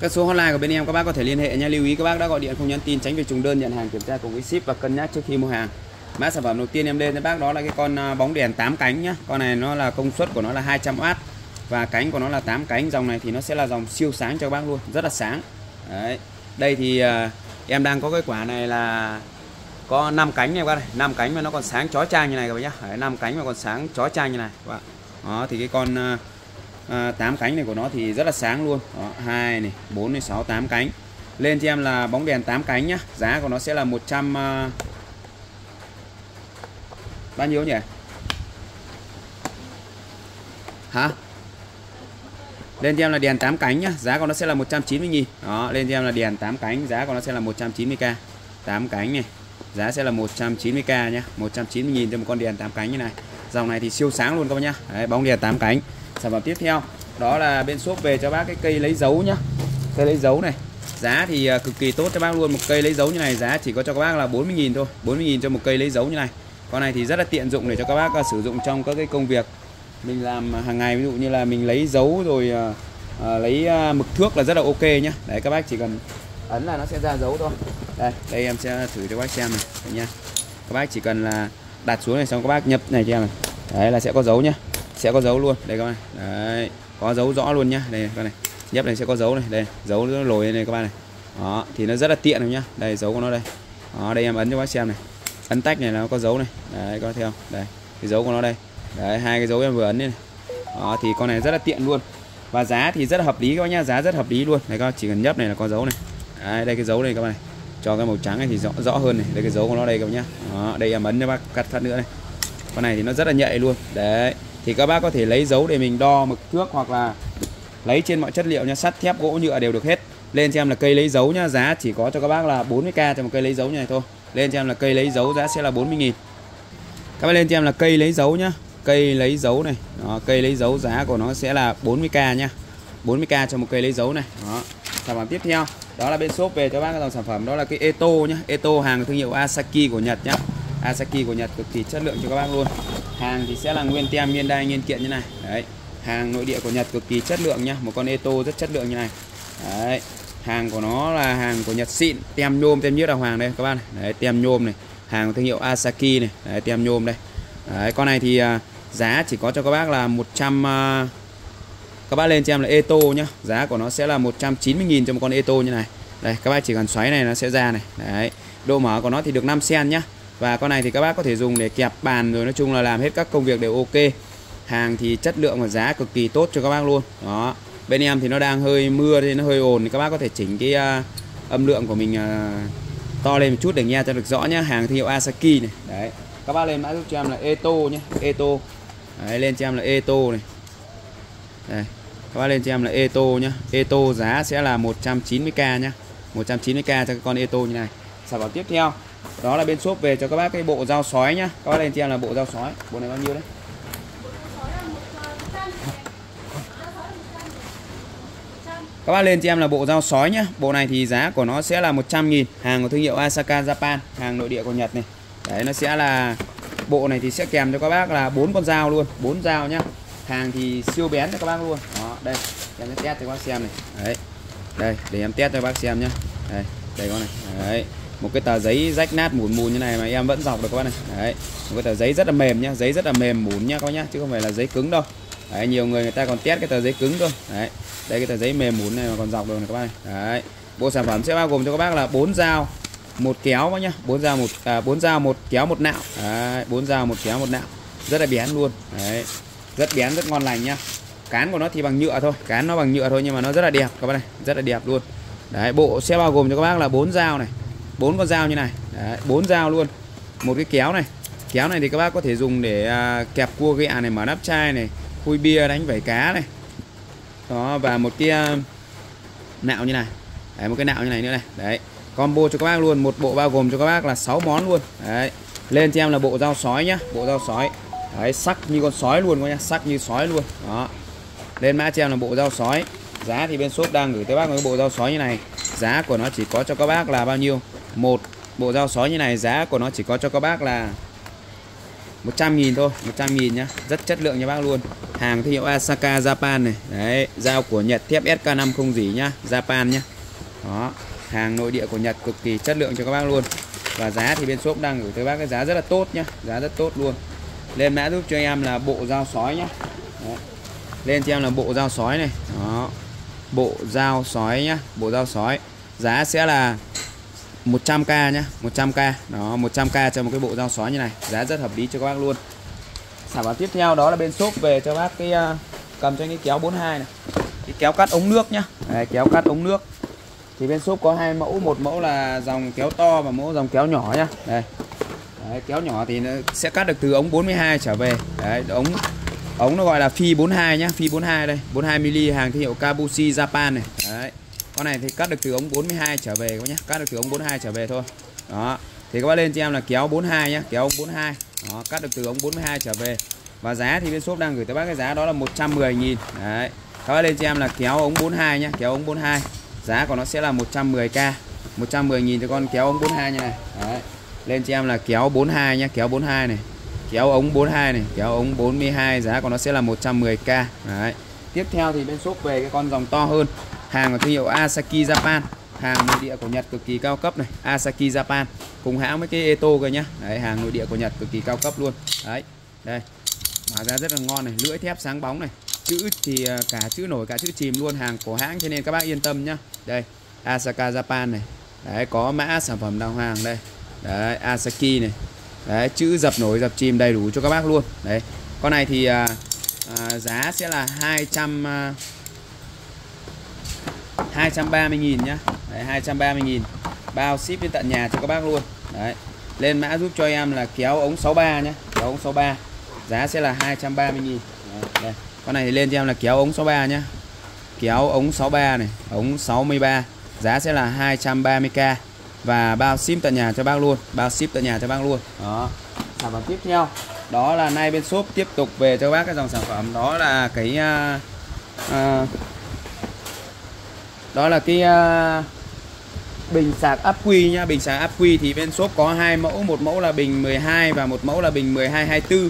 các số hotline của bên em các bác có thể liên hệ nha. Lưu ý các bác đã gọi điện không nhắn tin tránh việc trùng đơn nhận hàng kiểm tra cùng với ship và cân nhắc trước khi mua hàng. Mã sản phẩm đầu tiên em lên cho bác đó là cái con à, bóng đèn 8 cánh nhá. Con này nó là công suất của nó là 200W và cánh của nó là 8 cánh. Dòng này thì nó sẽ là dòng siêu sáng cho các bác luôn rất là sáng. Đấy. Đây thì uh, em đang có cái quả này là có 5 cánh này các bác này. 5 cánh mà nó còn sáng chói chang như này các bác nhá. Đấy, 5 cánh mà còn sáng chói chang như này. Các bạn đó thì cái con uh, à, 8 cánh này của nó thì rất là sáng luôn. Đó, 2 này 4 này 6 8 cánh. Lên cho em là bóng đèn 8 cánh nhá. Giá của nó sẽ là 100 à, bao nhiêu nhỉ? Hả? Lên cho em là đèn 8 cánh nhá. Giá của nó sẽ là 190 nghìn. Đó lên cho em là đèn 8 cánh. Giá của nó sẽ là 190k 8 cánh này giá sẽ là 190k nhá. 190 nghìn cho một con đèn 8 cánh như này. Dòng này thì siêu sáng luôn các bạn nhá. Đấy, bóng đèn 8 cánh sản phẩm tiếp theo đó là bên shop về cho bác cái cây lấy dấu nhá. Cây lấy dấu này. Giá thì à, cực kỳ tốt cho bác luôn. Một cây lấy dấu như này giá chỉ có cho các bác là 40.000 thôi. 40.000 cho một cây lấy dấu như này. Con này thì rất là tiện dụng để cho các bác à, sử dụng trong các cái công việc. Mình làm hàng ngày ví dụ như là mình lấy dấu rồi à, à, lấy à, mực thước là rất là ok nhá. Đấy các bác chỉ cần ấn là nó sẽ ra dấu thôi. Đây đây em sẽ thử cho các bác xem này. Đấy nha. Các bác chỉ cần là đặt xuống này xong các bác nhập này cho em này. Đấy là sẽ có dấu nhá sẽ có dấu luôn. Đây các bạn. Đấy. Có dấu rõ luôn nhá. Đây các này. Nhấp này sẽ có dấu này. Đây dấu nó lồi này các bạn này. Đó thì nó rất là tiện rồi nhá. Đây dấu của nó đây. Đó đây em ấn cho bác xem này. Ấn tách này nó có dấu này. Đấy có theo đây cái dấu của nó đây. Đấy hai cái dấu em vừa ấn này. Đó thì con này rất là tiện luôn. Và giá thì rất là hợp lý các bác nhá. Giá rất hợp lý luôn. Này các chỉ cần nhấp này là có dấu này. Đấy, đây cái dấu này các bạn này. Cho cái màu trắng này thì rõ rõ hơn này. Đây cái dấu của nó đây các bác nhá. Đó, đây em ấn cho bác cắt phát nữa này. Con này thì nó rất là nhạy luôn. Đấy thì các bác có thể lấy dấu để mình đo mực thước hoặc là lấy trên mọi chất liệu nha sắt thép gỗ nhựa đều được hết. Lên cho em là cây lấy dấu nhá giá chỉ có cho các bác là 40k cho một cây lấy dấu như này thôi. Lên cho em là cây lấy dấu giá sẽ là 40.000 các bác lên cho em là cây lấy dấu nhá. Cây lấy dấu này. Đó, cây lấy dấu giá của nó sẽ là 40k nhá 40k cho một cây lấy dấu này. Đó sản phẩm tiếp theo. Đó là bên shop về cho bác cái dòng sản phẩm đó là cái Eto nhá. Eto hàng thương hiệu Asaki của Nhật nhá. Asaki của Nhật cực kỳ chất lượng cho các bác luôn hàng thì sẽ là nguyên tem nguyên đai nguyên kiện như này. Đấy hàng nội địa của Nhật cực kỳ chất lượng nhá một con Eto rất chất lượng như này. Đấy hàng của nó là hàng của Nhật xịn tem nhôm tem nhớt đàng hoàng đây các bạn đấy tem nhôm này hàng thương hiệu Asaki này. Đấy, tem nhôm đây. Đấy, con này thì uh, giá chỉ có cho các bác là 100 uh, à, các bác lên cho em là Eto nhá. Giá của nó sẽ là 190.000 cho một con Eto như này. Đây các bác chỉ cần xoáy này nó sẽ ra này. Đấy độ mở của nó thì được 5 sen nhá và con này thì các bác có thể dùng để kẹp bàn rồi nói chung là làm hết các công việc đều ok. Hàng thì chất lượng và giá cực kỳ tốt cho các bác luôn. Đó. Bên em thì nó đang hơi mưa thì nó hơi ồn thì các bác có thể chỉnh cái uh, âm lượng của mình uh, to lên một chút để nghe cho được rõ nhá. Hàng thương hiệu Asaki này. Đấy. Các bác lên mã giúp cho em là Eto nhé Eto. Đấy, lên cho em là Eto này. Đây. Các bác lên cho em là Eto nhá. Eto giá sẽ là 190k nhá. 190k cho cái con Eto như này. Sản phẩm tiếp theo đó là bên shop về cho các bác cái bộ dao sói nhá. Các bác lên cho em là bộ dao sói. Bộ này bao nhiêu đấy? Các bác lên cho em là bộ dao sói nhá. Bộ này thì giá của nó sẽ là 100 nghìn. Hàng của thương hiệu Asaka Japan, hàng nội địa của Nhật này. Đấy, nó sẽ là, bộ này thì sẽ kèm cho các bác là bốn con dao luôn. Bốn dao nhá. Hàng thì siêu bén cho các bác luôn. Đó, đây. Em sẽ test cho các bác xem này. Đấy. Đây, để em test cho các bác xem nhá. Đây đây con này. Đấy một cái tờ giấy rách nát mủn mùn như này mà em vẫn dọc được các bác này. Đấy một cái tờ giấy rất là mềm nhá giấy rất là mềm mủn nhá các bác nhá chứ không phải là giấy cứng đâu. Đấy, nhiều người người ta còn test cái tờ giấy cứng thôi đấy đây cái tờ giấy mềm mủn này mà còn dọc được này các bác này. Đấy bộ sản phẩm sẽ bao gồm cho các bác là bốn dao một kéo bác nhá bốn dao một à, bốn dao một kéo một nạo. Đấy, bốn dao một kéo một nạo. Rất là bén luôn. Đấy rất bén rất ngon lành nhá. Cán của nó thì bằng nhựa thôi cán nó bằng nhựa thôi nhưng mà nó rất là đẹp các bác này rất là đẹp luôn. Đấy bộ sẽ bao gồm cho các bác là bốn dao này bốn con dao như này. Bốn dao luôn. Một cái kéo này. Kéo này thì các bác có thể dùng để à, kẹp cua ghẹ này mở nắp chai này khui bia đánh vẩy cá này. Đó và một cái à, nạo như này. Đấy, một cái nạo như này nữa này. Đấy combo cho các bác luôn. Một bộ bao gồm cho các bác là 6 món luôn. Đấy lên cho em là bộ dao sói nhá bộ dao sói. Đấy sắc như con sói luôn các nhá sắc như sói luôn. Đó lên mã cho em là bộ dao sói. Giá thì bên shop đang gửi tới bác một cái bộ dao sói như này. Giá của nó chỉ có cho các bác là bao nhiêu? Một, bộ dao sói như này giá của nó chỉ có cho các bác là 100 nghìn thôi 100 nghìn nhá. Rất chất lượng nha bác luôn. Hàng thương hiệu Asaka Japan này. Đấy dao của Nhật thép SK5 không gì nhá, Japan nhá. Đó, hàng nội địa của Nhật cực kỳ chất lượng cho các bác luôn. Và giá thì bên shop đang gửi tới bác cái giá rất là tốt nhá, giá rất tốt luôn. Lên mã giúp cho em là bộ dao sói nhá. Đấy. lên cho em là bộ dao sói này. Đó, bộ dao sói nhá, bộ dao sói. Giá sẽ là 100k nhá 100k đó 100k cho một cái bộ dao xóa như này. Giá rất hợp lý cho các bác luôn. Sản phẩm tiếp theo đó là bên shop về cho bác cái uh, cầm cho anh cái kéo 42 này. Cái kéo cắt ống nước nhá. Đấy, kéo cắt ống nước. Thì bên shop có hai mẫu. Một mẫu là dòng kéo to và mẫu dòng kéo nhỏ nhá. Đây. Đấy, kéo nhỏ thì nó sẽ cắt được từ ống 42 trở về. Đấy, ống ống nó gọi là phi 42 nhá. Phi 42 đây. 42 mm hàng thương hiệu Kabushi Japan này. Đấy con này thì cắt được từ ống 42 trở về các nhé cắt được từ ống 42 trở về thôi đó thì các bác lên cho em là kéo 42 nhé kéo ống 42 đó cắt được từ ống 42 trở về và giá thì bên shop đang gửi tới bác cái giá đó là 110 nghìn đấy các bác lên cho em là kéo ống 42 nhé kéo ống 42 giá của nó sẽ là 110k 110 nghìn cho con kéo ống 42 như này đấy lên cho em là kéo 42 nhé kéo 42 này kéo ống 42 này kéo ống 42 giá của nó sẽ là 110k đấy tiếp theo thì bên shop về cái con dòng to hơn hàng của thương hiệu Asaki Japan. Hàng nội địa của Nhật cực kỳ cao cấp này. Asaki Japan. Cùng hãng với cái Eto cơ nhá. Đấy hàng nội địa của Nhật cực kỳ cao cấp luôn. Đấy đây. Mà ra rất là ngon này. Lưỡi thép sáng bóng này. Chữ thì à, cả chữ nổi cả chữ chìm luôn. Hàng của hãng cho nên các bác yên tâm nhá. Đây Asaka Japan này. Đấy có mã sản phẩm đào hàng đây. Đấy Asaki này. Đấy chữ dập nổi dập chìm đầy đủ cho các bác luôn. Đấy. Con này thì à, à, giá sẽ là 200 à, 230.000 nhá. Đấy, 230.000 bao ship đến tận nhà cho các bác luôn. Đấy lên mã giúp cho em là kéo ống 63 nhé kéo ống 63 giá sẽ là 230 nghìn. Đây. con này thì lên cho em là kéo ống 63 nhé kéo ống 63 này ống 63 giá sẽ là 230k và bao ship tận nhà cho bác luôn bao ship tận nhà cho bác luôn. Đó sản phẩm tiếp theo. Đó là nay bên shop tiếp tục về cho bác cái dòng sản phẩm. Đó là cái uh, uh, đó là cái uh, bình sạc áp quy nhá. Bình sạc áp quy thì bên shop có hai mẫu. Một mẫu là bình 12 và một mẫu là bình 12 24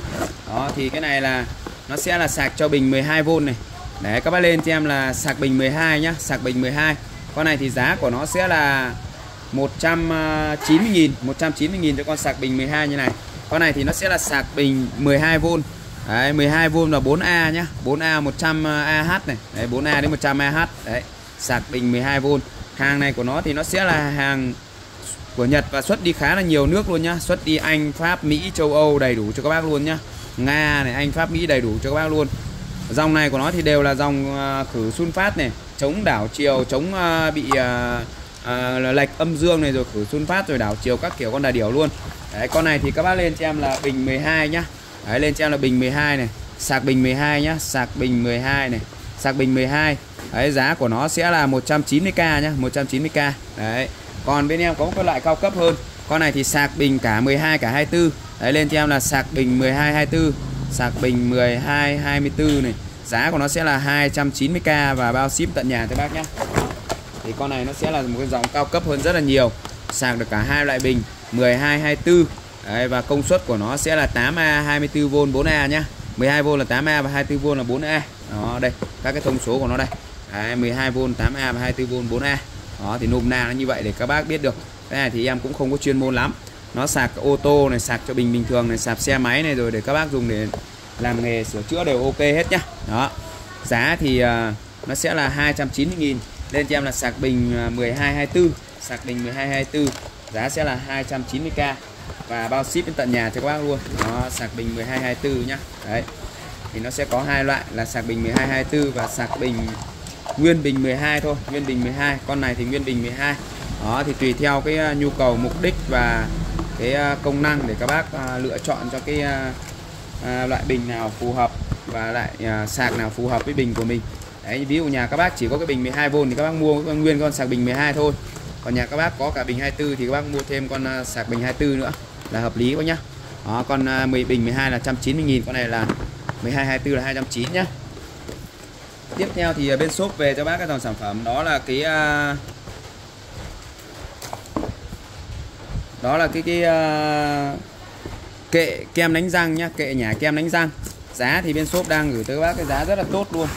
đó thì cái này là nó sẽ là sạc cho bình 12V này. Để các bác lên cho em là sạc bình 12 nhá sạc bình 12 con này thì giá của nó sẽ là 190.000 190.000 cho con sạc bình 12 như này. Con này thì nó sẽ là sạc bình 12V Đấy, 12V là 4A nhá. 4A 100AH này. Đấy 4A đến 100AH đấy sạc bình 12V hàng này của nó thì nó sẽ là hàng của Nhật và xuất đi khá là nhiều nước luôn nhá. Xuất đi Anh Pháp Mỹ châu Âu đầy đủ cho các bác luôn nhá. Nga này Anh Pháp Mỹ đầy đủ cho các bác luôn. Dòng này của nó thì đều là dòng khử sun phát này chống đảo chiều chống à, bị à, à, lệch âm dương này rồi khử sun phát rồi đảo chiều các kiểu con đà điểu luôn. Đấy con này thì các bác lên cho em là bình 12 nhá. Đấy lên cho em là bình 12 này sạc bình 12 nhá sạc bình 12 này sạc bình 12 đấy giá của nó sẽ là 190k nhá 190k đấy còn bên em có một cái loại cao cấp hơn. Con này thì sạc bình cả 12 cả 24 đấy lên cho em là sạc bình 12 24 sạc bình 12 24 này. Giá của nó sẽ là 290k và bao ship tận nhà cho bác nhé thì con này nó sẽ là một cái dòng cao cấp hơn rất là nhiều. Sạc được cả hai loại bình 12 24 đấy, và công suất của nó sẽ là 8A 24V 4A nhá. 12V là 8A và 24V là 4A đó đây các cái thông số của nó đây. Đấy, 12V 8A và 24V 4A đó thì nôm na nó như vậy để các bác biết được. Cái này thì em cũng không có chuyên môn lắm. Nó sạc ô tô này sạc cho bình bình thường này sạc xe máy này rồi để các bác dùng để làm nghề sửa chữa đều ok hết nhá. Đó giá thì uh, nó sẽ là 290 nghìn. Lên cho em là sạc bình à, 1224 sạc bình 1224 giá sẽ là 290k và bao ship đến tận nhà cho các bác luôn. Đó sạc bình 1224 nhá. Đấy thì nó sẽ có hai loại là sạc bình 1224 và sạc bình nguyên bình 12 thôi, nguyên bình 12 con này thì nguyên bình 12 đó, thì tùy theo cái à, nhu cầu, mục đích và cái à, công năng để các bác à, lựa chọn cho cái loại bình nào phù hợp và lại sạc nào phù hợp với bình của mình. Đấy, ví dụ nhà các bác chỉ có cái bình 12V thì các bác mua con nguyên con sạc bình 12 thôi. Còn nhà các bác có cả bình 24 thì các bác mua thêm con sạc bình 24 nữa là hợp lý quá nhá đó, con à, 10 bình 12 là 190.000 con này là 12 24 là 290 nhá. Tiếp theo thì à, bên shop về cho bác cái dòng sản phẩm, đó là cái à, đó là cái cái kệ kem đánh răng nhá, kệ nhà kem đánh răng. Giá thì bên shop đang gửi tới các bác cái giá rất là tốt luôn.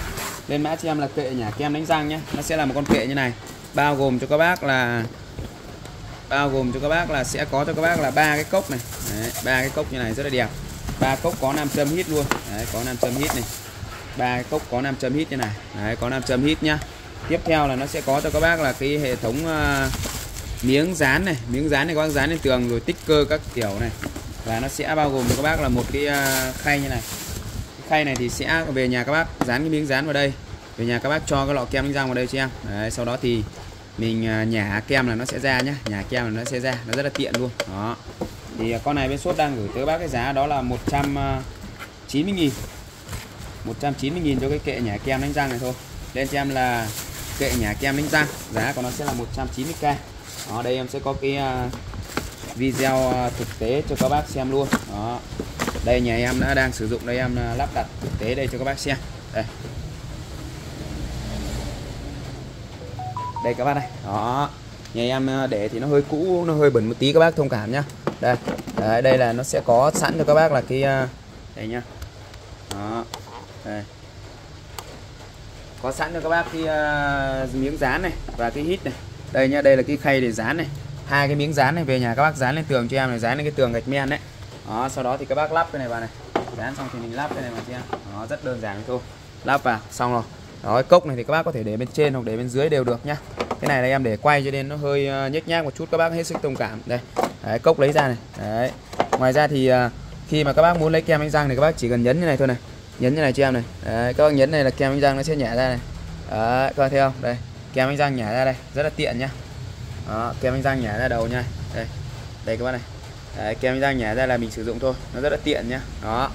Lên mã cho em là kệ nhà kem đánh răng nhá, nó sẽ là một con kệ như này, bao gồm cho các bác là bao gồm cho các bác là sẽ có cho các bác là ba cái cốc này. Ba cái cốc như này rất là đẹp. Ba cốc có nam châm hít luôn. Đấy, có nam châm hít này. Ba cái cốc có nam châm hít như này. Đấy, có nam châm hít nhá. Tiếp theo là nó sẽ có cho các bác là cái hệ thống uh, miếng dán này. Miếng dán này các bác dán lên tường rồi tích cơ các kiểu này. Và nó sẽ bao gồm cho các bác là một cái uh, khay như này. Cái khay này thì sẽ về nhà các bác dán cái miếng dán vào đây. Về nhà các bác cho cái lọ kem đánh răng vào đây cho em. Đấy, sau đó thì mình à, nhả kem là nó sẽ ra nhá. Nhả kem là nó sẽ ra. Nó rất là tiện luôn. Đó. Thì à, con này bên sốt đang gửi tới bác cái giá đó là 190 à, nghìn. 190 nghìn cho cái kệ nhả kem đánh răng này thôi. Lên cho em là kệ nhả kem đánh răng, giá của nó sẽ là 190k đó, đây em sẽ có cái video thực tế cho các bác xem luôn. Đó. Đây nhà em đã đang sử dụng, đây em lắp đặt thực tế đây cho các bác xem. Đây. Đây các bác này. Đó. Nhà em ờ, để thì nó hơi cũ nó hơi bẩn một tí các bác thông cảm nhá. Đây. Đấy, đây là nó sẽ có sẵn cho các bác là cái ờ, đây nhá. Đó. Đây. Có sẵn cho các bác cái uh, miếng dán này và cái hít này. Đây nhá đây là cái khay để dán này. Hai cái miếng dán này về nhà các bác dán lên tường cho em này dán lên cái tường gạch men đấy. Đó sau đó thì các bác lắp cái này vào này. Dán xong thì mình lắp cái này vào cho em. Nó rất đơn giản thôi. Lắp vào xong rồi đó cái cốc này thì các bác có thể để bên trên hoặc để bên dưới đều được nhá. Cái này là em để quay cho nên nó hơi ờ, nhếch nhác một chút các bác hết sức thông cảm. Đây đấy, cốc lấy ra này. Đấy. Ngoài ra thì ờ, khi mà các bác muốn lấy kem đánh răng thì các bác chỉ cần nhấn như này thôi này. Nhấn như này cho em này. Đấy, các bác nhấn này là kem đánh răng nó sẽ nhả ra này. Đấy, các bác thấy không? Đây kem đánh răng nhả ra đây. Rất là tiện nhá. Đó, kem đánh răng nhả ra đầu nha. Đây đây các bác này. Đấy, kem đánh răng nhả ra là mình sử dụng thôi. Nó rất là tiện nhá. Đó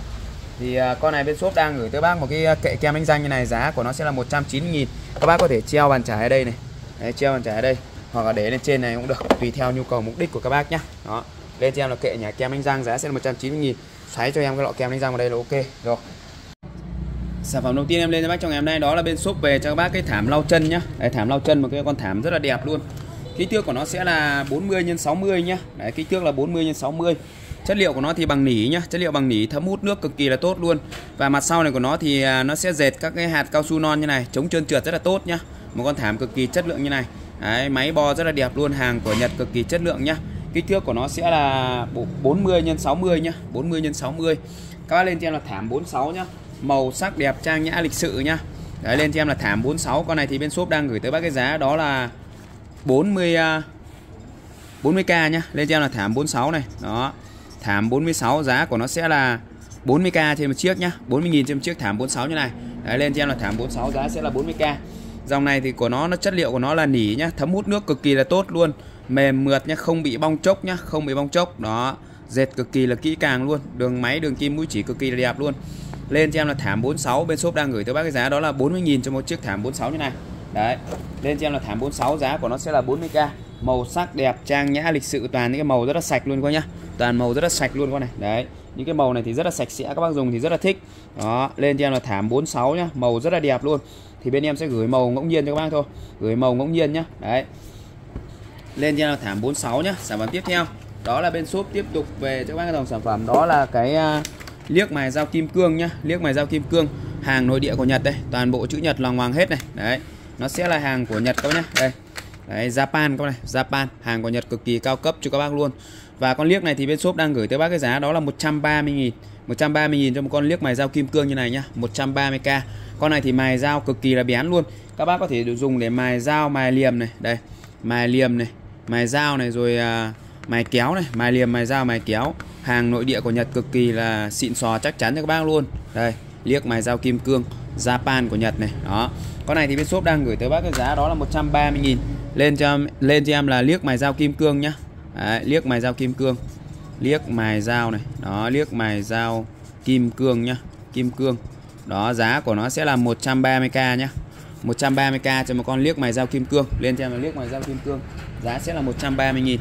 thì à, con này bên shop đang gửi tới bác một cái à, kệ kem đánh răng như này giá của nó sẽ là 190 000 các bác có thể treo bàn trải ở đây này. Đấy, treo bàn trải ở đây. Hoặc là để lên trên này cũng được tùy theo nhu cầu mục đích của các bác nhá. Đó lên cho em là kệ nhà kem đánh răng giá sẽ là 190 000 xoáy cho em cái lọ kem đánh răng vào đây là ok. Rồi. Sản phẩm đầu tiên em lên cho bác trong ngày hôm nay đó là bên shop về cho các bác cái thảm lau chân nhá. Đấy, thảm lau chân một cái con thảm rất là đẹp luôn. Kích thước của nó sẽ là 40 x 60 nhá. Đấy kích thước là 40 x 60 chất liệu của nó thì bằng nỉ nhá. Chất liệu bằng nỉ thấm hút nước cực kỳ là tốt luôn. Và mặt sau này của nó thì à, nó sẽ dệt các cái hạt cao su non như này chống trơn trượt rất là tốt nhá. Một con thảm cực kỳ chất lượng như này. Đấy, máy bo rất là đẹp luôn hàng của Nhật cực kỳ chất lượng nhá. Kích thước của nó sẽ là 40 x 60 nhá 40 x 60 các bác lên cho em là thảm 46 nhá. Màu sắc đẹp trang nhã lịch sự nhá. Đấy lên cho em là thảm 46 con này thì bên shop đang gửi tới bác cái giá đó là 40 40k à, nhá. Lên cho em là thảm 46 này. Đó thảm 46 giá của nó sẽ là 40k trên một chiếc nhá. 40.000 trên một chiếc, thảm 46 như này. Đấy, lên cho em là thảm 46 giá sẽ là 40k dòng này thì của nó nó chất liệu của nó là nỉ nhá, thấm hút nước cực kỳ là tốt luôn. Mềm mượt nhá, không bị bong chốc nhá, không bị bong chốc. Đó, dệt cực kỳ là kỹ càng luôn. Đường máy, đường kim mũi chỉ cực kỳ là đẹp luôn. Lên cho em là thảm 46 bên shop đang gửi tới bác cái giá đó là 40.000 cho một chiếc thảm 46 như này đấy lên cho em là thảm 46 giá của nó sẽ là 40k màu sắc đẹp trang nhã lịch sự toàn những cái màu rất là sạch luôn coi nhá. Toàn màu rất là sạch luôn con này. Đấy những cái màu này thì rất là sạch sẽ các bác dùng thì rất là thích. Đó lên cho em là thảm 46 nhá màu rất là đẹp luôn. Thì bên em sẽ gửi màu ngẫu nhiên cho các bác thôi gửi màu ngẫu nhiên nhá. Đấy. Lên cho em là thảm 46 nhá sản phẩm tiếp theo. Đó là bên shop tiếp tục về cho các bác cái dòng sản phẩm. Đó là cái uh, liếc mài dao kim cương nhá liếc mài dao kim cương. Hàng nội địa của Nhật đây toàn bộ chữ Nhật lòng hoàng hết này. Đấy nó sẽ là hàng của Nhật các bác nhé. Đây. Đấy Japan các bác này. Japan hàng của Nhật cực kỳ cao cấp cho các bác luôn. Và con liếc này thì bên shop đang gửi tới bác cái giá đó là 130 nghìn. 130 nghìn cho một con liếc mài dao kim cương như này nhá. 130k con này thì mài dao cực kỳ là bén luôn. Các bác có thể dùng để mài dao mài liềm này. Đây mài liềm này mài dao này rồi à, mài kéo này. Mài liềm mài dao mài kéo. Hàng nội địa của Nhật cực kỳ là xịn sò chắc chắn cho các bác luôn. Đây liếc mài dao kim cương Japan của Nhật này. Đó. Con này thì bên shop đang gửi tới bác cái giá đó là 130 nghìn. Lên cho lên cho em là liếc mài dao kim cương nhá. Đấy, liếc mài dao kim cương. Liếc mài dao này. Đó liếc mài dao kim cương nhá. Kim cương. Đó giá của nó sẽ là 130k nhá. 130k cho một con liếc mài dao kim cương. Lên cho em là liếc mài dao kim cương. Giá sẽ là 130 nghìn.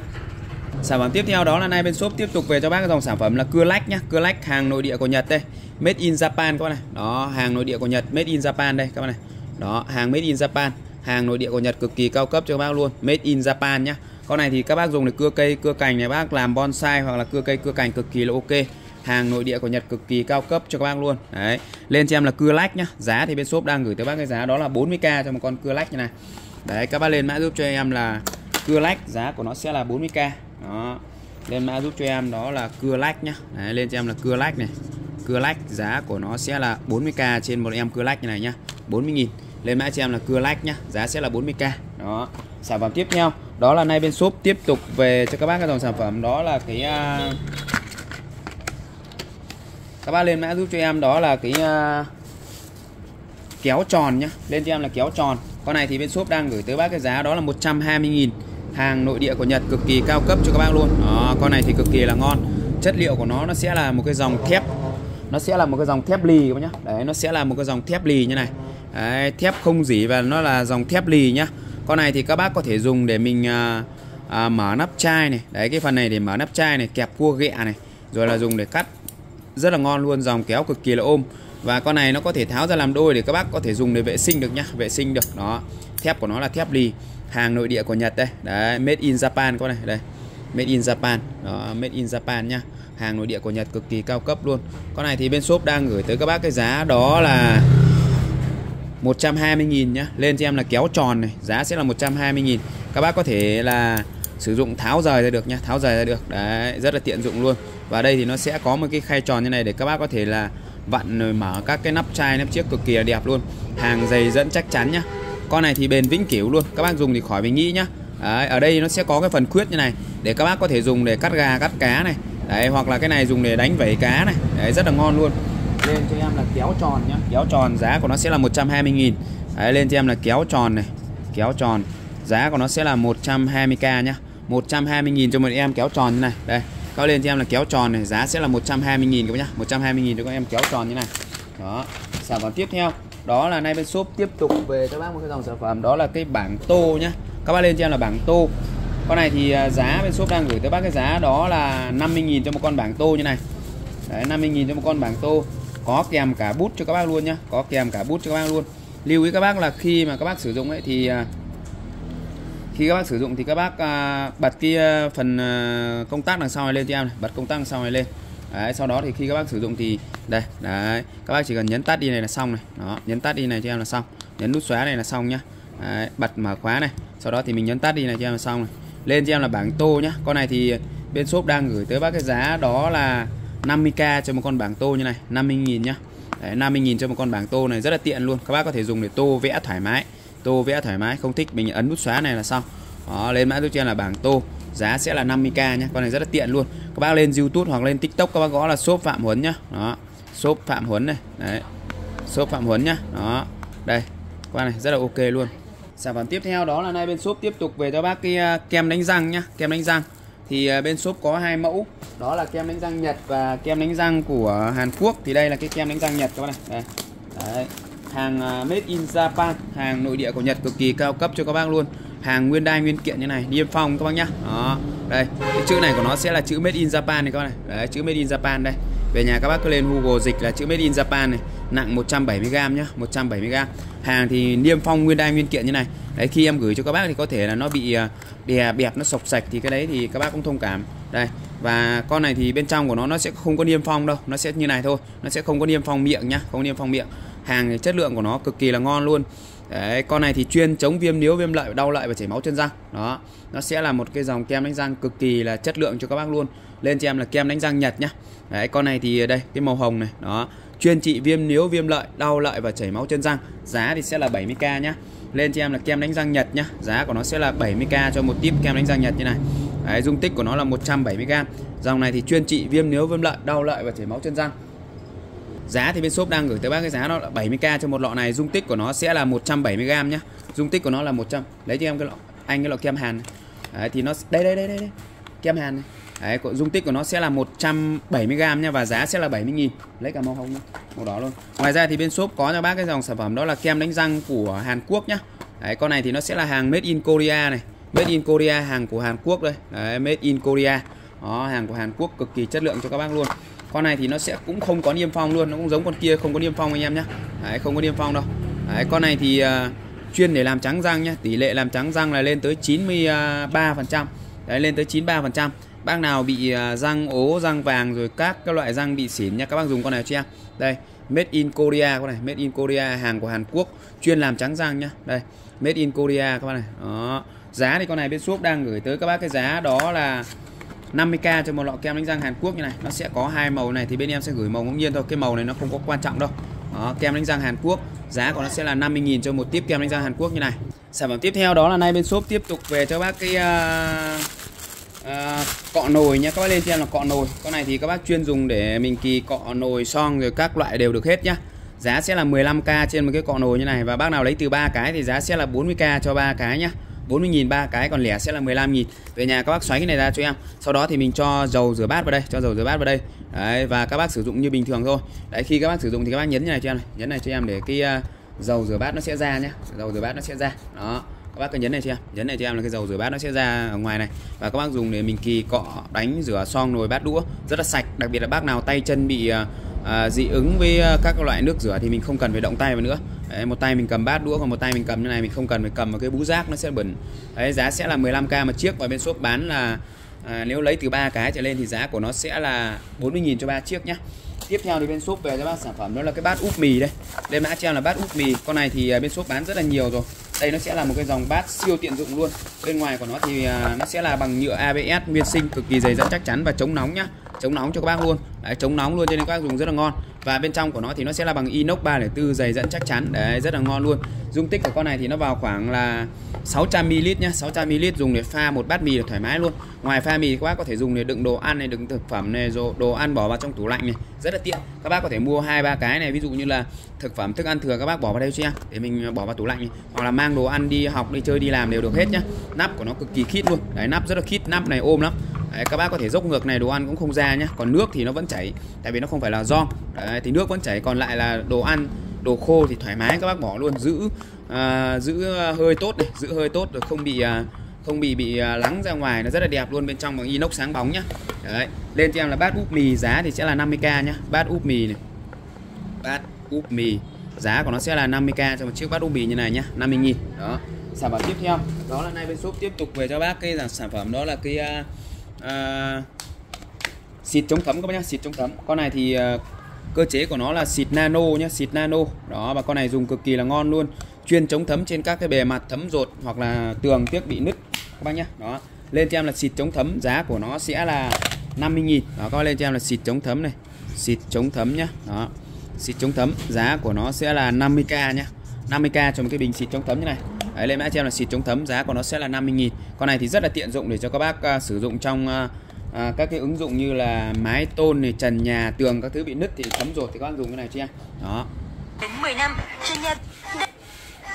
Sản phẩm tiếp theo đó là nay bên shop tiếp tục về cho bác cái dòng sản phẩm là cưa lách nhá, cưa lách hàng nội địa của Nhật đây. Made in Japan các bạn này. Đó, hàng nội địa của Nhật made in Japan đây các bạn này. Đó, hàng made in Japan, hàng nội địa của Nhật cực kỳ cao cấp cho các bác luôn, made in Japan nhá. Con này thì các bác dùng để cưa cây, cưa cành này bác làm bonsai hoặc là cưa cây, cưa cành cực kỳ là ok. hàng nội địa của Nhật cực kỳ cao cấp cho các bác luôn đấy lên cho em là cưa lách nhá giá thì bên shop đang gửi tới bác cái giá đó là 40k cho một con cưa lách như này đấy các bác lên mã giúp cho em là cưa lách giá của nó sẽ là 40k đó lên mã giúp cho em đó là cưa lách nhá đấy, lên cho em là cưa lách này cưa lách giá của nó sẽ là 40k trên một em cưa lách như này nhá. 40.000 lên mã cho em là cưa lách nhá giá sẽ là 40k đó sản phẩm tiếp theo đó là nay bên shop. Tiếp tục về cho các bác cái dòng sản phẩm đó là cái uh, các bác lên mã giúp cho em đó là cái uh, kéo tròn nhá. Lên cho em là kéo tròn. Con này thì bên shop đang gửi tới bác cái giá đó là 120.000 hàng nội địa của Nhật cực kỳ cao cấp cho các bác luôn. Đó, con này thì cực kỳ là ngon. Chất liệu của nó nó sẽ là một cái dòng thép nó sẽ là một cái dòng thép lì các bác nhá. Đấy nó sẽ là một cái dòng thép lì như này. Đấy, thép không dỉ và nó là dòng thép lì nhá. Con này thì các bác có thể dùng để mình à, à, mở nắp chai này. Đấy cái phần này để mở nắp chai này kẹp cua ghẹ này rồi là dùng để cắt. Rất là ngon luôn dòng kéo cực kỳ là ôm. Và con này nó có thể tháo ra làm đôi để các bác có thể dùng để vệ sinh được nhá. Vệ sinh được đó. Thép của nó là thép lì hàng nội địa của Nhật đây. Đấy made in Japan con này đây. Made in Japan đó made in Japan nhá hàng nội địa của Nhật cực kỳ cao cấp luôn. Con này thì bên shop đang gửi tới các bác cái giá đó là 120.000 nhá. Lên cho em là kéo tròn này giá sẽ là 120.000 các bác có thể là sử dụng tháo rời ra được nhá tháo rời ra được. Đấy rất là tiện dụng luôn. Và đây thì nó sẽ có một cái khay tròn như này để các bác có thể là vặn rồi mở các cái nắp chai nắp chiếc cực kỳ là đẹp luôn. Hàng dày dẫn chắc chắn nhá. Con này thì bền vĩnh cửu luôn. Các bác dùng thì khỏi phải nghĩ nhá. Đấy, ở đây nó sẽ có cái phần khuyết như này để các bác có thể dùng để cắt gà cắt cá này đấy hoặc là cái này dùng để đánh vẩy cá này. Đấy rất là ngon luôn. Lên cho em là kéo tròn nhá. Kéo tròn giá của nó sẽ là 120.000 đấy lên cho em là kéo tròn này. Kéo tròn. Giá của nó sẽ là 120k nhá. 120.000 cho một em kéo tròn như này. Đây các lên cho em là kéo tròn này. Giá sẽ là 120.000 các bác nhá. 120.000 cho các em kéo tròn như này. Đó sản phẩm tiếp theo. Đó là nay bên shop tiếp tục về cho bác một cái dòng sản phẩm. Đó là cái bảng tô nhá. Các bác lên cho em là bảng tô con này thì à, giá bên shop đang gửi tới bác cái giá đó là 50.000 cho một con bảng tô như này. Đấy 50.000 cho một con bảng tô. Có kèm cả bút cho các bác luôn nhá. Có kèm cả bút cho các bác luôn. Lưu ý các bác là khi mà các bác sử dụng ấy thì à, khi các bác sử dụng thì các bác à, bật cái à, phần à, công tắc đằng sau này lên cho em này. Bật công tắc đằng sau này lên. Đấy, sau đó thì khi các bác sử dụng thì đây đấy các bác chỉ cần nhấn tắt đi này là xong này. Đó nhấn tắt đi này cho em là xong. Nhấn nút xóa này là xong nhá. Đấy, bật mở khóa này. Sau đó thì mình nhấn tắt đi này cho em là xong này lên cho em là bảng tô nhá. Con này thì bên shop đang gửi tới bác cái giá đó là 50k cho một con bảng tô như này 50.000 nhá. Đấy, 50.000 cho một con bảng tô này rất là tiện luôn. Các bác có thể dùng để tô vẽ thoải mái tô vẽ thoải mái không thích mình ấn nút xóa này là xong. Đó, lên mã giúp cho em là bảng tô giá sẽ là 50k nhé con này rất là tiện luôn. Các bác lên youtube hoặc lên tiktok các bác gõ là shop phạm huấn nhá. Đó shop phạm huấn này. Đấy shop phạm huấn nhá. Đó đây qua này rất là ok luôn sản phẩm tiếp theo đó là nay bên shop tiếp tục về cho bác cái à, kem đánh răng nhá, kem đánh răng. Thì à, bên shop có hai mẫu, đó là kem đánh răng Nhật và kem đánh răng của Hàn Quốc. Thì đây là cái kem đánh răng Nhật các bạn này. Đây. Đấy. hàng à, made in Japan, hàng nội địa của Nhật cực kỳ cao cấp cho các bác luôn. Hàng nguyên đai nguyên kiện như này, niêm phong các bác nhá. Đó. Đây, cái chữ này của nó sẽ là chữ made in Japan này các bác này. Đấy, chữ made in Japan đây về nhà các bác cứ lên Google dịch là chữ made in Japan này nặng 170g nhá 170g hàng thì niêm phong nguyên đai nguyên kiện như này. Đấy khi em gửi cho các bác thì có thể là nó bị à, đè bẹp nó sọc sạch thì cái đấy thì các bác cũng thông cảm. Đây và con này thì bên trong của nó nó sẽ không có niêm phong đâu nó sẽ như này thôi nó sẽ không có niêm phong miệng nhá không niêm phong miệng. Hàng thì chất lượng của nó cực kỳ là ngon luôn. Đấy, con này thì chuyên chống viêm níu, viêm lợi, đau lợi và chảy máu chân răng. Đó, nó sẽ là một cái dòng kem đánh răng cực kỳ là chất lượng cho các bác luôn. Lên cho em là kem đánh răng Nhật nhá. Đấy, con này thì ờ, đây, cái màu hồng này, đó, chuyên trị viêm níu, viêm lợi, đau lợi và chảy máu chân răng. Giá thì sẽ là 70k nhá. Lên cho em là kem đánh răng Nhật nhá. Giá của nó sẽ là 70k cho một tiếp kem đánh răng Nhật như này. Đấy, dung tích của nó là 170g. Dòng này thì chuyên trị viêm níu, viêm lợi, đau lợi và chảy máu chân răng. Giá thì bên shop đang gửi tới bác cái giá nó là 70k cho một lọ này, dung tích của nó sẽ là 170g nhá. Dung tích của nó là 100. Lấy cho em cái lọ anh cái lọ kem Hàn. Đấy thì nó đây đây đây đây, đây. Kem Hàn này. Đấy, dung tích của nó sẽ là 170g nha và giá sẽ là 70 000 Lấy cả màu hồng luôn, màu đỏ luôn. Ngoài ra thì bên shop có cho bác cái dòng sản phẩm đó là kem đánh răng của Hàn Quốc nhá. Đấy, con này thì nó sẽ là hàng made in Korea này. Made in Korea hàng của Hàn Quốc đây. Đấy, made in Korea. Đó, hàng của Hàn Quốc cực kỳ chất lượng cho các bác luôn con này thì nó sẽ cũng không có niêm phong luôn nó cũng giống con kia không có niêm phong anh em nhé đấy, không có niêm phong đâu đấy, con này thì uh, chuyên để làm trắng răng nhá tỷ lệ làm trắng răng là lên tới 93 ờ, phần trăm đấy lên tới 93 phần trăm bác nào bị à, răng ố răng vàng rồi các các loại răng bị xỉn nha. Các bác dùng con này cho em. Đây made in Korea con này. Made in Korea hàng của Hàn Quốc chuyên làm trắng răng nhá đây made in Korea các bác này. Đó. Giá thì con này bên shop đang gửi tới các bác cái giá đó là 50k cho một lọ kem đánh răng Hàn Quốc như này. Nó sẽ có hai màu này thì bên em sẽ gửi màu ngẫu nhiên thôi. Cái màu này nó không có quan trọng đâu. Đó, kem đánh răng Hàn Quốc. Giá của nó sẽ là 50.000 cho một tiếp kem đánh răng Hàn Quốc như này. Sản phẩm tiếp theo đó là nay bên shop tiếp tục về cho bác cái uh, à, cọ nồi nhé các bác lên xem là cọ nồi. Con này thì các bác chuyên dùng để mình kỳ cọ nồi son rồi các loại đều được hết nhá. Giá sẽ là 15k trên một cái cọ nồi như này và bác nào lấy từ ba cái thì giá sẽ là 40k cho ba cái nhá. 40.000 ba cái còn lẻ sẽ là 15.000 về nhà các bác xoáy cái này ra cho em. Sau đó thì mình cho dầu rửa bát vào đây cho dầu rửa bát vào đây. Đấy, và các bác sử dụng như bình thường thôi. Đấy khi các bác sử dụng thì các bác nhấn như này cho em này nhấn này cho em để cái uh, dầu rửa bát nó sẽ ra nhé dầu rửa bát nó sẽ ra. Đó các bác cứ nhấn này cho em nhấn này cho em là cái dầu rửa bát nó sẽ ra ở ngoài này. Và các bác dùng để mình kỳ cọ đánh rửa xong nồi bát đũa. Rất là sạch đặc biệt là bác nào tay chân bị uh, dị ứng với à, các loại nước rửa thì mình không cần phải động tay vào nữa. Đấy, một tay mình cầm bát đũa còn một tay mình cầm như này mình không cần phải cầm vào cái bú rác nó sẽ bẩn. Đấy, giá sẽ là 15k một chiếc và bên shop bán là à, nếu lấy từ ba cái trở lên thì giá của nó sẽ là 40.000 cho ba chiếc nhá. Tiếp theo thì bên shop về cho bác sản phẩm đó là cái bát úp mì đây. Đây mã cho em là bát úp mì. Con này thì bên shop bán rất là nhiều rồi đây nó sẽ là một cái dòng bát siêu tiện dụng luôn. Bên ngoài của nó thì à, nó sẽ là bằng nhựa ABS nguyên sinh cực kỳ dày dặn chắc chắn và chống nóng nhá. Chống nóng cho các bác luôn. Đấy, chống nóng luôn cho nên các bác dùng rất là ngon và bên trong của nó thì nó sẽ là bằng inox 304 dày dẫn chắc chắn. Đấy, rất là ngon luôn. Dung tích của con này thì nó vào khoảng là 600ml nhá 600ml dùng để pha một bát mì là thoải mái luôn. Ngoài pha mì các bác có thể dùng để đựng đồ ăn này, đựng thực phẩm này rồi đồ ăn bỏ vào trong tủ lạnh này. Rất là tiện. Các bác có thể mua hai ba cái này, ví dụ như là thực phẩm, thức ăn thừa, các bác bỏ vào đây cho em để mình bỏ vào tủ lạnh này. hoặc là mang đồ ăn đi học, đi chơi, đi làm đều được hết nhá. Nắp của nó cực kỳ khít luôn. Đấy, nắp rất là khít, nắp này ôm lắm. Đấy, các bác có thể dốc ngược này đồ ăn cũng không ra nhé còn nước thì nó vẫn chảy tại vì nó không phải là do. Đấy, thì nước vẫn chảy còn lại là đồ ăn đồ khô thì thoải mái các bác bỏ luôn. Giữ à, giữ hơi tốt này giữ hơi tốt rồi không bị à, không bị bị à, lắng ra ngoài nó rất là đẹp luôn bên trong bằng inox sáng bóng nhá. Đấy. lên cho em là bát úp mì giá thì sẽ là 50k nhá. Bát úp mì này. Bát úp mì giá của nó sẽ là 50k cho một chiếc bát úp mì như này nhá 50 nghìn. Đó sản phẩm tiếp theo đó là nay bên shop tiếp tục về cho bác cái sản phẩm đó là cái uh, uh, xịt chống thấm các bác nhá xịt chống thấm. Con này thì uh, cơ chế của nó là xịt nano nhá xịt nano. Đó và con này dùng cực kỳ là ngon luôn. Chuyên chống thấm trên các cái bề mặt thấm rột hoặc là tường tiếc bị nứt các bác nhá. Đó lên cho em là xịt chống thấm giá của nó sẽ là 50.000 đó các bác lên cho em là xịt chống thấm này xịt chống thấm nhá. Đó xịt chống thấm giá của nó sẽ là 50k nhá. 50k cho một cái bình xịt chống thấm như này. Đấy, lên mã cho em là xịt chống thấm giá của nó sẽ là 50.000 con này thì rất là tiện dụng để cho các bác uh, sử dụng trong uh, À, các cái ứng dụng như là mái tôn này trần nhà tường các thứ bị nứt thì thấm rồi thì các bạn dùng cái này cho em. Đó. Đến 10 năm trên nhà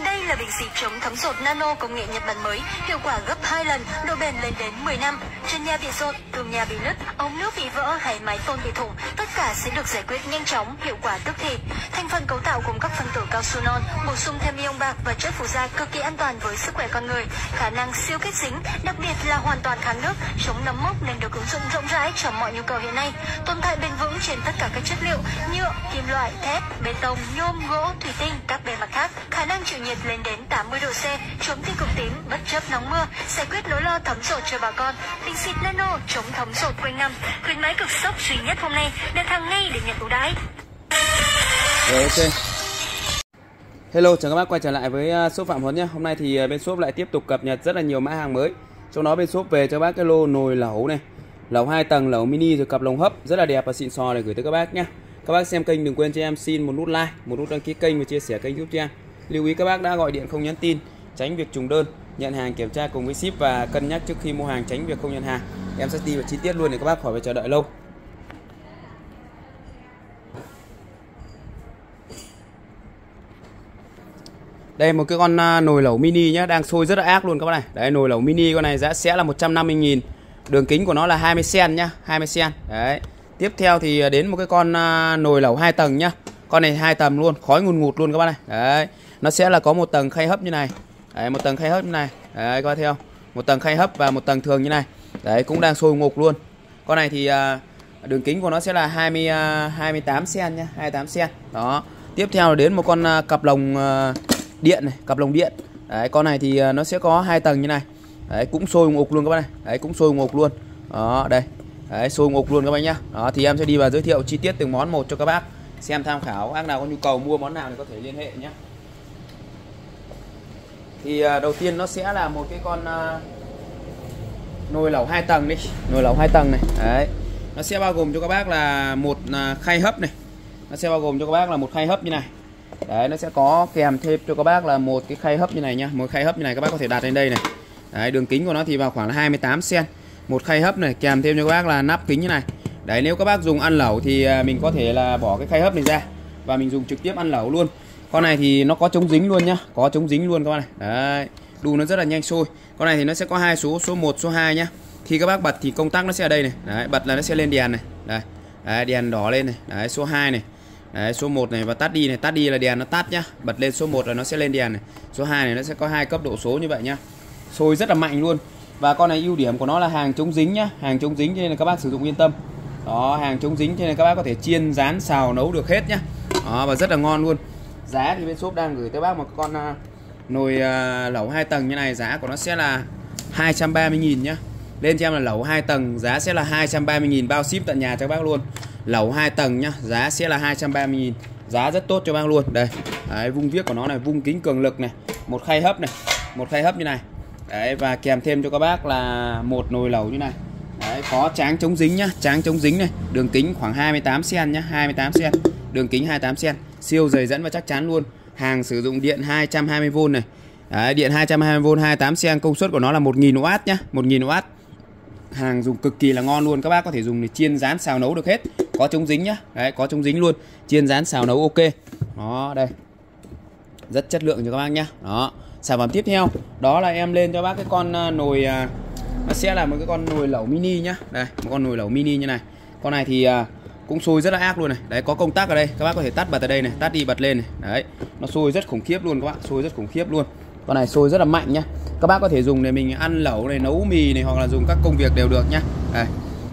đây là bình xịt chống thấm rột nano công nghệ Nhật Bản mới, hiệu quả gấp 2 lần, độ bền lên đến 10 năm. Trên nhà bị rột, tường nhà bị nứt, ống nước bị vỡ hay mái tôn bị thủng, tất cả sẽ được giải quyết nhanh chóng, hiệu quả tức thì. Thành phần cấu tạo gồm các phân tử cao su non, bổ sung thêm ion bạc và chất phụ gia cực kỳ an toàn với sức khỏe con người, khả năng siêu kết dính, đặc biệt là hoàn toàn kháng nước, chống nấm mốc nên được ứng dụng rộng rãi cho mọi nhu cầu hiện nay. Tồn tại bền vững trên tất cả các chất liệu nhựa, kim loại, thép, bê tông, nhôm, gỗ, thủy tinh, các bề mặt khác, khả năng chịu nhiệt lên đến 80 độ C, chống tiêu cực tím, bất chấp nóng mưa, giải quyết nỗi lo thấm rột cho bà con. Bình xịt nano chống thấm rột quanh năm, khuyến mãi cực sốc duy nhất hôm nay, đặt hàng ngay để nhận ưu đãi. Rồi ok. Hello, chào các bác quay trở lại với à, shop Phạm Huấn nhé. Hôm nay thì à, bên shop lại tiếp tục cập nhật rất là nhiều mã hàng mới. Trong đó bên shop về cho bác cái lô nồi lẩu này, lẩu hai tầng, lẩu mini rồi cặp lồng hấp rất là đẹp và xịn sò để gửi tới các bác nhé. Các bác xem kênh đừng quên cho em xin một nút like, một nút đăng ký kênh và chia sẻ kênh giúp cho em. Lưu ý các bác đã gọi điện không nhắn tin, tránh việc trùng đơn, nhận hàng kiểm tra cùng với ship và cân nhắc trước khi mua hàng tránh việc không nhận hàng. Em sẽ đi vào chi tiết luôn để các bác khỏi phải chờ đợi lâu. Đây một cái con à, nồi lẩu mini nhá, đang sôi rất là ác luôn các bác này. Đấy nồi lẩu mini con này giá sẽ là 150 000 Đường kính của nó là 20 cm nhá, 20 cm. Đấy. Tiếp theo thì à, đến một cái con à, nồi lẩu hai tầng nhá. Con này hai tầng luôn, khói ngùn ngụt luôn các bác này. Đấy. Nó sẽ là có một tầng khay hấp như này. Đấy, một tầng khay hấp như này. Đấy các theo. Một tầng khay hấp và một tầng thường như này. Đấy cũng đang sôi ngục luôn. Con này thì uh, đường kính của nó sẽ là 20 28 cm nhá, 28 cm. Đó. Tiếp theo là đến một con à, cặp lồng à, điện này cặp lồng điện đấy con này thì nó sẽ có hai tầng như này đấy cũng sôi ngục luôn các bạn này đấy cũng sôi ngục luôn đó đây đấy sôi ngục luôn các bạn nhá đó thì em sẽ đi vào giới thiệu chi tiết từng món một cho các bác xem tham khảo bác nào có nhu cầu mua món nào thì có thể liên hệ nhé thì à, đầu tiên nó sẽ là một cái con à, nồi lẩu hai tầng đi. Nồi lẩu hai tầng này. Đấy. Nó sẽ bao gồm cho các bác là một à, khay hấp này. Nó sẽ bao gồm cho các bác là một khay hấp như này. Đấy, nó sẽ có kèm thêm cho các bác là một cái khay hấp như này nhá. Một khay hấp như này các bác có thể đặt lên đây này. Đấy, đường kính của nó thì vào khoảng là 28 cm một khay hấp này kèm thêm cho các bác là nắp kính như này. Đấy, nếu các bác dùng ăn lẩu thì mình có thể là bỏ cái khay hấp này ra và mình dùng trực tiếp ăn lẩu luôn con này thì nó có chống dính luôn nhá có chống dính luôn các bạn này. Đấy đun nó rất là nhanh sôi. Con này thì nó sẽ có hai số số 1 số 2 nhá. Khi các bác bật thì công tắc nó sẽ ở đây này. Đấy bật là nó sẽ lên đèn này. Đây đấy, đèn đỏ lên này. Đấy số 2 này. Đấy số 1 này và tắt đi này. Tắt đi là đèn nó tắt nhá. Bật lên số 1 là nó sẽ lên đèn này. Số 2 này nó sẽ có hai cấp độ số như vậy nhá. Sôi rất là mạnh luôn. Và con này ưu điểm của nó là hàng chống dính nhá. Hàng chống dính cho nên là các bác sử dụng yên tâm. Đó hàng chống dính cho nên các bác có thể chiên rán xào nấu được hết nhá. Đó và rất là ngon luôn giá thì bên shop đang gửi tới bác một con uh, nồi uh, lẩu hai tầng như này giá của nó sẽ là 230.000 nhá. Lên cho em là lẩu 2 tầng giá sẽ là 230.000 bao ship tận nhà cho bác luôn. Lẩu 2 tầng nhá giá sẽ là 230.000 giá rất tốt cho bác luôn. Đây Đấy, vung viết của nó này vung kính cường lực này một khay hấp này một khay hấp như này. Đấy, và kèm thêm cho các bác là một nồi lẩu như này. Đấy, có tráng chống dính nhá tráng chống dính này đường kính khoảng 28 cm nhá 28 cm đường kính 28 cm siêu dày dẫn và chắc chắn luôn. Hàng sử dụng điện 220V này. Đấy, điện 220V 28 cm công suất của nó là 1000W nhá 1000W hàng dùng cực kỳ là ngon luôn các bác có thể dùng để chiên rán xào nấu được hết. Có chống dính nhá. Đấy có chống dính luôn. Chiên rán xào nấu ok. Đó đây. Rất chất lượng cho các bác nhá. Đó sản phẩm tiếp theo. Đó là em lên cho bác cái con à, nồi à, nó sẽ là một cái con nồi lẩu mini nhá. Đây một con nồi lẩu mini như này. Con này thì à, cũng sôi rất là ác luôn này. Đấy, có công tắc ở đây, các bác có thể tắt bật ở đây này, tắt đi bật lên này. Đấy, nó sôi rất khủng khiếp luôn các bạn sôi rất khủng khiếp luôn. Con này sôi rất là mạnh nhá. Các bác có thể dùng để mình ăn lẩu này, nấu mì này, hoặc là dùng các công việc đều được nhá. Đây,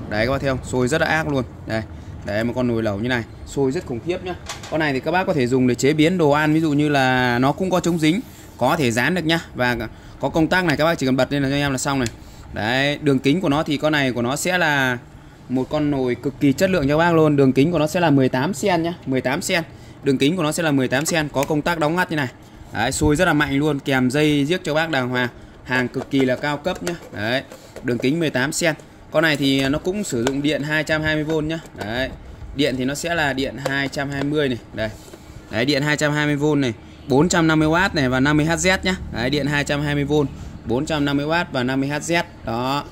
đấy các bác thấy không? Sôi rất là ác luôn. Đây, đấy một con nồi lẩu như này. Sôi rất khủng khiếp nhá. Con này thì các bác có thể dùng để chế biến đồ ăn, ví dụ như là nó cũng có chống dính, có thể dán được nhá. Và có công tắc này, các bác chỉ cần bật lên là cho em là xong này. Đấy, đường kính của nó thì con này của nó sẽ là một con nồi cực kỳ chất lượng cho bác. Luôn, đường kính của nó sẽ là 18 cm nhá. 18 cm đường kính của nó sẽ là 18 cm có công tắc đóng ngắt như này. Đấy sôi rất là mạnh luôn, kèm dây giết cho bác đàng hoàng. Hàng cực kỳ là cao cấp nhá. Đấy, đường kính 18 cm con này thì nó cũng sử dụng điện 220V nhá. Đấy, điện thì nó sẽ là điện 220 này. Đây. Đấy, điện 220V này. 450W này và 50Hz nhá. Đấy, điện 220V 450W và 50Hz đó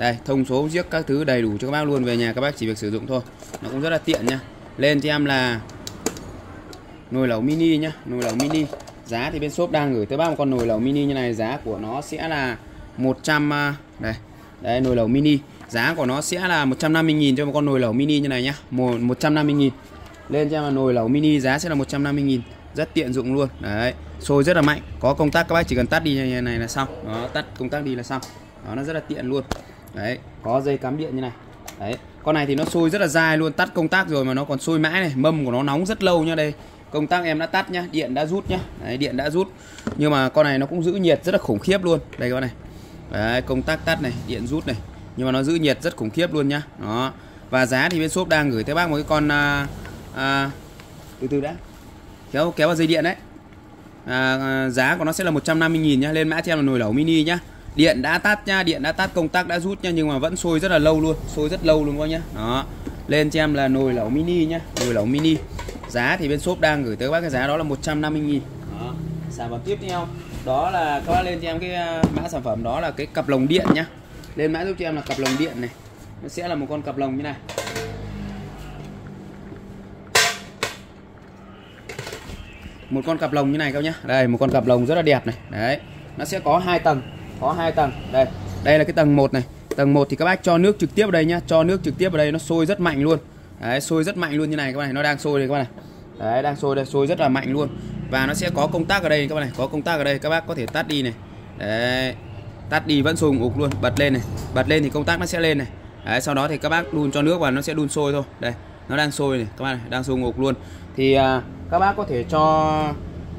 đây, thông số giếc các thứ đầy đủ cho các bác luôn, về nhà các bác chỉ việc sử dụng thôi. Nó cũng rất là tiện nha lên cho em là nồi lẩu mini nhá, nồi lẩu mini. Giá thì bên shop đang gửi tới bác một con nồi lẩu mini như này, giá của nó sẽ là 100 à, đây đây, nồi lẩu mini. Giá của nó sẽ là 150.000 cho một con nồi lẩu mini như này nhá. 150.000 lên cho em là nồi lẩu mini, giá sẽ là 150.000 rất tiện dụng luôn. Đấy sôi rất là mạnh. Có công tắc các bác chỉ cần tắt đi như này là xong. Đó, tắt công tắc đi là xong. Đó, nó rất là tiện luôn đấy có dây cắm điện như này. Đấy con này thì nó sôi rất là dai luôn tắt công tắc rồi mà nó còn sôi mãi này. Mâm của nó nóng rất lâu nha đây. Công tắc em đã tắt nhá điện đã rút nhá. Đấy, điện đã rút. Nhưng mà con này nó cũng giữ nhiệt rất là khủng khiếp luôn. Đây các bạn này. Đấy, công tắc tắt này điện rút này. Nhưng mà nó giữ nhiệt rất khủng khiếp luôn nhá. Đó. Và giá thì bên shop đang gửi tới bác một cái con à, à, từ từ đã. Kéo kéo vào dây điện đấy. À, à giá của nó sẽ là 150.000 nhá lên mã cho em là nồi lẩu mini nhá điện đã tắt nha, điện đã tắt, công tắc đã rút nha, nhưng mà vẫn sôi rất là lâu luôn, sôi rất lâu luôn các nhá. Đó, lên cho em là nồi lẩu mini nhá, nồi lẩu mini. Giá thì bên shop đang gửi tới các bác cái giá đó là 150 nghìn. Đó. sản phẩm tiếp theo. Đó là các bác lên cho em cái uh, mã sản phẩm, đó là cái cặp lồng điện nhá. Lên mã giúp cho em là cặp lồng điện này. Nó sẽ là một con cặp lồng như này. Một con cặp lồng như này các nhá. Đây, một con cặp lồng rất là đẹp này. Đấy, nó sẽ có hai tầng có hai tầng. Đây. Đây là cái tầng 1 này. Tầng 1 thì các bác cho nước trực tiếp vào đây nhá. Cho nước trực tiếp vào đây nó sôi rất mạnh luôn. Đấy sôi rất mạnh luôn như này các bạn này. Nó đang sôi đây các bạn này. Đấy đang sôi đây sôi rất là mạnh luôn. Và nó sẽ có công tắc ở đây các bạn này. Có công tắc ở đây các bác có thể tắt đi này. Đấy. Tắt đi vẫn sùng ục luôn. Bật lên này. Bật lên thì công tắc nó sẽ lên này. Đấy sau đó thì các bác đun cho nước vào nó sẽ đun sôi thôi. Đây nó đang sôi này các bạn này. Đang sùng ngục luôn. Thì à, các bác có thể cho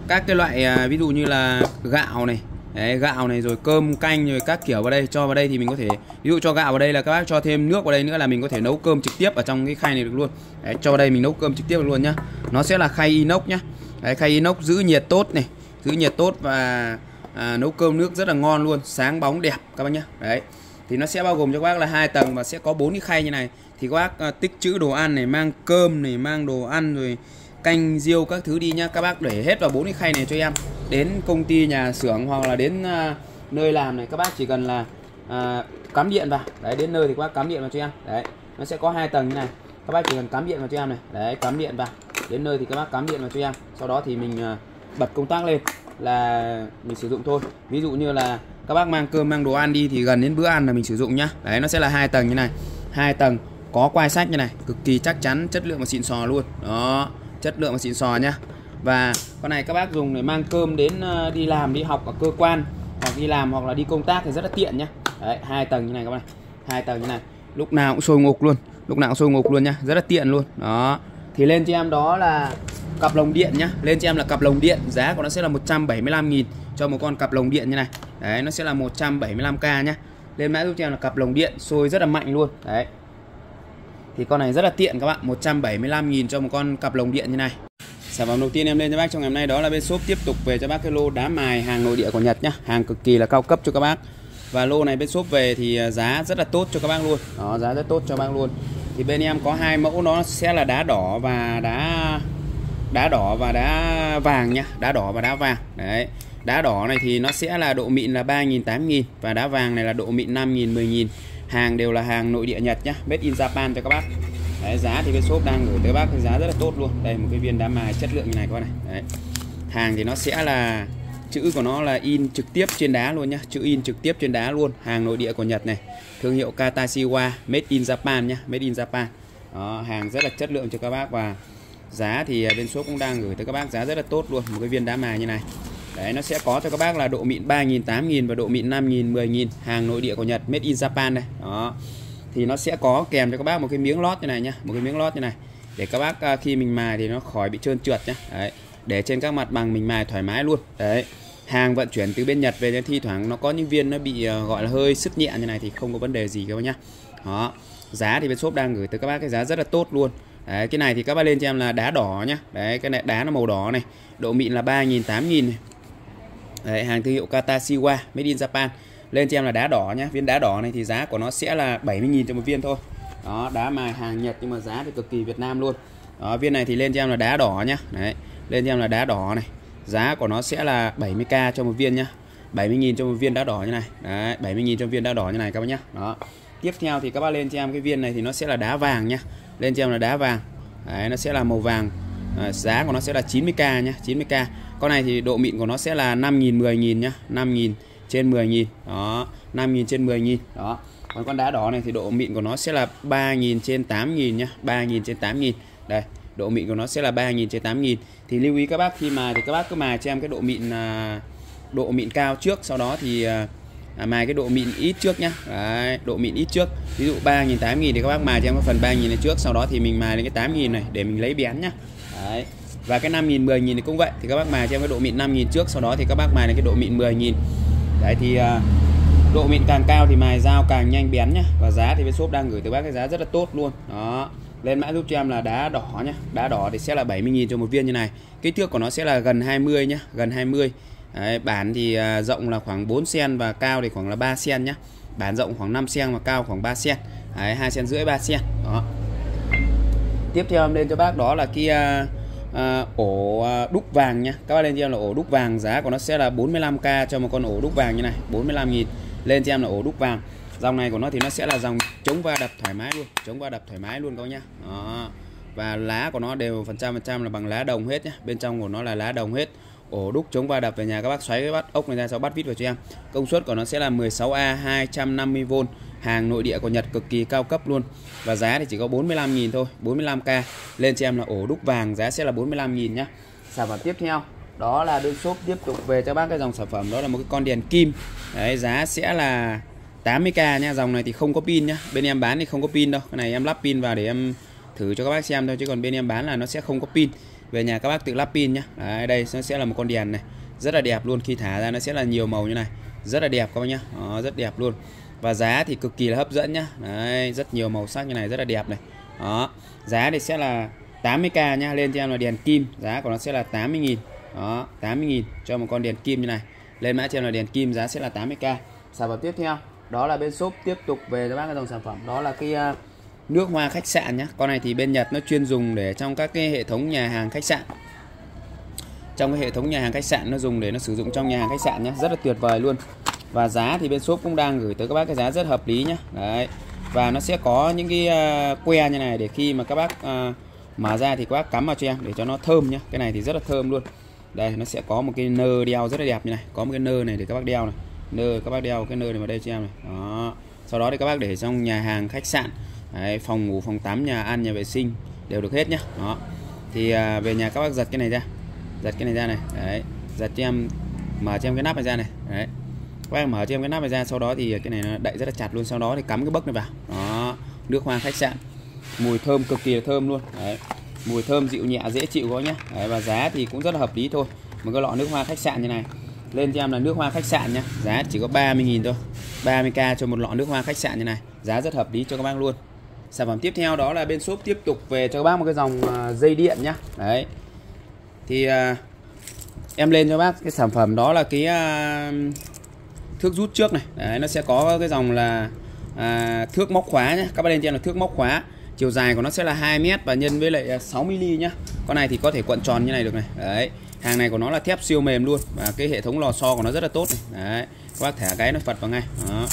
các cái loại à, ví dụ như là gạo này Đấy, gạo này rồi cơm canh rồi các kiểu vào đây cho vào đây thì mình có thể ví dụ cho gạo vào đây là các bác cho thêm nước vào đây nữa là mình có thể nấu cơm trực tiếp ở trong cái khay này được luôn. Đấy, cho vào đây mình nấu cơm trực tiếp được luôn nhá. Nó sẽ là khay inox nhá. Đấy, khay inox giữ nhiệt tốt này giữ nhiệt tốt và à, nấu cơm nước rất là ngon luôn sáng bóng đẹp các bác nhá. Đấy thì nó sẽ bao gồm cho các bác là hai tầng và sẽ có bốn cái khay như này. Thì các bác à, tích trữ đồ ăn này mang cơm này mang đồ ăn rồi canh riêu các thứ đi nhá. Các bác để hết vào bốn cái khay này cho em. Đến công ty nhà xưởng hoặc là đến à, nơi làm này các bác chỉ cần là à, cắm điện vào. Đấy đến nơi thì các bác cắm điện vào cho em. Đấy nó sẽ có hai tầng như này. Các bác chỉ cần cắm điện vào cho em này. Đấy cắm điện vào. Đến nơi thì các bác cắm điện vào cho em. Sau đó thì mình à, bật công tắc lên là mình sử dụng thôi. Ví dụ như là các bác mang cơm mang đồ ăn đi thì gần đến bữa ăn là mình sử dụng nhá. Đấy nó sẽ là hai tầng như này. Hai tầng có quai sách như này cực kỳ chắc chắn chất lượng và xịn sò luôn. Đó chất lượng và xịn sò nhá. Và con này các bác dùng để mang cơm đến ờ, đi làm, đi học ở cơ quan, hoặc đi làm, hoặc là đi công tác thì rất là tiện nhá. Đấy, hai tầng như này các bạn này, hai tầng như này. Lúc nào cũng sôi ngục luôn, lúc nào cũng sôi ngục luôn nhá, rất là tiện luôn. Đó. Thì lên cho em đó là cặp lồng điện nhá, lên cho em là cặp lồng điện, giá của nó sẽ là 175.000 cho một con cặp lồng điện như này. Đấy, nó sẽ là 175k nhá. Lên mã giúp cho em là cặp lồng điện sôi rất là mạnh luôn. Đấy thì con này rất là tiện các bạn 175.000 cho một con cặp lồng điện như này. Sản phẩm đầu tiên em lên cho bác trong ngày hôm nay đó là bên shop tiếp tục về cho bác cái lô đá mài hàng nội địa của Nhật nhá. Hàng cực kỳ là cao cấp cho các bác. Và lô này bên shop về thì à, giá rất là tốt cho các bác luôn. Đó, giá rất tốt cho bác luôn. Thì bên em có hai mẫu, nó sẽ là đá đỏ và đá đá đỏ và đá vàng nhá. Đá đỏ và đá vàng. Đấy. Đá đỏ này thì nó sẽ là độ mịn là 3.000 8.000 và đá vàng này là độ mịn 5.000 10.000 hàng đều là hàng nội địa Nhật nhá made in Japan cho các bác. Đấy, giá thì bên shop đang gửi tới bác cái giá rất là tốt luôn. Đây một cái viên đá mài chất lượng như này các bác này. Đấy. hàng thì nó sẽ là chữ của nó là in trực tiếp trên đá luôn nhá chữ in trực tiếp trên đá luôn hàng nội địa của Nhật này. Thương hiệu Katashiwa made in Japan nhá made in Japan. Đó, hàng rất là chất lượng cho các bác và giá thì bên shop cũng đang gửi tới các bác giá rất là tốt luôn một cái viên đá mài như này. Đấy nó sẽ có cho các bác là độ mịn 3.000, 8.000 và độ mịn 5.000, 10.000 hàng nội địa của Nhật made in Japan đây. Đó. Thì nó sẽ có kèm cho các bác một cái miếng lót như này nhá, một cái miếng lót như này. Để các bác à, khi mình mài thì nó khỏi bị trơn trượt nhá. Đấy. Để trên các mặt bằng mình mài thoải mái luôn. Đấy. Hàng vận chuyển từ bên Nhật về nên thi thoảng nó có những viên nó bị à, gọi là hơi sứt nhẹ như này thì không có vấn đề gì các bác nhá. Đó. Giá thì bên shop đang gửi tới các bác cái giá rất là tốt luôn. Đấy, cái này thì các bác lên cho em là đá đỏ nhá. Đấy, cái này đá nó màu đỏ này. Độ mịn là 3.000, 8.000 này. Đấy, hàng thương hiệu Katashiwa made in Japan. Lên cho em là đá đỏ nhá. Viên đá đỏ này thì giá của nó sẽ là 70.000 cho một viên thôi. Đó đá mài hàng Nhật nhưng mà giá thì cực kỳ Việt Nam luôn. Đó viên này thì lên cho em là đá đỏ nhá. Đấy lên cho em là đá đỏ này. Giá của nó sẽ là 70k cho một viên nhá. 70.000 cho một viên đá đỏ như này. Đấy 70.000 cho viên đá đỏ như này các bác nhá. Đó. Tiếp theo thì các bác lên cho em cái viên này thì nó sẽ là đá vàng nhá. Lên cho em là đá vàng. Đấy nó sẽ là màu vàng. À, giá của nó sẽ là 90k nhá 90k con này thì độ mịn của nó sẽ là 5.000 10.000 nhá. 5.000 trên 10.000 đó 5.000 trên 10.000 đó. Còn con đá đỏ này thì độ mịn của nó sẽ là 3.000 trên 8.000 nhá. 3.000 trên 8.000 đây độ mịn của nó sẽ là 3.000 trên 8.000 thì lưu ý các bác khi mà thì các bác cứ mài cho em cái độ mịn à, độ mịn cao trước sau đó thì à, à, mài cái độ mịn ít trước nhá. Đấy, độ mịn ít trước. Ví dụ 3.000 8.000 thì các bác mài cho em cái phần 3.000 này trước sau đó thì mình mài lên cái 8.000 này để mình lấy bén nhá. Đấy và cái 5.000 10.000 thì cũng vậy. Thì các bác mài cho em cái độ mịn 5.000 trước sau đó thì các bác mài lên cái độ mịn 10.000 đấy thì uh, độ mịn càng cao thì mài dao càng nhanh bén nhá. Và giá thì bên shop đang gửi tới bác cái giá rất là tốt luôn. Đó. Lên mã giúp cho em là đá đỏ nhá. Đá đỏ thì sẽ là 70.000 cho một viên như này. Kích thước của nó sẽ là gần 20 nhá gần 20 Đấy, bản thì uh, rộng là khoảng 4 cm và cao thì khoảng là 3 cm nhá. Bản rộng khoảng 5 cm và cao khoảng 3 cm Đấy, 2 cm rưỡi 3 cm đó. Tiếp theo em lên cho bác đó là kia uh, à, à, ổ à, đúc vàng nhá các bác lên cho em là ổ đúc vàng giá của nó sẽ là 45k cho một con ổ đúc vàng như này 45 nghìn. Lên cho em là ổ đúc vàng. Dòng này của nó thì nó sẽ là dòng chống va đập thoải mái luôn chống va đập thoải mái luôn các nhá. Đó. và lá của nó đều phần trăm phần trăm là bằng lá đồng hết nhá. Bên trong của nó là lá đồng hết. Ổ đúc chống va đập về nhà các bác xoáy cái bắt ốc này ra sau bắt vít vào cho em. Công suất của nó sẽ là 16A 250V hàng nội địa của Nhật cực kỳ cao cấp luôn. Và giá thì chỉ có 45.000 thôi 45k lên cho em là ổ đúc vàng giá sẽ là 45.000 nhá. Sản phẩm tiếp theo đó là đơn shop tiếp tục về cho bác cái dòng sản phẩm đó là một cái con đèn kim. Đấy giá sẽ là 80k nha dòng này thì không có pin nhá. Bên em bán thì không có pin đâu cái này em lắp pin vào để em thử cho các bác xem thôi chứ còn bên em bán là nó sẽ không có pin. Về nhà các bác tự lắp pin nhá. Đấy, đây nó sẽ là một con đèn này rất là đẹp luôn khi thả ra nó sẽ là nhiều màu như này. Rất là đẹp các bác nhá đó, rất đẹp luôn và giá thì cực kỳ là hấp dẫn nhá. Đấy rất nhiều màu sắc như này rất là đẹp này. Đó giá thì sẽ là 80k nhá lên cho em là đèn kim. Giá của nó sẽ là 80.000 đó 80.000 cho một con đèn kim như này. Lên mã cho em là đèn kim giá sẽ là 80k sản phẩm tiếp theo đó là bên shop tiếp tục về cho bác cái dòng sản phẩm. Đó là cái uh, nước hoa khách sạn nhá. Con này thì bên Nhật nó chuyên dùng để trong các cái hệ thống nhà hàng khách sạn. Trong cái hệ thống nhà hàng khách sạn nó dùng để nó sử dụng trong nhà hàng khách sạn nhé rất là tuyệt vời luôn và giá thì bên shop cũng đang gửi tới các bác cái giá rất hợp lý nhá. Đấy. Và nó sẽ có những cái à, que như này để khi mà các bác à, mở ra thì các bác cắm vào cho em để cho nó thơm nhá. Cái này thì rất là thơm luôn. Đây nó sẽ có một cái nơ đeo rất là đẹp như này. Có một cái nơ này để các bác đeo này. Nơ các bác đeo cái nơ này vào đây cho em này. Đó. Sau đó thì các bác để trong nhà hàng khách sạn. Đấy, phòng ngủ phòng tắm nhà ăn nhà vệ sinh đều được hết nhá. Đó. Thì à, về nhà các bác giật cái này ra. Giật cái này ra này. Đấy. Giật cho em mở cho em cái nắp này ra này. Đấy các em mở cho em cái nắp này ra sau đó thì cái này nó đậy rất là chặt luôn sau đó thì cắm cái bấc này vào. Đó nước hoa khách sạn. Mùi thơm cực kỳ là thơm luôn. Đấy mùi thơm dịu nhẹ dễ chịu quá nhá đấy, và giá thì cũng rất là hợp lý thôi. Một cái lọ nước hoa khách sạn như này. Lên cho em là nước hoa khách sạn nhá giá chỉ có 30.000 thôi. 30k cho một lọ nước hoa khách sạn như này. Giá rất hợp lý cho các bác luôn. Sản phẩm tiếp theo đó là bên shop tiếp tục về cho các bác một cái dòng à, dây điện nhá. Đấy. Thì à, em lên cho bác cái sản phẩm đó là cái à, thước rút trước này. Đấy, nó sẽ có cái dòng là à, thước móc khóa nhé các bạn lên trên là thước móc khóa. Chiều dài của nó sẽ là 2 mét và nhân với lại à, 6 mm nhá. Con này thì có thể cuộn tròn như này được này. Đấy hàng này của nó là thép siêu mềm luôn và cái hệ thống lò xo của nó rất là tốt này. Đấy các bác thả cái nó phật vào ngay. Đó.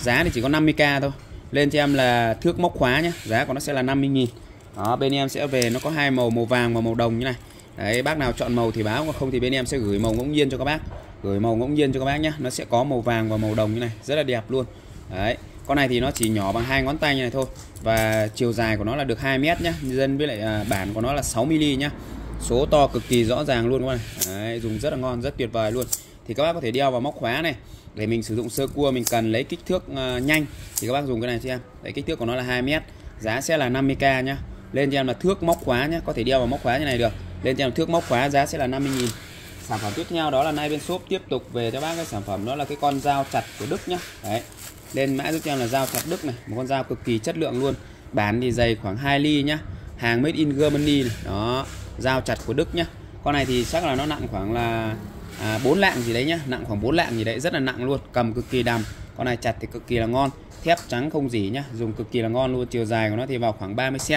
giá thì chỉ có 50k thôi. Lên cho em là thước móc khóa nhé giá của nó sẽ là 50 nghìn. Đó bên em sẽ về nó có hai màu màu vàng và màu đồng như này đấy bác nào chọn màu thì báo còn không thì bên em sẽ gửi màu ngẫu nhiên cho các bác. Gửi màu ngẫu nhiên cho các bác nhé nó sẽ có màu vàng và màu đồng như này. Rất là đẹp luôn. Đấy con này thì nó chỉ nhỏ bằng hai ngón tay như này thôi. Và chiều dài của nó là được 2 mét nhá. Dân với lại à, bản của nó là 6 mm nhá. Số to cực kỳ rõ ràng luôn các bạn đấy, dùng rất là ngon rất tuyệt vời luôn. Thì các bác có thể đeo vào móc khóa này. Để mình sử dụng sơ cua mình cần lấy kích thước uh, nhanh. Thì các bác dùng cái này cho em đấy kích thước của nó là 2 mét. Giá sẽ là 50k nhá lên cho em là thước móc khóa nhé, có thể đeo vào móc khóa như này được. Lên cho em thước móc khóa giá sẽ là 50 000 sản phẩm tiếp theo đó là nay bên shop tiếp tục về cho bác cái sản phẩm đó là cái con dao chặt của Đức nhá. Đấy. Lên mã giúp cho em là dao chặt Đức này một con dao cực kỳ chất lượng luôn. Bán thì dày khoảng 2 ly nhá. Hàng made in Germany này. đó dao chặt của Đức nhá. Con này thì chắc là nó nặng khoảng là à, 4 lạng gì đấy nhá. Nặng khoảng 4 lạng gì đấy rất là nặng luôn cầm cực kỳ đầm. Con này chặt thì cực kỳ là ngon thép trắng không gì nhá dùng cực kỳ là ngon luôn chiều dài của nó thì vào khoảng 30 cm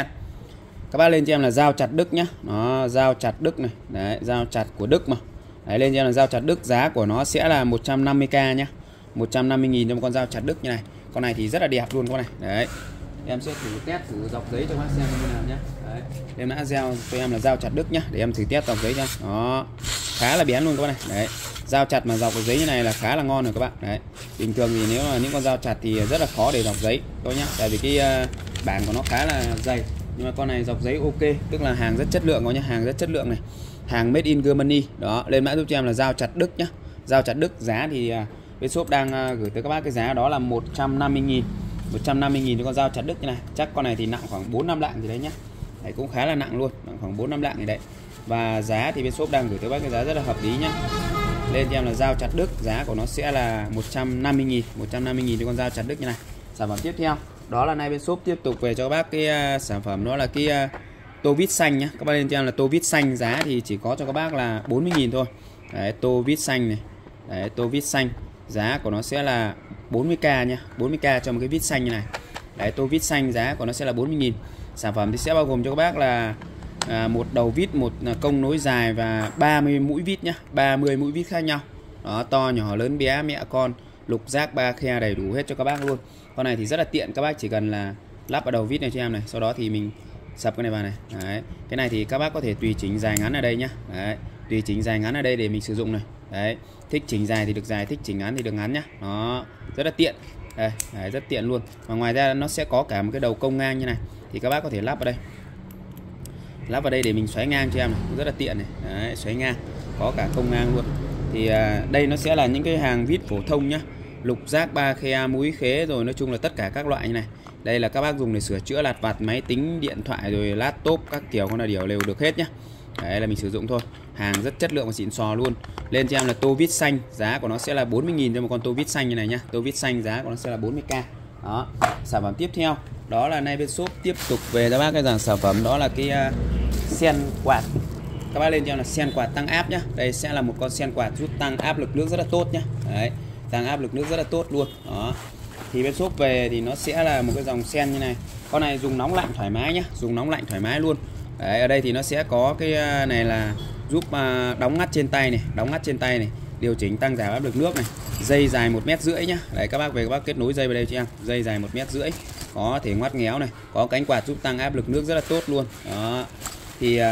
các bác lên cho em là dao chặt Đức nhá. Nó dao chặt Đức này. Đấy dao chặt của Đức mà. Đấy lên cho em là dao chặt Đức giá của nó sẽ là 150k nhá. 150.000 cho một con dao chặt Đức như này. Con này thì rất là đẹp luôn con này. Đấy. Em sẽ thử test thử dọc giấy cho bác xem như nào nhé đấy. Em đã gieo cho em là dao chặt Đức nhá. Để em thử test dọc giấy cho đó. Khá là bén luôn các bạn này. Đấy. Dao chặt mà dọc giấy như này là khá là ngon rồi các bạn. Đấy. Bình thường thì nếu là những con dao chặt thì rất là khó để dọc giấy. Thôi nhá. Tại vì cái ờ, uh, bản của nó khá là dày nhưng mà con này dọc giấy ok, tức là hàng rất chất lượng có nhá, hàng rất chất lượng này. Hàng made in Germany, đó, lên mã giúp cho em là dao chặt Đức nhá. Dao chặt Đức, giá thì à, bên shop đang à, gửi tới các bác cái giá đó là 150 000 150 000 cho con dao chặt Đức như này. Chắc con này thì nặng khoảng 4 5 lạng gì đấy nhá. Đấy, cũng khá là nặng luôn, nặng khoảng 4 5 lạng gì đấy. Và giá thì bên shop đang gửi tới bác cái giá rất là hợp lý nhá. Lên cho em là dao chặt Đức, giá của nó sẽ là 150 000 150 000 cho con dao chặt Đức như này. Sản phẩm tiếp theo đó là nay bên shop. Tiếp tục về cho các bác cái uh, sản phẩm. Đó là cái uh, tô vít xanh nhá. Các bác lên cho em là tô vít xanh. Giá thì chỉ có cho các bác là 40 nghìn thôi. Đấy, tô vít xanh này. Đấy, tô vít xanh. Giá của nó sẽ là 40k nhá. 40k cho một cái vít xanh như này. Đấy tô vít xanh giá của nó sẽ là 40 nghìn. Sản phẩm thì sẽ bao gồm cho các bác là à, một đầu vít một à, công nối dài và 30 mũi vít nhá. 30 mũi vít khác nhau. Đó to nhỏ lớn bé mẹ con. Lục giác ba khe đầy đủ hết cho các bác luôn con này thì rất là tiện các bác chỉ cần là lắp vào đầu vít này cho em này sau đó thì mình sập cái này vào này. Đấy. cái này thì các bác có thể tùy chỉnh dài ngắn ở đây nhá. Đấy. tùy chỉnh dài ngắn ở đây để mình sử dụng này. Đấy thích chỉnh dài thì được dài thích chỉnh ngắn thì được ngắn nhá. Nó rất là tiện. Đây đấy, rất tiện luôn. Và ngoài ra nó sẽ có cả một cái đầu công ngang như này thì các bác có thể lắp vào đây. Lắp vào đây để mình xoáy ngang cho em này rất là tiện này. Đấy, xoáy ngang có cả công ngang luôn. Thì à, đây nó sẽ là những cái hàng vít phổ thông nhá lục giác ba khe mũi khế rồi nói chung là tất cả các loại như này. Đây là các bác dùng để sửa chữa lặt vặt máy tính điện thoại rồi laptop các kiểu con là điều đều được hết nhá. Đấy là mình sử dụng thôi. Hàng rất chất lượng và xịn sò luôn. Lên cho em là tô vít xanh giá của nó sẽ là 40.000 cho một con tô vít xanh như này nhá. Tô vít xanh giá của nó sẽ là 40k đó sản phẩm tiếp theo đó là nay bên shop. Tiếp tục về cho bác cái dàn sản phẩm đó là cái uh, sen quạt. Các bác lên cho em là sen quạt tăng áp nhá. Đây sẽ là một con sen quạt giúp tăng áp lực nước rất là tốt nhá. Đấy tăng áp lực nước rất là tốt luôn. Đó. Thì bên shop về thì nó sẽ là một cái dòng sen như này. Con này dùng nóng lạnh thoải mái nhá dùng nóng lạnh thoải mái luôn. Đấy ở đây thì nó sẽ có cái à, này là giúp à, đóng ngắt trên tay này đóng ngắt trên tay này điều chỉnh tăng giảm áp lực nước này. Dây dài một mét rưỡi nhá. Đấy các bác về các bác kết nối dây vào đây cho em. Dây dài một mét rưỡi. Có thể ngoắt ngéo này có cánh quạt giúp tăng áp lực nước rất là tốt luôn. Đó. Thì uh,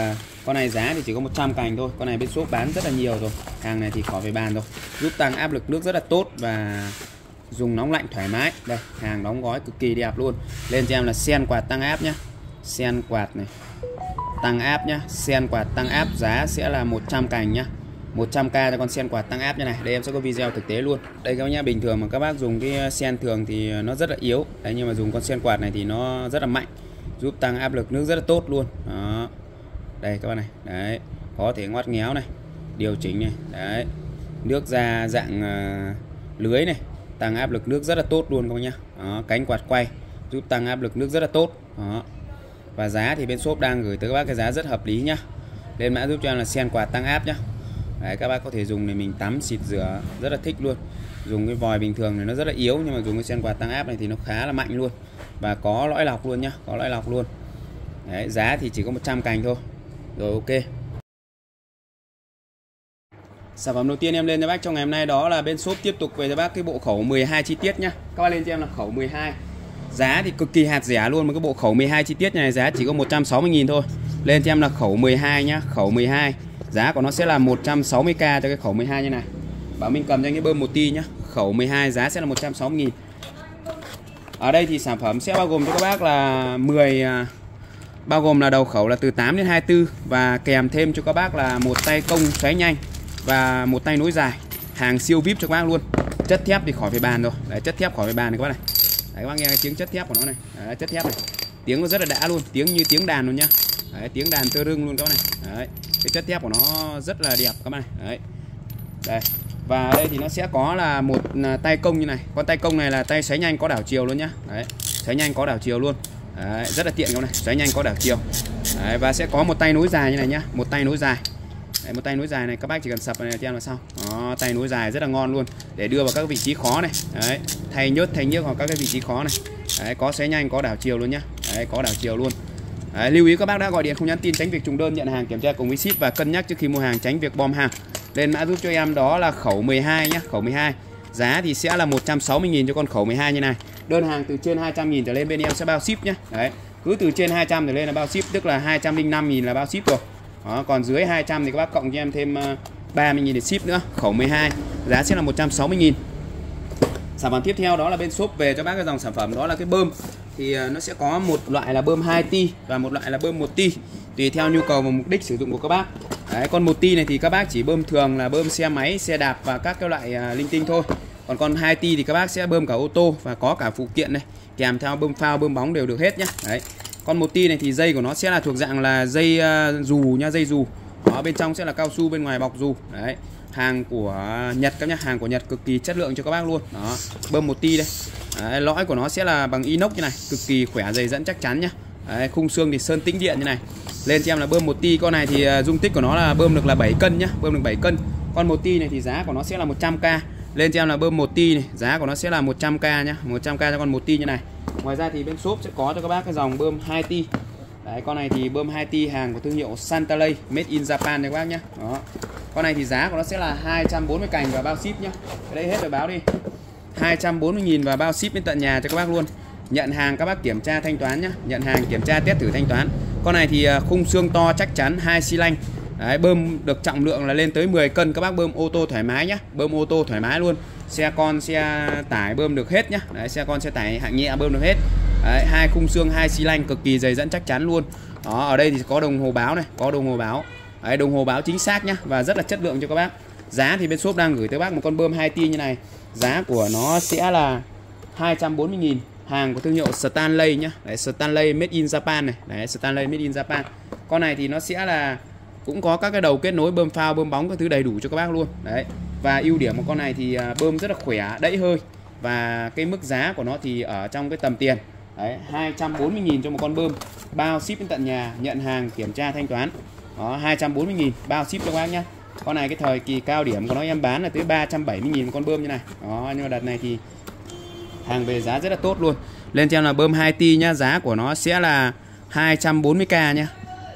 con này giá thì chỉ có 100 cành thôi. Con này bên shop bán rất là nhiều rồi. Hàng này thì khỏi phải bàn rồi giúp tăng áp lực nước rất là tốt và dùng nóng lạnh thoải mái. Đây, hàng đóng gói cực kỳ đẹp luôn. Lên cho em là sen quạt tăng áp nhá. Sen quạt này. Tăng áp nhá. Sen quạt tăng áp giá sẽ là 100 cành nhá. 100k cho con sen quạt tăng áp như này. Đây, em sẽ có video thực tế luôn. Đây các bác nhá, bình thường mà các bác dùng cái ờ, sen thường thì ờ, nó rất là yếu. Đấy, nhưng mà dùng con sen quạt này thì nó rất là mạnh. Giúp tăng áp lực nước rất là tốt luôn. Đó đây các bạn này. Đấy có thể ngoắt ngéo này điều chỉnh này. Đấy nước ra dạng uh, lưới này tăng áp lực nước rất là tốt luôn các bạn nhá. Đó, cánh quạt quay giúp tăng áp lực nước rất là tốt. Đó. và giá thì bên shop đang gửi tới các bác cái giá rất hợp lý nhá. Lên mã giúp cho em là sen quạt tăng áp nhá. Đấy, các bác có thể dùng để mình tắm xịt rửa rất là thích luôn. Dùng cái vòi bình thường này nó rất là yếu nhưng mà dùng cái sen quạt tăng áp này thì nó khá là mạnh luôn. Và có lõi lọc luôn nhá có lõi lọc luôn. Đấy, giá thì chỉ có 100 cành thôi rồi ok Sản phẩm đầu tiên em lên cho bác trong ngày hôm nay đó là bên shop tiếp tục về cho bác cái bộ khẩu 12 chi tiết nhá. Các bác lên cho em là khẩu 12. Giá thì cực kỳ hạt rẻ luôn mà cái bộ khẩu 12 chi tiết này giá chỉ có 160 000 thôi. Lên cho em là khẩu 12 nhá, khẩu 12. Giá của nó sẽ là 160k cho cái khẩu 12 như này. Bảo mình cầm cho anh cái bơm một ti nhá. Khẩu 12 giá sẽ là 160 000 Ở đây thì sản phẩm sẽ bao gồm cho các bác là 10 bao gồm là đầu khẩu là từ 8 đến 24 và kèm thêm cho các bác là một tay công xoáy nhanh và một tay nối dài hàng siêu vip cho các bác luôn. Chất thép thì khỏi phải bàn rồi. Đấy chất thép khỏi phải bàn này các bác này. Đấy, các bác nghe cái tiếng chất thép của nó này. Đấy, chất thép này. Tiếng nó rất là đã luôn tiếng như tiếng đàn luôn nhá. Đấy, tiếng đàn tơ rưng luôn các bác này. Đấy, cái chất thép của nó rất là đẹp các bác này. Đấy. Đây và đây thì nó sẽ có là một à, tay công như này. Con tay công này là tay xoáy nhanh có đảo chiều luôn nhá. Đấy xoáy nhanh có đảo chiều luôn. Đấy, rất là tiện các này. Xoáy nhanh có đảo chiều. Đấy, và sẽ có một tay nối dài như này nhá. Một tay nối dài. Đấy, một tay nối dài này các bác chỉ cần sập này cho em là xong. Đó, tay nối dài rất là ngon luôn. Để đưa vào các vị trí khó này. Đấy, thay nhớt thay nhớt vào các cái vị trí khó này. Đấy, có xoáy nhanh có đảo chiều luôn nhá. Đấy, có đảo chiều luôn. Đấy, lưu ý các bác đã gọi điện không nhắn tin tránh việc trùng đơn nhận hàng kiểm tra cùng với ship và cân nhắc trước khi mua hàng tránh việc bom hàng. Lên mã giúp cho em đó là khẩu 12 nhá khẩu 12 giá thì sẽ là 160.000 cho con khẩu 12 như này đơn hàng từ trên 200.000 trở lên bên em sẽ bao ship nhé đấy cứ từ trên 200 trở lên là bao ship tức là 205.000 là bao ship rồi. Đó, còn dưới 200 thì các bác cộng cho em thêm ờ, 30.000 để ship nữa khẩu 12 giá sẽ là 160.000 sản phẩm tiếp theo đó là bên shop về cho bác cái dòng sản phẩm đó là cái bơm. Thì ờ, nó sẽ có một loại là bơm 2 ti và một loại là bơm 1 ti tùy theo nhu cầu và mục đích sử dụng của các bác. Đấy, con 1 ti này thì các bác chỉ bơm thường là bơm xe máy xe đạp và các cái loại ờ, linh tinh thôi còn con 2T thì các bác sẽ bơm cả ô tô và có cả phụ kiện này kèm theo bơm phao bơm bóng đều được hết nhé đấy. Con một t này thì dây của nó sẽ là thuộc dạng là dây uh, dù nha dây dù. Đó bên trong sẽ là cao su bên ngoài bọc dù. Đấy. Hàng của Nhật các nhá hàng của Nhật cực kỳ chất lượng cho các bác luôn. Đó. Bơm một t đây. Đấy, lõi của nó sẽ là bằng inox như này cực kỳ khỏe dày dẫn chắc chắn nhá. Đấy, khung xương thì sơn tĩnh điện như này. Lên cho em là bơm một t con này thì uh, dung tích của nó là bơm được là 7 cân nhá bơm được 7 cân. Con một t này thì giá của nó sẽ là 100k lên cho em là bơm 1 ti này, giá của nó sẽ là 100k nhá 100k cho con 1 ti như này. Ngoài ra thì bên shop sẽ có cho các bác cái dòng bơm 2 ti. Đấy, con này thì bơm 2 ti hàng của thương hiệu Santalay made in Japan đấy các bác nhá. Đó. Con này thì giá của nó sẽ là 240 cành và bao ship nhá. Cái đây hết rồi báo đi. 240.000 và bao ship đến tận nhà cho các bác luôn. Nhận hàng các bác kiểm tra thanh toán nhá. Nhận hàng kiểm tra test thử thanh toán. Con này thì à, khung xương to chắc chắn, hai xi lanh. Đấy, bơm được trọng lượng là lên tới 10 cân các bác bơm ô tô thoải mái nhá. Bơm ô tô thoải mái luôn. Xe con xe tải bơm được hết nhá. Đấy, xe con xe tải hạng nhẹ bơm được hết. Đấy, hai khung xương hai xi lanh cực kỳ dày dẫn chắc chắn luôn. Đó ở đây thì có đồng hồ báo này có đồng hồ báo. Đấy, đồng hồ báo chính xác nhá và rất là chất lượng cho các bác. Giá thì bên shop đang gửi tới bác một con bơm 2 ti như này. Giá của nó sẽ là 240.000 hàng của thương hiệu Stanley nhá. Đấy, Stanley made in Japan này. Đấy, Stanley made in Japan. Con này thì nó sẽ là cũng có các cái đầu kết nối bơm phao, bơm bóng các thứ đầy đủ cho các bác luôn. Đấy. Và ưu điểm của con này thì à, bơm rất là khỏe đẩy hơi. Và cái mức giá của nó thì ở trong cái tầm tiền, đấy 240.000 cho một con bơm. Bao ship đến tận nhà, nhận hàng, kiểm tra, thanh toán. Đó 240.000 bao ship cho các bác nhá. Con này cái thời kỳ cao điểm của nó, em bán là tới 370.000 một con bơm như này. Đó, nhưng mà đợt này thì hàng về giá rất là tốt luôn. Lên cho là bơm 2 ti nhá, giá của nó sẽ là 240k nhá.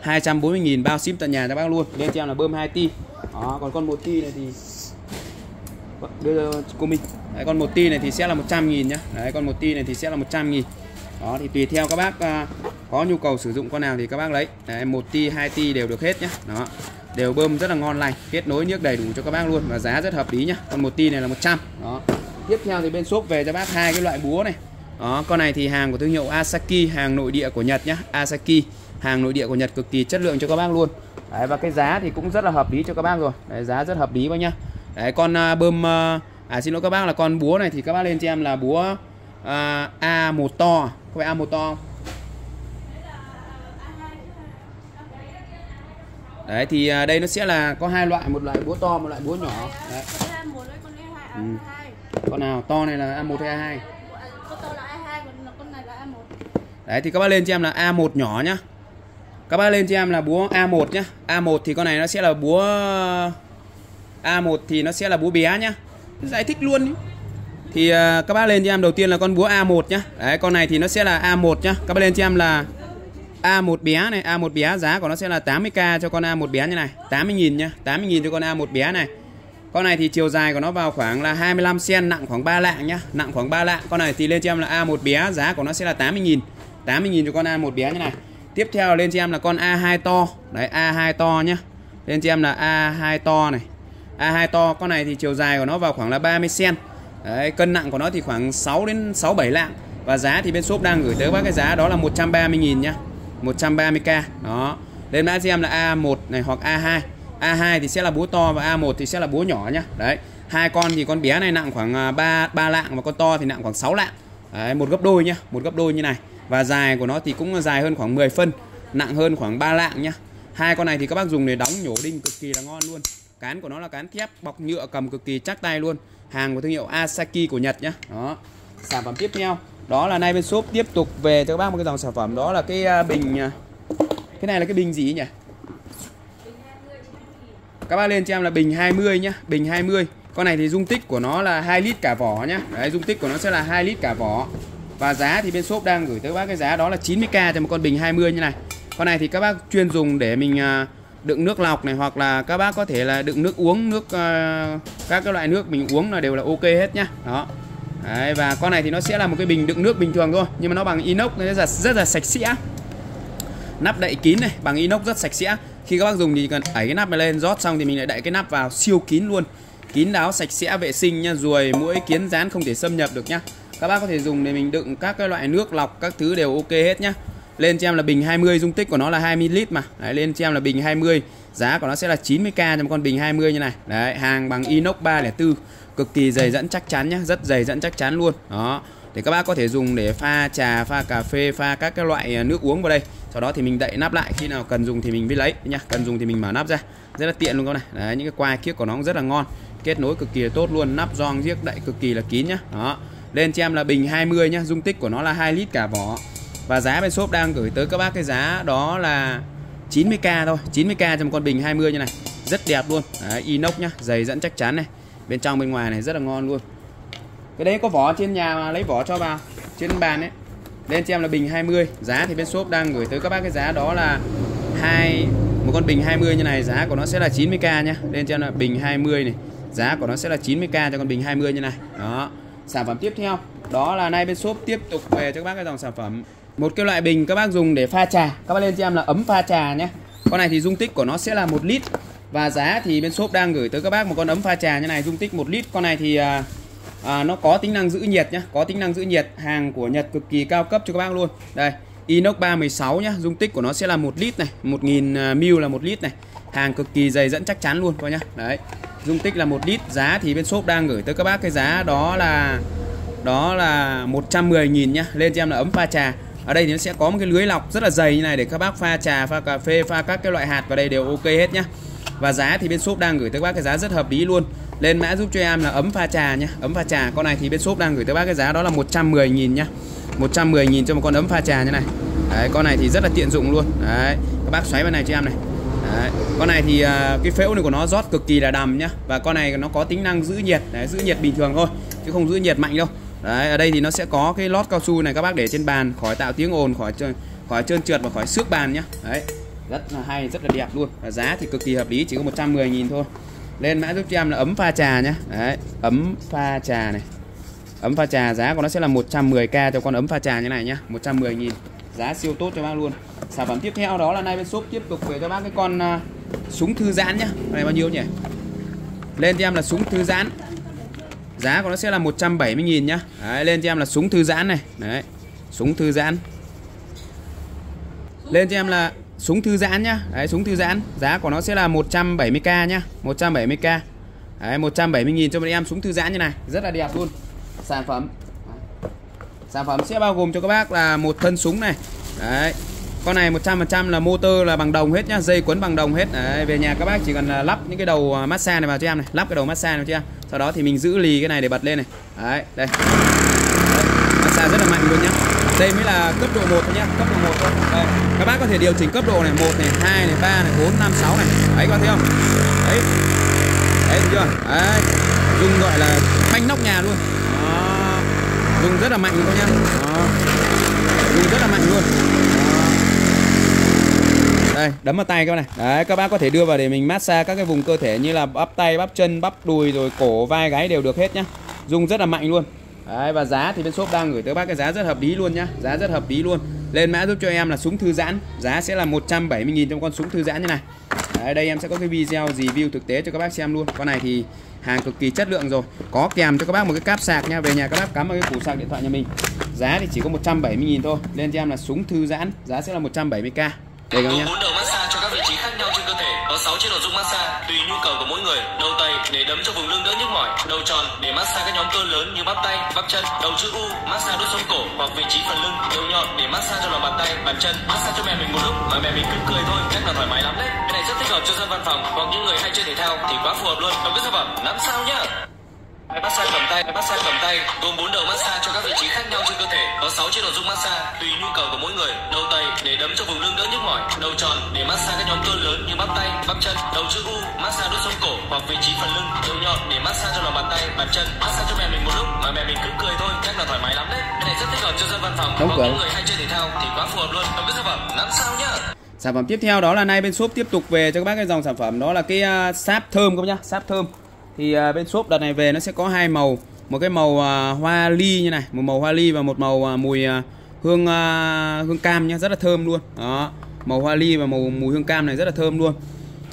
240.000 bao ship tận nhà cho bác luôn. Lên cho em là bơm 2 ti. Đó còn con 1 ti này thì Vâng, đưa cô mình đấy, con 1 ti này thì sẽ là 100 nghìn nhá. Đấy con 1 ti này thì sẽ là 100 nghìn. Đó thì tùy theo các bác à, có nhu cầu sử dụng con nào thì các bác lấy. Đấy, 1 ti 2 ti đều được hết nhá. Đó đều bơm rất là ngon lành kết nối nước đầy đủ cho các bác luôn và giá rất hợp lý nhá. Con 1 ti này là 100 đó. Tiếp theo thì bên shop về cho bác hai cái loại búa này. Đó con này thì hàng của thương hiệu Asaki hàng nội địa của Nhật nhá Asaki hàng nội địa của Nhật cực kỳ chất lượng cho các bác luôn. Đấy, và cái giá thì cũng rất là hợp lý cho các bác rồi. Đấy, giá rất hợp lý bác nhá. Đấy con uh, bơm uh, à xin lỗi các bác là con búa này thì các bác lên cho em là búa uh, A1 to. Có phải A1 to không? Đấy thì uh, đây nó sẽ là có hai loại một loại búa to một loại búa nhỏ. Đấy. Ừ. con nào to này là A1 hay A2 đấy thì các bác lên cho em là A1 nhỏ nhá các bác lên cho em là búa A1 nhá A1 thì con này nó sẽ là búa A1 thì nó sẽ là búa bé nhá giải thích luôn ý. thì uh, các bác lên cho em đầu tiên là con búa A1 nhá đấy con này thì nó sẽ là A1 nhá các bác lên cho em là A1 bé này A1 bé giá của nó sẽ là 80k cho con A1 bé như này 80.000 nhá 80.000 cho con A1 bé này con này thì chiều dài của nó vào khoảng là 25 cm nặng khoảng 3 lạng nhá nặng khoảng 3 lạng con này thì lên cho em là A1 bé giá của nó sẽ là 80.000 80.000 cho con A1 bé như này tiếp theo lên cho em là con A2 to. Đấy A2 to nhá. Lên cho em là A2 to này. A2 to con này thì chiều dài của nó vào khoảng là 30 cm đấy, cân nặng của nó thì khoảng 6 đến 6 7 lạng. Và giá thì bên shop đang gửi tới bác cái giá đó là 130.000 nhá. 130k đó. Lên mã cho em là A1 này hoặc A2 A2 thì sẽ là búa to và A1 thì sẽ là búa nhỏ nhá. Đấy. Hai con thì con bé này nặng khoảng à, 3 3 lạng và con to thì nặng khoảng 6 lạng. Đấy, một gấp đôi nhá. Một gấp đôi như này và dài của nó thì cũng dài hơn khoảng 10 phân, nặng hơn khoảng 3 lạng nhá. Hai con này thì các bác dùng để đóng nhổ đinh cực kỳ là ngon luôn. Cán của nó là cán thép, bọc nhựa cầm cực kỳ chắc tay luôn. Hàng của thương hiệu Asaki của Nhật nhá. Đó, sản phẩm tiếp theo. Đó là nay bên shop. Tiếp tục về cho các bác một cái dòng sản phẩm. Đó là cái à, bình à, cái này là cái bình gì nhỉ? Các bác lên cho em là bình 20 nhá, bình 20 con này thì dung tích của nó là 2 lít cả vỏ nhá. Đấy, dung tích của nó sẽ là 2 lít cả vỏ và giá thì bên shop đang gửi tới bác cái giá đó là 90k cho một con bình 20 như này. Con này thì các bác chuyên dùng để mình à, đựng nước lọc này hoặc là các bác có thể là đựng nước uống nước à, các cái loại nước mình uống là đều là ok hết nhá. Đó. Đấy, và con này thì nó sẽ là một cái bình đựng nước bình thường thôi nhưng mà nó bằng inox nên rất là, rất là sạch sẽ. Nắp đậy kín này bằng inox rất sạch sẽ. Khi các bác dùng thì cần đẩy cái nắp này lên rót xong thì mình lại đậy cái nắp vào siêu kín luôn. Kín đáo sạch sẽ vệ sinh nha ruồi mũi kiến rán không thể xâm nhập được nhá các bác có thể dùng để mình đựng các cái loại nước lọc các thứ đều ok hết nhá. Lên cho em là bình 20 dung tích của nó là 20 ml mà. Đấy, lên cho em là bình 20 giá của nó sẽ là 90k cho một con bình 20 như này. Đấy hàng bằng inox 304 cực kỳ dày dẫn chắc chắn nhá rất dày dẫn chắc chắn luôn. Đó thì các bác có thể dùng để pha trà pha cà phê pha các cái loại à, nước uống vào đây. Sau đó thì mình đậy nắp lại khi nào cần dùng thì mình mới lấy nhá. Cần dùng thì mình mở nắp ra. Rất là tiện luôn các này. Đấy những cái quai kiếc của nó cũng rất là ngon kết nối cực kỳ là tốt luôn nắp gioăng giếc đậy cực kỳ là kín nhá. Đó lên cho em là bình 20 nhá dung tích của nó là 2 lít cả vỏ. Và giá bên shop đang gửi tới các bác cái giá đó là 90k thôi 90k cho một con bình 20 như này. Rất đẹp luôn. Đấy, inox nhá dày dẫn chắc chắn này. Bên trong bên ngoài này rất là ngon luôn. Cái đấy có vỏ trên nhà mà lấy vỏ cho vào trên bàn ấy. Lên cho em là bình 20 giá thì bên shop đang gửi tới các bác cái giá đó là hai một con bình 20 như này. Giá của nó sẽ là 90k nhá. Lên cho em là bình 20 này. Giá của nó sẽ là 90k cho con bình 20 như này. Đó sản phẩm tiếp theo đó là nay bên shop tiếp tục về cho các bác cái dòng sản phẩm. Một cái loại bình các bác dùng để pha trà. Các bác lên cho em là ấm pha trà nhé. Con này thì dung tích của nó sẽ là một lít. Và giá thì bên shop đang gửi tới các bác một con ấm pha trà như này dung tích một lít. Con này thì à, à, nó có tính năng giữ nhiệt nhé có tính năng giữ nhiệt hàng của Nhật cực kỳ cao cấp cho các bác luôn. Đây inox 316 nhá. Dung tích của nó sẽ là một lít này 1000 à, ml là một lít này hàng cực kỳ dày dẫn chắc chắn luôn coi nhá. Đấy. Dung tích là một lít giá thì bên shop đang gửi tới các bác cái giá đó là đó là 110.000 nhá. Lên cho em là ấm pha trà. Ở đây thì nó sẽ có một cái lưới lọc rất là dày như này để các bác pha trà pha cà phê pha các cái loại hạt vào đây đều ok hết nhá. Và giá thì bên shop đang gửi tới các bác cái giá rất hợp lý luôn. Lên mã giúp cho em là ấm pha trà nhá ấm pha trà. Con này thì bên shop đang gửi tới bác cái giá đó là 110.000 nhá. 110.000 cho một con ấm pha trà như này. Đấy, con này thì rất là tiện dụng luôn. Đấy các bác xoáy bên này cho em này. Đấy. Con này thì uh, cái phễu này của nó rót cực kỳ là đầm nhá. Và con này nó có tính năng giữ nhiệt. Đấy, Giữ nhiệt bình thường thôi Chứ không giữ nhiệt mạnh đâu. Đấy, ở đây thì nó sẽ có cái lót cao su này các bác để trên bàn khỏi tạo tiếng ồn khỏi trơn, khỏi trơn trượt và khỏi xước bàn nhá. Đấy rất là hay rất là đẹp luôn. Và giá thì cực kỳ hợp lý chỉ có 110.000 thôi. Lên mã giúp cho em là ấm pha trà nhá. Đấy ấm pha trà này. Ấm pha trà giá của nó sẽ là 110k cho con ấm pha trà như này nhá. 110.000 giá siêu tốt cho bác luôn. Sản phẩm tiếp theo đó là nay bên shop tiếp tục về cho bác cái con uh, súng thư giãn nhá. Con này bao nhiêu nhỉ? Lên cho em là súng thư giãn. Giá của nó sẽ là 170.000 nhá. Đấy, lên cho em là súng thư giãn này. Đấy súng thư giãn. Lên cho em là súng thư giãn nhá. Đấy súng thư giãn. Giá của nó sẽ là 170k nhá. 170k đấy 170.000 cho bọn em súng thư giãn như này. Rất là đẹp luôn. Sản phẩm sản phẩm sẽ bao gồm cho các bác là một thân súng này. Đấy. Con này 100% là motor là bằng đồng hết nhá dây quấn bằng đồng hết. Đấy, về nhà các bác chỉ cần là lắp những cái đầu à, massage này vào cho em này. Lắp cái đầu massage này cho em. Sau đó thì mình giữ lì cái này để bật lên này. Đấy đây. Đấy, massage rất là mạnh luôn nhá. Đây mới là cấp độ 1 thôi nhá cấp độ 1 thôi. Đây. các bác có thể điều chỉnh cấp độ này 1 này 2 này 3 này 4 5 6 này. Đấy các bác thấy không? Đấy. Đấy chưa? Đấy. Dùng gọi là phanh nóc nhà luôn dùng rất là mạnh luôn nhá đó. dùng rất là mạnh luôn. Đây đấm vào tay các bạn này. Đấy các bác có thể đưa vào để mình massage các cái vùng cơ thể như là bắp tay bắp chân bắp đùi rồi cổ vai gáy đều được hết nhá. Dùng rất là mạnh luôn. Đấy và giá thì bên shop đang gửi tới bác cái giá rất hợp lý luôn nhá. Giá rất hợp lý luôn. Lên mã giúp cho em là súng thư giãn. Giá sẽ là 170.000 trong con súng thư giãn như này. Đấy, đây em sẽ có cái video review thực tế cho các bác xem luôn. Con này thì hàng cực kỳ chất lượng rồi. Có kèm cho các bác một cái cáp sạc nha. Về nhà các bác cắm vào cái củ sạc điện thoại nhà mình. Giá thì chỉ có 170.000 thôi. Lên cho em là súng thư giãn. Giá sẽ là 170k đây các nhé. bốn đầu massage cho các vị trí khác nhau trên cơ thể. Có 6 chế độ dung massage tùy nhu cầu của mỗi người. Đầu tay để đấm cho vùng lưng đỡ nhức mỏi. Đầu tròn để massage các nhóm cơ lớn như bắp tay, bắp chân. Đầu chữ U massage đốt sống cổ hoặc vị trí phần lưng. Đầu nhọn để massage cho lòng bàn tay, bàn chân. Massage cho mẹ mình một lúc mà mẹ mình cứ cười thôi, chắc là thoải mái lắm đấy. Cái này rất thích hợp cho dân văn phòng hoặc những người hay chơi thể thao thì quá phù hợp luôn. Đồng với sản phẩm nắm sao nhá. Massage cầm tay, massage cầm tay gồm 4 đầu massage cho các vị trí khác nhau trên cơ thể. Có 6 chế độ dung massage tùy nhu cầu của mỗi người. Đầu tay để đấm cho vùng lưng đỡ nhức mỏi. Đầu tròn để massage các nhóm cơ lớn như bắp tay, bắp chân. Đầu chữ U massage đốt sống cổ hoặc vị trí phần lưng. Đầu nhọn để massage cho lòng bàn tay, bàn chân. Massage cho mẹ mình một lúc mà mẹ mình cứ cười thôi, chắc là thoải mái lắm đấy. Cái này rất thích hợp cho dân văn phòng hoặc những người hay chơi thể thao thì quá phù hợp luôn. Đồng với sản phẩm nắm sao nhá. Sản phẩm tiếp theo đó là nay bên shop tiếp tục về cho các bác cái dòng sản phẩm đó là cái uh, sáp thơm các bác nhá, sáp thơm thì à, bên shop đợt này về nó sẽ có hai màu. Một cái màu à, hoa ly như này một màu hoa ly và một màu à, mùi à, hương à, hương cam nhá rất là thơm luôn. Đó màu hoa ly và màu mùi hương cam này rất là thơm luôn.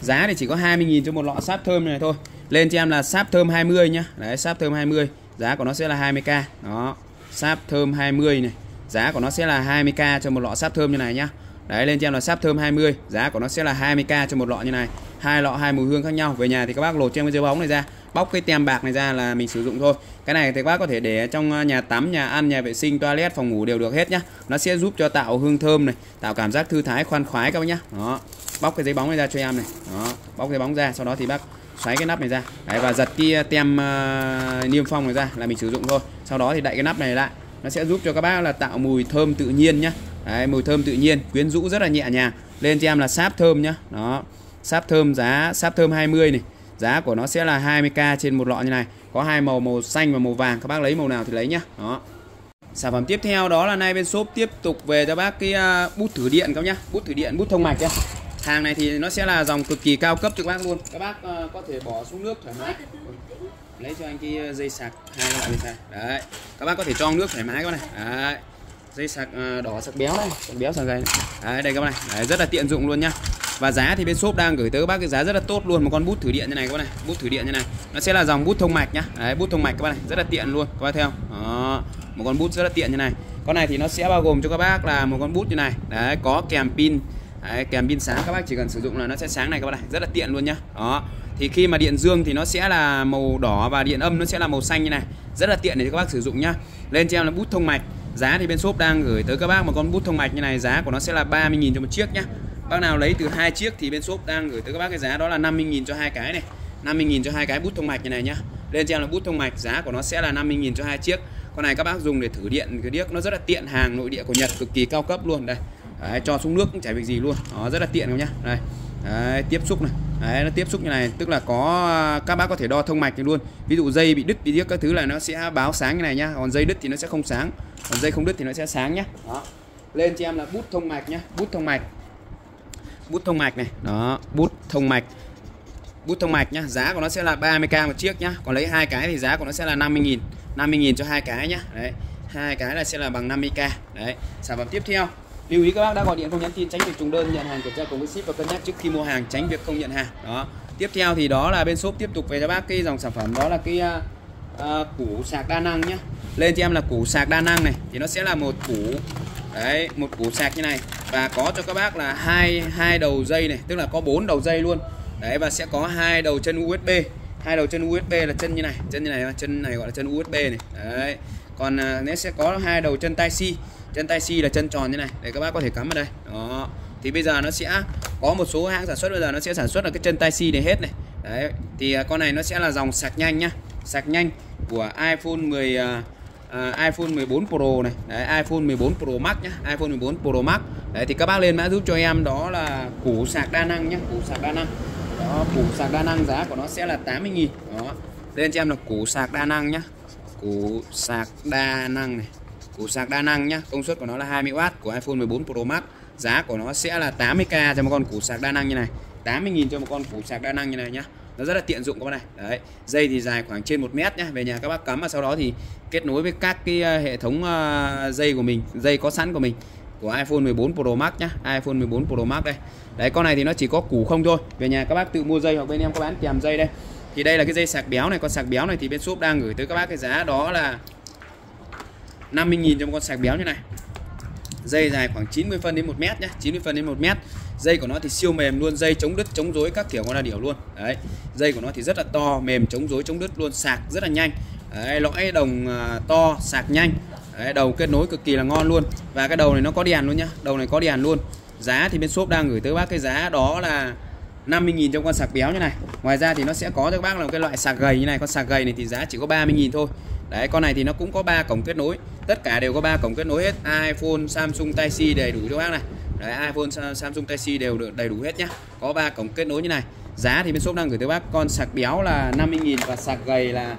Giá thì chỉ có 20.000 cho một lọ sáp thơm này thôi. Lên cho em là sáp thơm 20 nhá. Đấy sáp thơm 20 giá của nó sẽ là 20k đó sáp thơm 20 này giá của nó sẽ là 20k cho một lọ sáp thơm như này nhá. Đấy lên cho em là sáp thơm 20 giá của nó sẽ là 20k cho một lọ như này. Hai lọ hai mùi hương khác nhau. Về nhà thì các bác lột cho em cái dấu bóng này ra bóc cái tem bạc này ra là mình sử dụng thôi. Cái này thì các bác có thể để trong à, nhà tắm nhà ăn nhà vệ sinh toilet phòng ngủ đều được hết nhá. Nó sẽ giúp cho tạo hương thơm này tạo cảm giác thư thái khoan khoái các bác nhá. Đó bóc cái giấy bóng này ra cho em này. Đó bóc cái bóng ra sau đó thì bác xoáy cái nắp này ra. Đấy, và giật cái à, tem uh, niêm phong này ra là mình sử dụng thôi. Sau đó thì đậy cái nắp này lại. Nó sẽ giúp cho các bác là tạo mùi thơm tự nhiên nhá. Đấy, mùi thơm tự nhiên quyến rũ rất là nhẹ nhàng. Lên cho em là sáp thơm nhá. Đó sáp thơm giá sáp thơm 20 này giá của nó sẽ là 20k trên một lọ như này. Có hai màu màu xanh và màu vàng. Các bác lấy màu nào thì lấy nhá. Đó. Sản phẩm tiếp theo đó là nay bên shop tiếp tục về cho bác cái à, bút thử điện các nhá. Bút thử điện bút thông mạch nhá. Hàng này thì nó sẽ là dòng cực kỳ cao cấp cho các bác luôn. Các bác uh, có thể bỏ xuống nước thoải mái. Lấy cho anh cái à, dây sạc hai loại dây sạc. Đấy. Các bác có thể cho nước thoải mái các này. Đấy dây sạc à, đỏ sạc béo này sạc béo sạc dày đấy đây các bạn này. Đấy, rất là tiện dụng luôn nhá. Và giá thì bên shop đang gửi tới các bác cái giá rất là tốt luôn. Một con bút thử điện như này các bạn này bút thử điện như này. Nó sẽ là dòng bút thông mạch nhá. Đấy bút thông mạch các bạn này rất là tiện luôn. Các bác theo. Đó một con bút rất là tiện như này. Con này thì nó sẽ bao gồm cho các bác là một con bút như này. Đấy có kèm pin. Đấy, kèm pin sáng các bác chỉ cần sử dụng là nó sẽ sáng này các bác này rất là tiện luôn nhá. Đó thì khi mà điện dương thì nó sẽ là màu đỏ và điện âm nó sẽ là màu xanh như này. Rất là tiện để các bác sử dụng nhá. Lên cho em là bút thông mạch giá thì bên shop đang gửi tới các bác một con bút thông mạch như này giá của nó sẽ là 30.000 cho một chiếc nhá. Bác nào lấy từ hai chiếc thì bên shop đang gửi tới các bác cái giá đó là 50.000 cho hai cái này 50.000 cho hai cái bút thông mạch như này nhá. Lên cho em là bút thông mạch giá của nó sẽ là 50.000 cho hai chiếc. Con này các bác dùng để thử điện cái điếc nó rất là tiện hàng nội địa của Nhật cực kỳ cao cấp luôn. Đây Đấy, cho xuống nước cũng chả việc gì luôn. Nó rất là tiện không nhá. Đây. Đấy, tiếp xúc này. Đấy, nó tiếp xúc như này tức là có à, các bác có thể đo thông mạch luôn. Ví dụ dây bị đứt bị điếc các thứ là nó sẽ báo sáng như này nhá. Còn dây đứt thì nó sẽ không sáng. Còn dây không đứt thì nó sẽ sáng nhá. Đó. Lên cho em là bút thông mạch nhá. Bút thông mạch. Bút thông mạch này. Đó bút thông mạch. Bút thông mạch nhá. Giá của nó sẽ là 30k một chiếc nhá. Còn lấy hai cái thì giá của nó sẽ là 50.000 50.000 cho hai cái nhá. Đấy hai cái là sẽ là bằng 50k đấy sản phẩm tiếp theo lưu ý các bác đã gọi điện không nhắn tin tránh việc trùng đơn nhận hàng kiểm tra cùng với ship và cân nhắc trước khi mua hàng tránh việc không nhận hàng. Đó. Tiếp theo thì đó là bên shop tiếp tục về cho bác cái dòng sản phẩm đó là cái uh, uh, củ sạc đa năng nhá. Lên cho em là củ sạc đa năng này thì nó sẽ là một củ đấy một củ sạc như này. Và có cho các bác là hai hai đầu dây này tức là có bốn đầu dây luôn. Đấy và sẽ có hai đầu chân USB hai đầu chân USB là chân như này chân như này chân này gọi là chân USB này. Đấy. Còn à, uh, nó sẽ có hai đầu chân tai si chân tai si là chân tròn như này. Để các bác có thể cắm vào đây. Đó. Thì bây giờ nó sẽ có một số hãng sản xuất bây giờ nó sẽ sản xuất là cái chân tai si này hết này. Đấy. Thì à, con này nó sẽ là dòng sạc nhanh nhá. Sạc nhanh của iPhone 10 uh, à, à, iPhone 14 Pro này. Đấy, iPhone 14 Pro Max nhá. iPhone 14 Pro Max. Đấy thì các bác lên mã giúp cho em đó là củ sạc đa năng nhá. Củ sạc đa năng. Đó củ sạc đa năng giá của nó sẽ là 80.000 đó. Lên cho em là củ sạc đa năng nhá. Củ sạc đa năng này củ sạc đa năng nhá. Công suất của nó là 20W của iPhone 14 Pro Max. Giá của nó sẽ là 80k cho một con củ sạc đa năng như này. 80.000 cho một con củ sạc đa năng như này nhá. Nó rất là tiện dụng các bạn này. Đấy, dây thì dài khoảng trên một mét nhá. Về nhà các bác cắm và sau đó thì kết nối với các cái ờ, hệ thống ờ, dây của mình, dây có sẵn của mình, của iPhone 14 Pro Max nhá. iPhone 14 Pro Max đây. Đấy, con này thì nó chỉ có củ không thôi. Về nhà các bác tự mua dây hoặc bên em có bán kèm dây đây. Thì đây là cái dây sạc béo này. Con sạc béo này thì bên shop đang gửi tới các bác cái giá đó là 50.000 cho một con sạc béo như này. Dây dài khoảng 90 phân đến 1 mét nhé 90 phân đến 1 mét. Dây của nó thì siêu mềm luôn dây chống đứt chống rối các kiểu con là điểu luôn. Đấy dây của nó thì rất là to mềm chống rối chống đứt luôn sạc rất là nhanh. Đấy, lõi đồng à, to sạc nhanh. Đấy, đầu kết nối cực kỳ là ngon luôn. Và cái đầu này nó có đèn luôn nhá đầu này có đèn luôn. Giá thì bên shop đang gửi tới bác cái giá đó là 50.000 trong con sạc béo như này. Ngoài ra thì nó sẽ có cho các bác là một cái loại sạc gầy như này Con sạc gầy này thì giá chỉ có 30.000 thôi. Đấy con này thì nó cũng có ba cổng kết nối. Tất cả đều có ba cổng kết nối hết. iPhone, Samsung Type-C đầy đủ cho bác này. Đấy iPhone, Samsung Type-C đều được đầy đủ hết nhá. Có ba cổng kết nối như này. Giá thì bên shop đang gửi tới bác con sạc béo là 50.000 Và sạc gầy là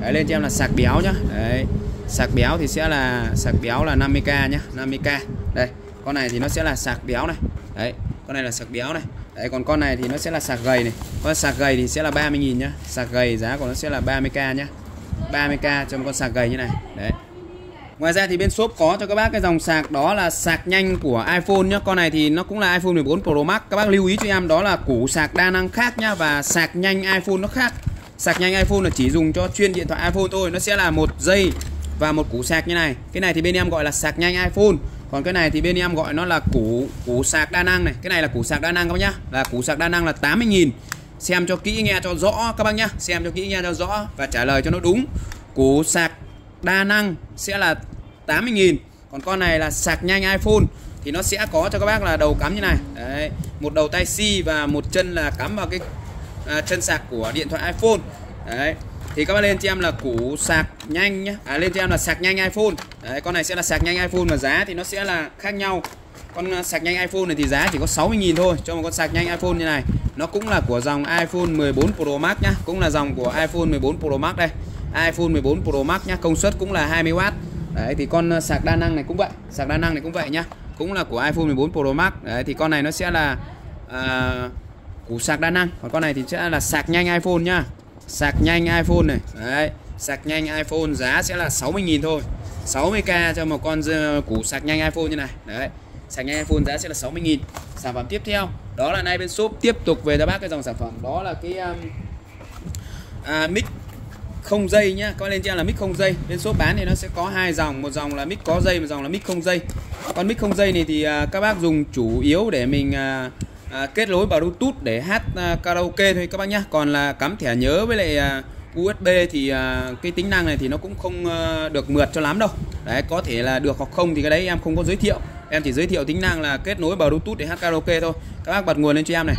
Đấy lên cho em là sạc béo nhá. Đấy Sạc béo thì sẽ là Sạc béo là 50k nhá 50k Đây con này thì nó sẽ là sạc béo này. Đấy con này là sạc béo này. Đấy còn con này thì nó sẽ là sạc gầy này. Con sạc gầy thì sẽ là 30.000 nhá. Sạc gầy giá của nó sẽ là 30k nhá. 30k cho một con sạc gầy như này. Đấy. Ngoài ra thì bên shop có cho các bác cái dòng sạc, đó là sạc nhanh của iPhone nhá. Con này thì nó cũng là iPhone 14 Pro Max. Các bác lưu ý cho em, đó là củ sạc đa năng khác nhá Và sạc nhanh iPhone nó khác. Sạc nhanh iPhone là chỉ dùng cho chuyên điện thoại iPhone thôi, Nó sẽ là một dây và một củ sạc như này. Cái này thì bên em gọi là sạc nhanh iPhone, còn cái này thì bên em gọi nó là củ củ sạc đa năng này. Cái này là củ sạc đa năng các bác nhá. Là củ sạc đa năng là 80.000 xem cho kỹ nghe cho rõ các bác nhá. Xem cho kỹ nghe cho rõ và trả lời cho nó đúng. Củ sạc đa năng sẽ là 80.000 còn con này là sạc nhanh iPhone thì nó sẽ có cho các bác là đầu cắm như này. Đấy một đầu tai si và một chân là cắm vào cái à, chân sạc của điện thoại iPhone. Đấy thì các bác lên cho em là củ sạc nhanh nhá. À, lên cho em là sạc nhanh iPhone. Đấy con này sẽ là sạc nhanh iPhone mà giá thì nó sẽ là khác nhau con ờ, sạc nhanh iPhone này thì giá chỉ có 60.000 thôi. Cho một con sạc nhanh iPhone như này nó cũng là của dòng iPhone 14 Pro Max nhá cũng là dòng của iPhone 14 Pro Max đây. iPhone 14 Pro Max nhá công suất cũng là 20W đấy thì con ờ, sạc đa năng này cũng vậy sạc đa năng này cũng vậy nhá. Cũng là của iPhone 14 Pro Max. Đấy thì con này nó sẽ là uh, củ sạc đa năng. Còn con này thì sẽ là sạc nhanh iPhone nhá. Sạc nhanh iPhone này đấy sạc nhanh iPhone giá sẽ là 60.000 thôi. 60k cho một con củ sạc nhanh iPhone như này. Đấy sạc nhanh iPhone giá sẽ là 60.000 sản phẩm tiếp theo đó là nay bên shop tiếp tục về cho bác cái dòng sản phẩm. Đó là cái um, à, mic không dây nhá. Có lên trên là mic không dây. Bên shop bán thì nó sẽ có hai dòng. Một dòng là mic có dây một dòng là mic không dây. Con mic không dây này thì uh, các bác dùng chủ yếu để mình uh, à, kết nối vào bluetooth để hát à, karaoke thôi các bác nhá. Còn là cắm thẻ nhớ với lại à, USB thì à, cái tính năng này thì nó cũng không à, được mượt cho lắm đâu. Đấy có thể là được hoặc không thì cái đấy em không có giới thiệu em chỉ giới thiệu tính năng là kết nối bluetooth để hát karaoke thôi. Các bác bật nguồn lên cho em này.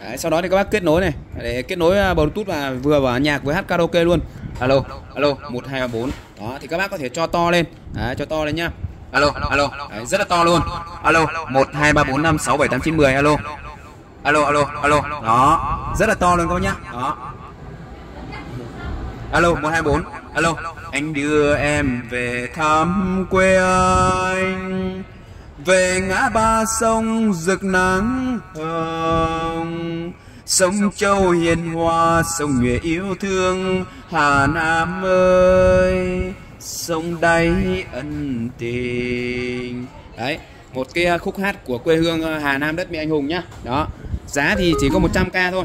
Đấy, sau đó thì các bác kết nối này. Để kết nối à, bluetooth và vừa vào nhạc với hát karaoke luôn. Alo alo một hai ba bốn. Đó thì các bác có thể cho to lên. Đấy, cho to lên nhá. Alo alo. Đấy, rất là to luôn. Alo một hai ba bốn năm sáu bảy tám chín mười. Alo. Alo alo alo. Đó rất là to luôn các bác nhá. Đó alo, một hai bốn. Alo. Anh đưa em về thăm quê anh. Về ngã ba sông rực nắng hồng. Sông châu hiền hòa, sông nhuệ yêu thương, hà nam ơi. Sông đáy ân tình. Đấy, một cái à, khúc hát của quê hương à, Hà Nam đất mẹ anh hùng nhá. Đó, giá thì chỉ có 100k thôi.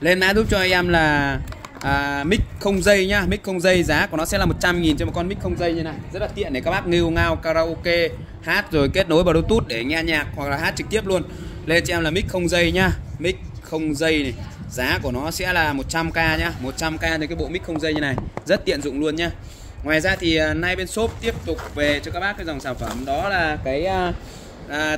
Lên mã giúp cho em là à, mic không dây nhá mic không dây giá của nó sẽ là 100 nghìn cho một con mic không dây như này. Rất là tiện để các bác nghêu ngao karaoke hát rồi kết nối bluetooth để nghe nhạc hoặc là hát trực tiếp luôn. Lên cho em là mic không dây nhá mic không dây này. Giá của nó sẽ là 100k nhá 100k thì cái bộ mic không dây như này. Rất tiện dụng luôn nhá. Ngoài ra thì à, nay bên shop tiếp tục về cho các bác cái dòng sản phẩm. Đó là cái à, à,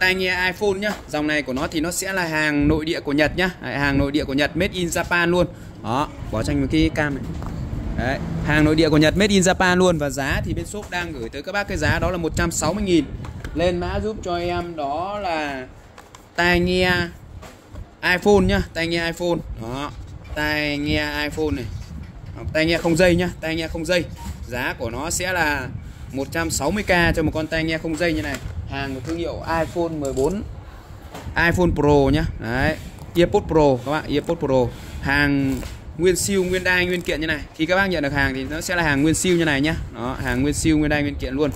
tai nghe iPhone nhá. Dòng này của nó thì nó sẽ là hàng nội địa của Nhật nhá. Hàng nội địa của Nhật made in Japan luôn đó bỏ cho anh một cái cam này. Đấy, hàng nội địa của Nhật made in Japan luôn và giá thì bên shop đang gửi tới các bác cái giá đó là 160.000 lên mã giúp cho em đó là tai nghe iPhone nhá tai nghe iPhone. Đó tai nghe iPhone này. Tai nghe không dây nhá tai nghe không dây. Giá của nó sẽ là 160k cho một con tai nghe không dây như này. Hàng của thương hiệu iPhone 14 iPhone Pro nhá. Đấy EarPods Pro các bạn EarPods Pro hàng nguyên siêu, nguyên đai, nguyên kiện như này. Khi các bác nhận được hàng thì nó sẽ là hàng nguyên siêu như này nhá. Đó, hàng nguyên siêu, nguyên đai, nguyên kiện luôn.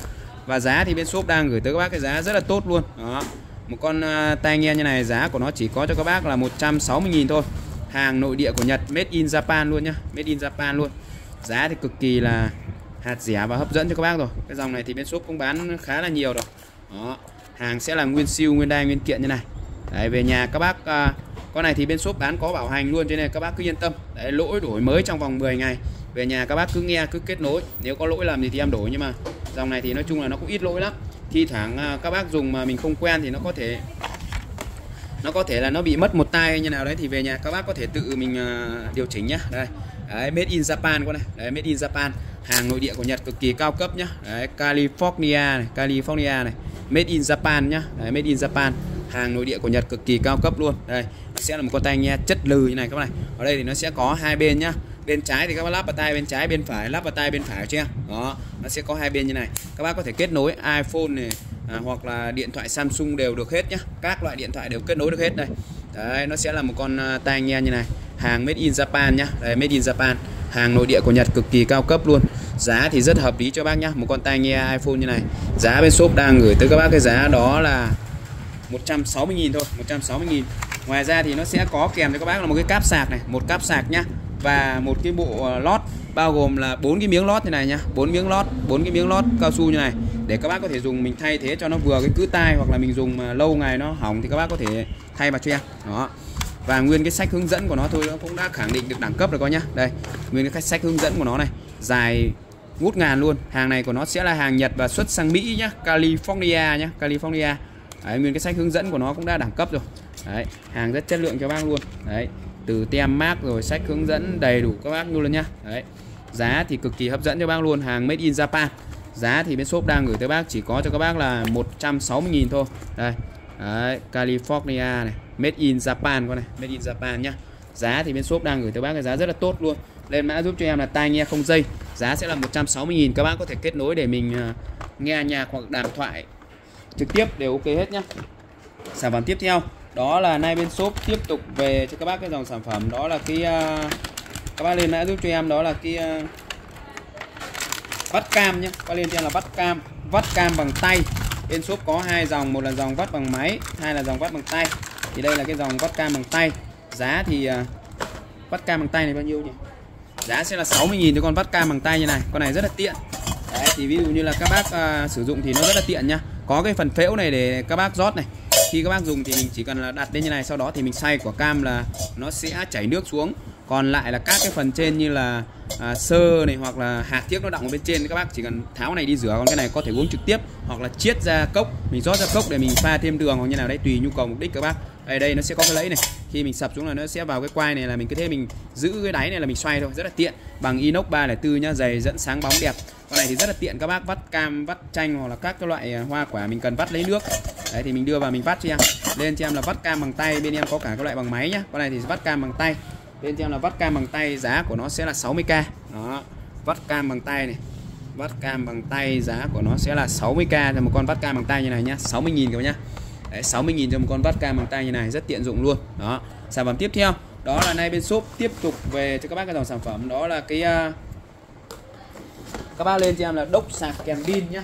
Và giá thì bên shop đang gửi tới các bác cái giá rất là tốt luôn. Đó, một con à, tai nghe như này, giá của nó chỉ có cho các bác là 160.000 thôi. Hàng nội địa của Nhật, made in Japan luôn nhá. Made in Japan luôn. Giá thì cực kỳ là hạt rẻ và hấp dẫn cho các bác rồi. Cái dòng này thì bên shop cũng bán khá là nhiều rồi. Đó, hàng sẽ là nguyên siêu, nguyên đai, nguyên kiện như này. Đấy, về nhà các bác à, con này thì bên shop bán có bảo hành luôn cho nên các bác cứ yên tâm. Đấy lỗi đổi mới trong vòng 10 ngày. Về nhà các bác cứ nghe cứ kết nối. Nếu có lỗi làm gì thì em đổi nhưng mà dòng này thì nói chung là nó cũng ít lỗi lắm. Thi thoảng à, các bác dùng mà mình không quen thì nó có thể nó có thể là nó bị mất một tay như nào đấy thì về nhà các bác có thể tự mình à, điều chỉnh nhá. Đây đấy, made in Japan con này. Đấy made in Japan. Hàng nội địa của Nhật cực kỳ cao cấp nhá. Đấy, California này California này. Made in Japan nhá. Đấy, made in Japan. Hàng nội địa của Nhật cực kỳ cao cấp luôn. Đây nó sẽ là một con tai nghe chất lừ như này các bạn này. Ở đây thì nó sẽ có hai bên nhá. Bên trái thì các bác lắp vào tai bên trái bên phải lắp vào tai bên phải chưa? Đó nó sẽ có hai bên như này. Các bác có thể kết nối iPhone này à, hoặc là điện thoại Samsung đều được hết nhá. Các loại điện thoại đều kết nối được hết đây. Đấy nó sẽ là một con à, tai nghe như này. Hàng made in Japan nhá. Đây made in Japan. Hàng nội địa của Nhật cực kỳ cao cấp luôn. Giá thì rất hợp lý cho bác nhá. Một con tai nghe iPhone như này. Giá bên shop đang gửi tới các bác cái giá đó là 160.000 thôi 160.000 ngoài ra thì nó sẽ có kèm cho các bác là một cái cáp sạc này một cáp sạc nhá và một cái bộ ờ, lót bao gồm là bốn cái miếng lót như này nhá bốn miếng lót bốn cái miếng lót cao su như này. Để các bác có thể dùng mình thay thế cho nó vừa cái cứ tai hoặc là mình dùng mà lâu ngày nó hỏng thì các bác có thể thay vào cho em. Đó. Và nguyên cái sách hướng dẫn của nó thôi nó cũng đã khẳng định được đẳng cấp rồi coi nhá. Đây nguyên cái sách hướng dẫn của nó này dài ngút ngàn luôn. Hàng này của nó sẽ là hàng Nhật và xuất sang Mỹ nhá California nhá California. Đấy, nguyên cái sách hướng dẫn của nó cũng đã đẳng cấp rồi đấy hàng rất chất lượng cho bác luôn. Đấy từ tem mác rồi sách hướng dẫn đầy đủ các bác luôn luôn nhá. Đấy giá thì cực kỳ hấp dẫn cho bác luôn hàng made in Japan. Giá thì bên shop đang gửi tới bác chỉ có cho các bác là 160.000 thôi. Đây đấy, California này made in Japan con này made in Japan nhá. Giá thì bên shop đang gửi tới bác cái giá rất là tốt luôn. Lên mã giúp cho em là tai nghe không dây. Giá sẽ là 160.000 các bác có thể kết nối để mình à, nghe nhạc hoặc đàm thoại trực tiếp đều ok hết nhá. Sản phẩm tiếp theo đó là nay bên shop tiếp tục về cho các bác cái dòng sản phẩm. Đó là cái uh, các bác lên đã giúp cho em đó là cái uh, vắt cam nhé các lên cho em là vắt cam vắt cam bằng tay. Bên shop có hai dòng một là dòng vắt bằng máy hai là dòng vắt bằng tay. Thì đây là cái dòng vắt cam bằng tay. Giá thì uh, vắt cam bằng tay này bao nhiêu nhỉ? Giá sẽ là 60.000 cho con vắt cam bằng tay như này. Con này rất là tiện. Đấy, thì ví dụ như là các bác uh, sử dụng thì nó rất là tiện nhá. Có cái phần phễu này để các bác rót này khi các bác dùng thì mình chỉ cần là đặt lên như này, sau đó thì mình xay quả cam là nó sẽ chảy nước xuống còn lại là các cái phần trên như là à, sơ này hoặc là hạt tiếc nó đọng ở bên trên các bác chỉ cần tháo này đi rửa còn cái này có thể uống trực tiếp hoặc là chiết ra cốc mình rót ra cốc để mình pha thêm đường hoặc như nào đấy tùy nhu cầu mục đích các bác. Đây đây nó sẽ có cái lẫy này. Khi mình sập xuống là nó sẽ vào cái quai này là mình cứ thế mình giữ cái đáy này là mình xoay thôi rất là tiện. Bằng inox 304 nhá dày dẫn sáng bóng đẹp. Con này thì rất là tiện các bác vắt cam vắt chanh hoặc là các cái loại à, hoa quả mình cần vắt lấy nước. Đấy thì mình đưa vào mình vắt cho em. Lên cho em là vắt cam bằng tay bên em có cả các loại bằng máy nhá. Con này thì vắt cam bằng tay bên cho em là vắt cam bằng tay giá của nó sẽ là 60k đó vắt cam bằng tay này. Vắt cam bằng tay giá của nó sẽ là 60k cho một con vắt cam bằng tay như này nhá 60.000 các nhá. Đấy, 60.000 cho một con vắt cam bằng tay như này rất tiện dụng luôn. Đó sản phẩm tiếp theo đó là nay bên shop tiếp tục về cho các bác cái dòng sản phẩm. Đó là cái uh, các bác lên cho em là đốc sạc kèm pin nhá.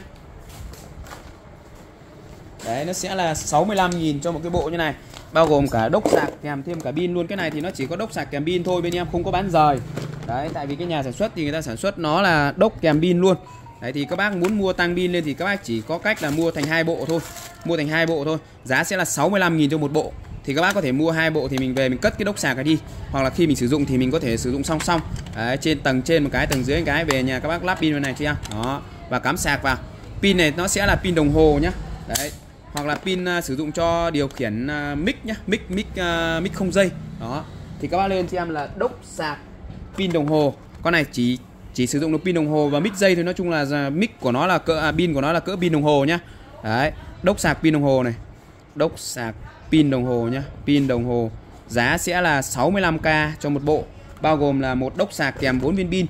Đấy nó sẽ là 65.000 cho một cái bộ như này bao gồm cả đốc sạc kèm thêm cả pin luôn. Cái này thì nó chỉ có đốc sạc kèm pin thôi bên em không có bán rời. Đấy tại vì cái nhà sản xuất thì người ta sản xuất nó là đốc kèm pin luôn. Đấy thì các bác muốn mua tăng pin lên thì các bác chỉ có cách là mua thành hai bộ thôi. Mua thành hai bộ thôi. Giá sẽ là 65.000 cho một bộ. Thì các bác có thể mua hai bộ thì mình về mình cất cái đốc sạc này đi. Hoặc là khi mình sử dụng thì mình có thể sử dụng song song. Đấy, trên tầng trên một cái tầng dưới một cái về nhà các bác lắp pin vào này chưa đó và cắm sạc vào. Pin này nó sẽ là pin đồng hồ nhá. Đấy hoặc là pin uh, sử dụng cho điều khiển uh, mic nhá mic mic uh, mic không dây. Đó. Thì các bác lên cho em là đốc sạc pin đồng hồ. Con này chỉ chỉ sử dụng được pin đồng hồ và mic dây thôi. Nói chung là mic của nó là cỡ à, pin của nó là cỡ pin đồng hồ nhá. Đấy đốc sạc pin đồng hồ này. Đốc sạc pin đồng hồ nhá. Pin đồng hồ giá sẽ là 65k cho một bộ bao gồm là một đốc sạc kèm 4 viên pin.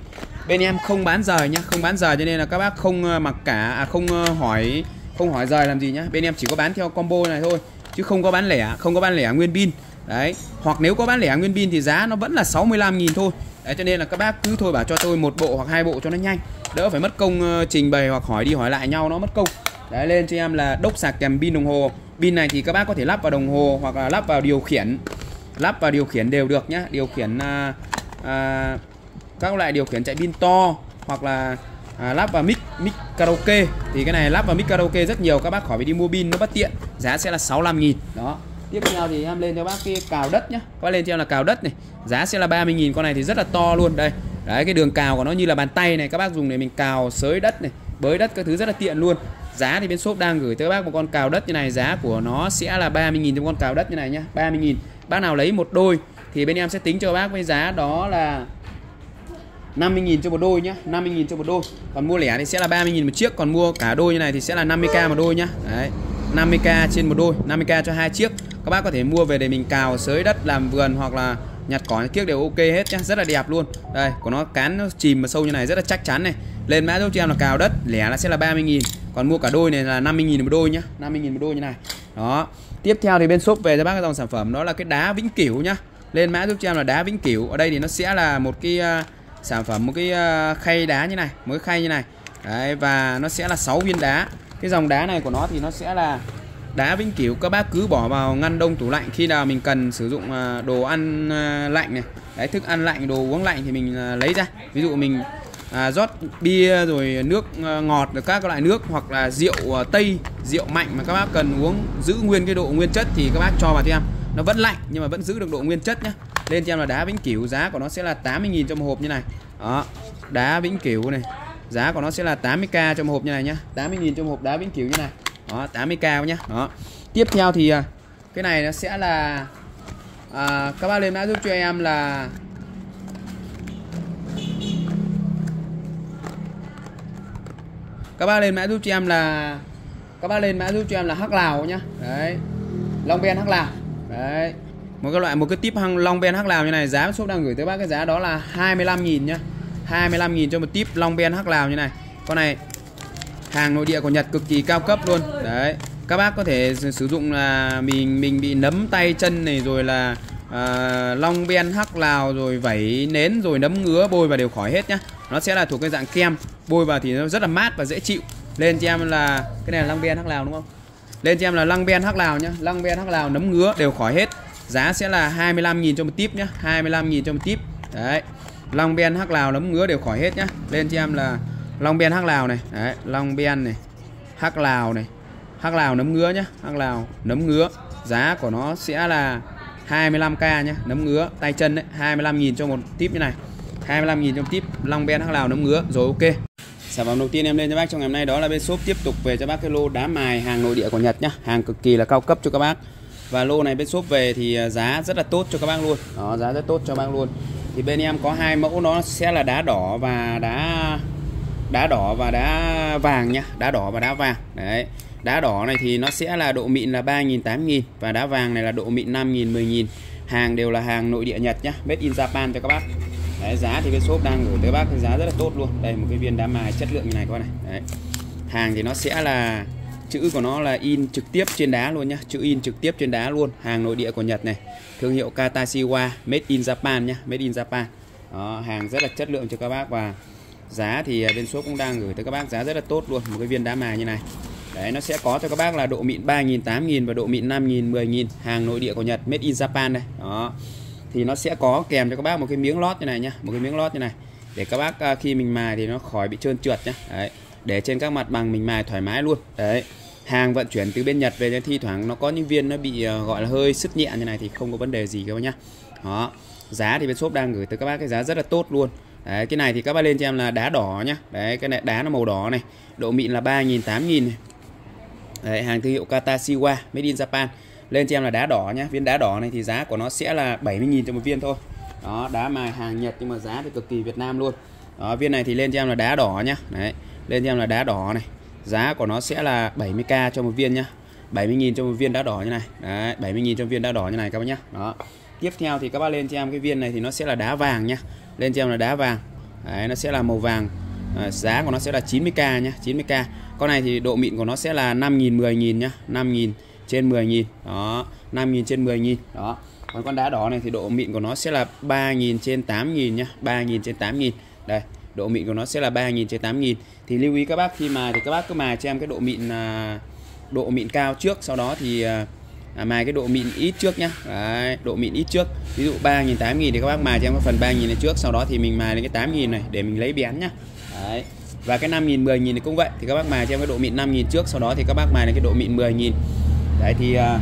Bên em không bán rời nhá không bán rời cho nên là các bác không mặc cả à, không hỏi không hỏi rời làm gì nhá. Bên em chỉ có bán theo combo này thôi chứ không có bán lẻ không có bán lẻ nguyên pin. Đấy. Hoặc nếu có bán lẻ nguyên pin thì giá nó vẫn là 65.000 thôi. Đấy cho nên là các bác cứ thôi bảo cho tôi một bộ hoặc hai bộ cho nó nhanh. Đỡ phải mất công uh, trình bày hoặc hỏi đi hỏi lại nhau nó mất công. Đấy lên cho em là đốc sạc kèm pin đồng hồ. Pin này thì các bác có thể lắp vào đồng hồ hoặc là lắp vào điều khiển. Lắp vào điều khiển đều được nhá. Điều khiển uh, uh, các loại điều khiển chạy pin to hoặc là à, lắp vào mic mic karaoke. Thì cái này lắp vào mic karaoke rất nhiều các bác khỏi phải đi mua pin nó bất tiện. Giá sẽ là 65 nghìn. Đó. Tiếp theo thì em lên cho bác cái cào đất nhá. Có lên cho em là cào đất này. Giá sẽ là 30 nghìn. Con này thì rất là to luôn. Đây. Đấy cái đường cào của nó như là bàn tay này. Các bác dùng để mình cào sới đất này bới đất các thứ rất là tiện luôn. Giá thì bên shop đang gửi tới bác một con cào đất như này. Giá của nó sẽ là 30 nghìn cho con cào đất như này nhá. 30 nghìn. Bác nào lấy một đôi thì bên em sẽ tính cho bác với giá đó là 50.000 cho một đôi nhá 50.000 cho một đôi. Còn mua lẻ thì sẽ là 30.000 một chiếc còn mua cả đôi như này thì sẽ là 50k một đôi nhá. Đấy 50k trên một đôi 50k cho hai chiếc. Các bác có thể mua về để mình cào sới đất làm vườn hoặc là nhặt cỏ kiếc đều ok hết nhá rất là đẹp luôn. Đây của nó cán nó chìm mà sâu như này rất là chắc chắn này. Lên mã giúp cho em là cào đất lẻ là sẽ là 30.000 còn mua cả đôi này là 50.000 một đôi nhá 50.000 một đôi như này. Đó tiếp theo thì bên shop về cho bác cái dòng sản phẩm đó là cái đá vĩnh cửu nhá. Lên mã giúp cho em là đá vĩnh cửu ở đây thì nó sẽ là một cái uh, sản phẩm một cái à, khay đá như này mới khay như này. Đấy, và nó sẽ là 6 viên đá. Cái dòng đá này của nó thì nó sẽ là đá vĩnh cửu các bác cứ bỏ vào ngăn đông tủ lạnh. Khi nào mình cần sử dụng à, đồ ăn à, lạnh này. Đấy thức ăn lạnh đồ uống lạnh thì mình lấy ra. Ví dụ mình à, rót bia rồi nước ngọt được các loại nước hoặc là rượu tây rượu mạnh mà các bác cần uống giữ nguyên cái độ nguyên chất thì các bác cho vào cho em nó vẫn lạnh nhưng mà vẫn giữ được độ nguyên chất nhé lên cho em là đá vĩnh cửu giá của nó sẽ là 80.000 trong hộp như này. Đó đá vĩnh cửu này. Giá của nó sẽ là 80k trong hộp như này nhá. 80.000 trong hộp đá vĩnh cửu như này. Đó 80k nhá. Đó. Tiếp theo thì à, cái này nó sẽ là à, các bác lên đã giúp cho em là các bác lên mã giúp cho em là các bác lên mã giúp cho em là hắc lào nhá. Đấy. Long ben hắc lào. Đấy một cái loại một cái tip hăng long ben hắc lào như này giá shop đang gửi tới bác cái giá đó là 25.000 nhá. 25.000 cho một tip long ben hắc lào như này. Con này hàng nội địa của Nhật cực kỳ cao cấp luôn. Đấy các bác có thể sử dụng là mình mình bị nấm tay chân này rồi là uh, long ben hắc lào rồi vẩy nến rồi nấm ngứa bôi vào đều khỏi hết nhá. Nó sẽ là thuộc cái dạng kem bôi vào thì nó rất là mát và dễ chịu. Lên cho em là cái này là long ben hắc lào đúng không? Lên cho em là lăng ben hắc lào nhá. Lăng ben hắc lào nấm ngứa đều khỏi hết giá sẽ là 25.000 cho một tip nhá 25.000 cho một tip đấy, long ben hắc lào nấm ngứa đều khỏi hết nhá. Lên cho em là long ben hắc lào này, đấy, long ben này, hắc lào này. Hắc lào nấm ngứa nhá, hắc lào nấm ngứa. Giá của nó sẽ là 25k nhé nấm ngứa, tay chân đấy 25.000 cho một tip như này. 25.000 trong tip long ben hắc lào nấm ngứa, rồi ok. Sản phẩm đầu tiên em lên cho bác trong ngày hôm nay đó là bên shop tiếp tục về cho bác cái lô đá mài hàng nội địa của Nhật nhá. Hàng cực kỳ là cao cấp cho các bác và lô này bên shop về thì à, giá rất là tốt cho các bác luôn. Đó giá rất tốt cho bác luôn. Thì bên em có hai mẫu nó sẽ là đá đỏ và đá đá đỏ và đá vàng nhá đá đỏ và đá vàng. Đấy. Đá đỏ này thì nó sẽ là độ mịn là 3.000 8.000 và đá vàng này là độ mịn 5.000 10.000 hàng đều là hàng nội địa Nhật nhá made in Japan cho các bác. Đấy, giá thì bên shop đang gửi tới bác giá rất là tốt luôn. Đây một cái viên đá mài chất lượng như này các bác này. Đấy. hàng thì nó sẽ là chữ của nó là in trực tiếp trên đá luôn nhá chữ in trực tiếp trên đá luôn hàng nội địa của Nhật này thương hiệu Katashiwa made in Japan nhá made in Japan đó, hàng rất là chất lượng cho các bác và giá thì à, bên shop cũng đang gửi tới các bác giá rất là tốt luôn một cái viên đá mài như này Đấy nó sẽ có cho các bác là độ mịn 3.000, 8.000 và độ mịn 5.000, 10.000 hàng nội địa của Nhật made in Japan đây. Đó. Thì nó sẽ có kèm cho các bác một cái miếng lót như này nhá, một cái miếng lót như này để các bác à, khi mình mài thì nó khỏi bị trơn trượt nhá. Đấy. Để trên các mặt bằng mình mài thoải mái luôn. Đấy. Hàng vận chuyển từ bên Nhật về thi thoảng nó có những viên nó bị ờ, gọi là hơi sứt nhẹ như này thì không có vấn đề gì các bác nhá. Đó. Giá thì bên shop đang gửi tới các bác cái giá rất là tốt luôn. Đấy, cái này thì các bác lên cho em là đá đỏ nhá. Đấy, cái này đá nó màu đỏ này. Độ mịn là 3.000, 8.000 này. Đấy, hàng thương hiệu Katashiwa made in Japan lên cho em là đá đỏ nhá viên đá đỏ này thì giá của nó sẽ là 70.000 cho một viên thôi đó đá mà hàng Nhật nhưng mà giá thì cực kỳ Việt Nam luôn đó viên này thì lên cho em là đá đỏ nhá đấy lên cho em là đá đỏ này giá của nó sẽ là 70k cho một viên nhá. 70.000 cho một viên đá đỏ như này. Đấy 70.000 cho viên đá đỏ như này các bác nhá. Đó. Tiếp theo thì các bác lên cho em cái viên này thì nó sẽ là đá vàng nhá. Lên cho em là đá vàng. Đấy nó sẽ là màu vàng. À, giá của nó sẽ là 90k nhá 90k con này thì độ mịn của nó sẽ là 5.000 10.000 nhá. 5.000 trên 10.000 đó 5.000 trên 10.000 đó. Còn con đá đỏ này thì độ mịn của nó sẽ là 3.000 trên 8.000 nhá. 3.000 trên 8.000 đây độ mịn của nó sẽ là 3.000 trên 8.000 thì lưu ý các bác khi mài thì các bác cứ mài cho em cái độ mịn à, độ mịn cao trước sau đó thì à, à mài cái độ mịn ít trước nhá. Đấy, độ mịn ít trước. Ví dụ 3.000 8.000 thì các bác mài cho em cái phần 3.000 này trước sau đó thì mình mài lên cái 8.000 này để mình lấy bén nhá. Đấy và cái 5.000 10.000 thì cũng vậy. Thì các bác mài cho em cái độ mịn 5.000 trước sau đó thì các bác mài lên cái độ mịn 10.000 đấy thì à,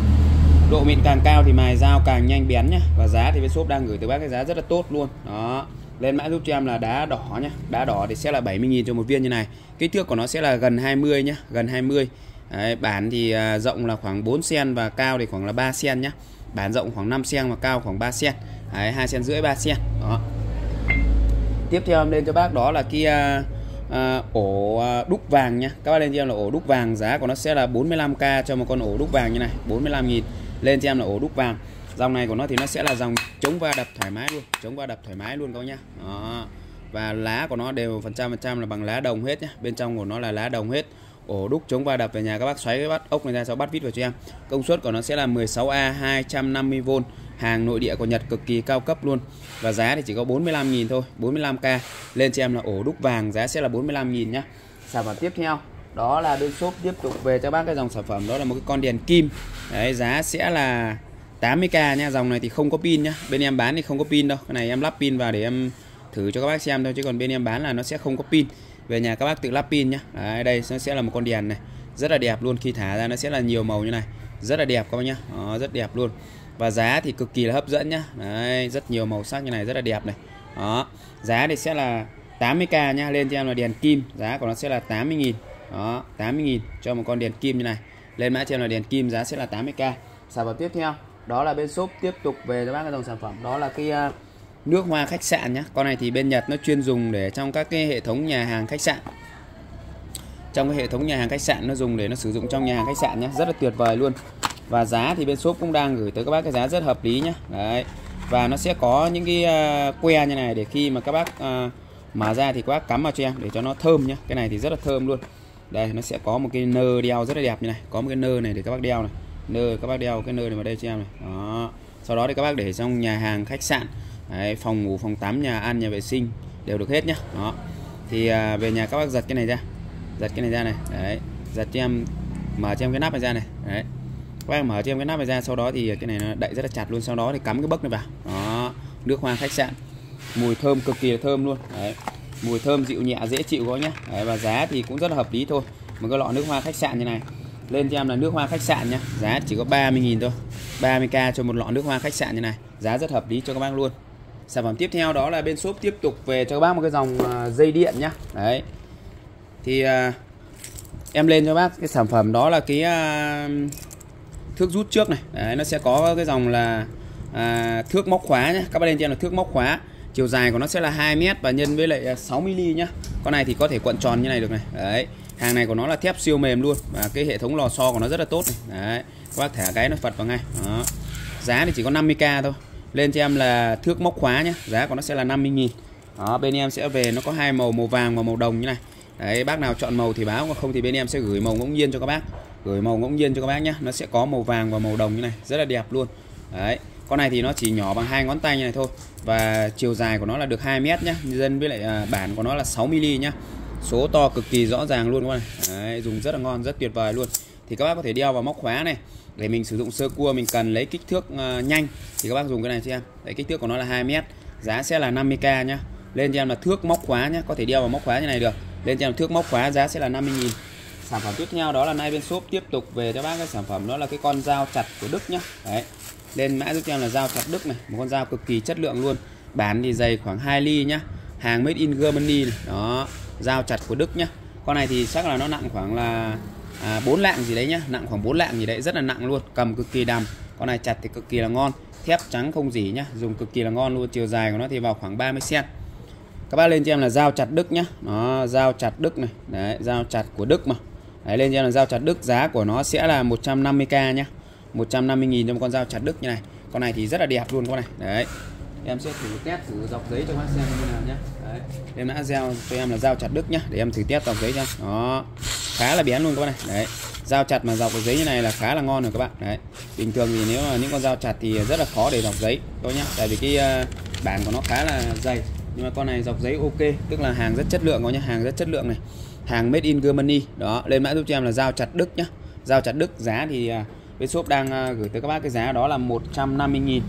độ mịn càng cao thì mài dao càng nhanh bén nhá. Và giá thì bên shop đang gửi tới bác cái giá rất là tốt luôn. Đó lên mã giúp cho em là đá đỏ nhá. Đá đỏ thì sẽ là 70.000 cho một viên như này. Kích thước của nó sẽ là gần 20 nhá gần 20 Đấy, bản thì à, rộng là khoảng 4 sen và cao thì khoảng là 3 sen nhá. Bản rộng khoảng 5 sen và cao khoảng 3 sen Đấy, 2 sen rưỡi 3 sen đó. Tiếp theo em lên cho bác đó là kia à, à, ổ à, đúc vàng nhá. Các bác lên cho em là ổ đúc vàng giá của nó sẽ là 45k cho một con ổ đúc vàng như này 45.000 lên cho em là ổ đúc vàng dòng này của nó thì nó sẽ là dòng chống va đập thoải mái luôn, chống va đập thoải mái luôn các bác nhá. Đó. và lá của nó đều phần trăm phần trăm là bằng lá đồng hết nhá. Bên trong của nó là lá đồng hết. Ổ đúc chống va đập về nhà các bác xoáy cái bắt ốc này ra sau bắt vít vào cho em. Công suất của nó sẽ là 16A 250V hàng nội địa của Nhật cực kỳ cao cấp luôn. Và giá thì chỉ có 45.000 thôi 45k lên cho em là ổ đúc vàng giá sẽ là 45.000 nhá. Sản phẩm tiếp theo, đó là đơn shop tiếp tục về cho bác cái dòng sản phẩm. Đó là một cái con đèn kim. Đấy, giá sẽ là 80k nha. Dòng này thì không có pin nhá. Bên em bán thì không có pin đâu. Cái này em lắp pin vào để em thử cho các bác xem thôi. Chứ còn bên em bán là nó sẽ không có pin. Về nhà các bác tự lắp pin nhá. Đấy, đây nó sẽ là một con đèn này. Rất là đẹp luôn. Khi thả ra nó sẽ là nhiều màu như này. Rất là đẹp các bác nhá. Đó, rất đẹp luôn. Và giá thì cực kỳ là hấp dẫn nhá. Đấy, rất nhiều màu sắc như này rất là đẹp này. Đó giá thì sẽ là 80k nhá lên cho em là đèn kim. Giá của nó sẽ là 80.000 đó 80.000 cho một con đèn kim như này. Lên mã cho em là đèn kim giá sẽ là 80k sản phẩm tiếp theo đó là bên shop tiếp tục về cho bác cái dòng sản phẩm. Đó là cái uh, nước hoa khách sạn nhé. con này thì bên Nhật nó chuyên dùng để trong các cái hệ thống nhà hàng khách sạn. Trong cái hệ thống nhà hàng khách sạn nó dùng để nó sử dụng trong nhà hàng khách sạn nhé rất là tuyệt vời luôn. Và giá thì bên shop cũng đang gửi tới các bác cái giá rất hợp lý nhé đấy. Và nó sẽ có những cái uh, que như này để khi mà các bác à, uh, mở ra thì các bác cắm vào cho em để cho nó thơm nhé cái này thì rất là thơm luôn. Đây nó sẽ có một cái nơ đeo rất là đẹp như này. Có một cái nơ này để các bác đeo này nơi các bác đeo cái nơi này vào đây cho em này. Đó. Sau đó thì các bác để trong nhà hàng khách sạn. Đấy, phòng ngủ phòng tắm nhà ăn nhà vệ sinh đều được hết nhá. Đó. Thì à, về nhà các bác giật cái này ra. Giật cái này ra này. Đấy. Giật cho em mở cho em cái nắp này ra này. Đấy. Các bác mở cho em cái nắp này ra sau đó thì cái này nó đậy rất là chặt luôn. Sau đó thì cắm cái bấc này vào. Đó. Nước hoa khách sạn. Mùi thơm cực kỳ là thơm luôn. Đấy. Mùi thơm dịu nhẹ dễ chịu có nhá. Đấy, và giá thì cũng rất là hợp lý thôi. Một cái lọ nước hoa khách sạn như này lên cho em là nước hoa khách sạn nhá. Giá chỉ có 30.000 thôi. 30k cho một lọ nước hoa khách sạn như này. Giá rất hợp lý cho các bác luôn. Sản phẩm tiếp theo đó là bên shop tiếp tục về cho các bác một cái dòng à, dây điện nhá. Đấy. Thì uh, em lên cho bác cái sản phẩm đó là cái uh, thước rút trước này. Đấy, nó sẽ có cái dòng là uh, thước móc khóa nhé các bác lên cho em là thước móc khóa. Chiều dài của nó sẽ là 2 mét và nhân với lại 6 mm nhá. Con này thì có thể cuộn tròn như này được này. Đấy hàng này của nó là thép siêu mềm luôn. Và cái hệ thống lò xo của nó rất là tốt này. Đấy, các bác thả cái nó phật vào ngay. Đó. Giá thì chỉ có 50k thôi. Lên cho em là thước móc khóa nhé giá của nó sẽ là 50 nghìn. Đó, bên em sẽ về nó có hai màu màu vàng và màu đồng như này. Đấy, bác nào chọn màu thì báo, còn không thì bên em sẽ gửi màu ngẫu nhiên cho các bác. Gửi màu ngẫu nhiên cho các bác nhé nó sẽ có màu vàng và màu đồng như này. Rất là đẹp luôn. Đấy, con này thì nó chỉ nhỏ bằng hai ngón tay như này thôi. Và chiều dài của nó là được 2 mét nhá. Dân với lại à, bản của nó là 6 mm nhá số to cực kỳ rõ ràng luôn các bạn. Đấy, dùng rất là ngon rất tuyệt vời luôn. Thì các bác có thể đeo vào móc khóa này để mình sử dụng sơ cua mình cần lấy kích thước uh, nhanh. Thì các bác dùng cái này cho em đấy kích thước của nó là 2 mét giá sẽ là 50k nhá. Lên cho em là thước móc khóa nhá có thể đeo vào móc khóa như này được. Lên cho em thước móc khóa giá sẽ là 50 000 sản phẩm tiếp theo đó là nay bên shop tiếp tục về cho bác cái sản phẩm đó là cái con dao chặt của Đức nhá. Đấy lên mã giúp cho em là dao chặt Đức này một con dao cực kỳ chất lượng luôn. Bán thì dày khoảng 2 ly nhá. Hàng made in Germany này. đó dao chặt của Đức nhá. Con này thì chắc là nó nặng khoảng là à, 4 lạng gì đấy nhá. Nặng khoảng 4 lạng gì đấy rất là nặng luôn. Cầm cực kỳ đầm. Con này chặt thì cực kỳ là ngon. Thép trắng không gì nhá. Dùng cực kỳ là ngon luôn. Chiều dài của nó thì vào khoảng 30 cm các bác lên cho em là dao chặt Đức nhá. Nó dao chặt Đức này. Đấy dao chặt của Đức mà. Đấy lên cho em là dao chặt Đức. Giá của nó sẽ là 150k nhá. 150.000 cho một con dao chặt Đức như này. Con này thì rất là đẹp luôn con này. Đấy em sẽ thử test thử dọc giấy cho bác xem như nào nhé. đấy. Em đã gieo cho em là dao chặt Đức nhá, để em thử test dọc giấy cho. Đó. Khá là bén luôn các bạn này. Đấy. Dao chặt mà dọc cái giấy như này là khá là ngon rồi các bạn. Đấy. Bình thường thì nếu mà những con dao chặt thì rất là khó để dọc giấy, thôi nhá. Tại vì cái ờ, bản của nó khá là dày. Nhưng mà con này dọc giấy ok, tức là hàng rất chất lượng có nhá, hàng rất chất lượng này. Hàng made in Germany. Đó, lên mã giúp cho em là dao chặt Đức nhá. Dao chặt Đức giá thì à, bên shop đang à, gửi tới các bác cái giá đó là 150 000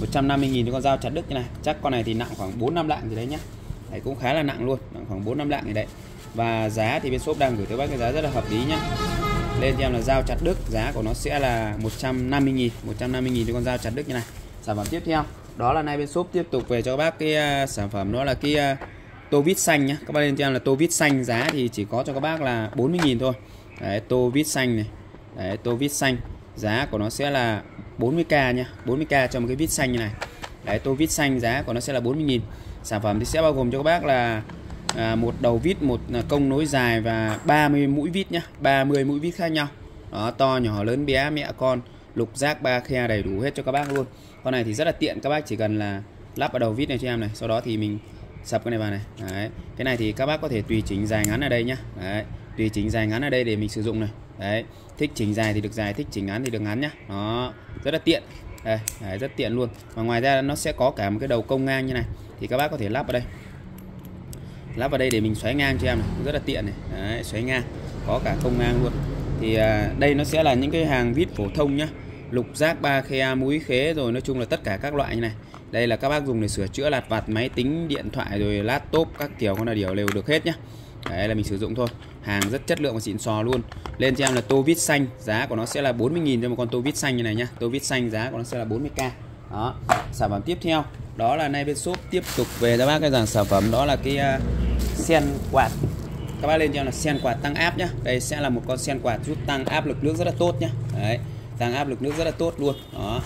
150 000 cho con dao chặt đứt như này. Chắc con này thì nặng khoảng 4 5 lạng gì đấy nhá. Đấy cũng khá là nặng luôn nặng khoảng 4 5 lạng gì đấy. Và giá thì bên shop đang gửi tới bác cái giá rất là hợp lý nhá. Lên cho em là dao chặt đứt giá của nó sẽ là 150.000 150.000 cho con dao chặt đứt như này. Sản phẩm tiếp theo đó là nay bên shop tiếp tục về cho các bác cái uh, sản phẩm đó là cái uh, tô vít xanh nhá. Các bác lên cho em là tô vít xanh giá thì chỉ có cho các bác là 40.000 thôi. Đấy, tô vít xanh này. Đấy, tô vít xanh giá của nó sẽ là 40k nha 40k cho một cái vít xanh như này. Đấy tô vít xanh giá của nó sẽ là 40 nghìn. Sản phẩm thì sẽ bao gồm cho các bác là à, một đầu vít một à, công nối dài và 30 mũi vít nhá 30 mũi vít khác nhau. Đó to nhỏ lớn bé mẹ con lục giác ba khe đầy đủ hết cho các bác luôn. Con này thì rất là tiện các bác chỉ cần là lắp vào đầu vít này cho em này sau đó thì mình sập cái này vào này. Đấy. cái này thì các bác có thể tùy chỉnh dài ngắn ở đây nhá. Đấy. tùy chỉnh dài ngắn ở đây để mình sử dụng này. Đấy thích chỉnh dài thì được dài thích chỉnh ngắn thì được ngắn nhá. Đó rất là tiện. Đây đấy, rất tiện luôn. Và ngoài ra nó sẽ có cả một cái đầu công ngang như này thì các bác có thể lắp vào đây. Lắp vào đây để mình xoáy ngang cho em này rất là tiện này. Đấy, xoáy ngang có cả công ngang luôn. Thì à, đây nó sẽ là những cái hàng vít phổ thông nhá. Lục giác ba khe mũi khế rồi nói chung là tất cả các loại như này. Đây là các bác dùng để sửa chữa lạt vặt máy tính điện thoại rồi laptop các kiểu con là điều đều được hết nhá đấy là mình sử dụng thôi. Hàng rất chất lượng và xịn sò luôn. Lên cho em là tô vít xanh giá của nó sẽ là 40.000 cho một con tô vít xanh như này nhá. Tô vít xanh giá của nó sẽ là 40k đó sản phẩm tiếp theo đó là nay bên shop tiếp tục về cho bác cái dàn sản phẩm đó là cái uh, sen quạt. Các bác lên cho em là sen quạt tăng áp nhá. Đây sẽ là một con sen quạt giúp tăng áp lực nước rất là tốt nhá. Đấy tăng áp lực nước rất là tốt luôn. Đó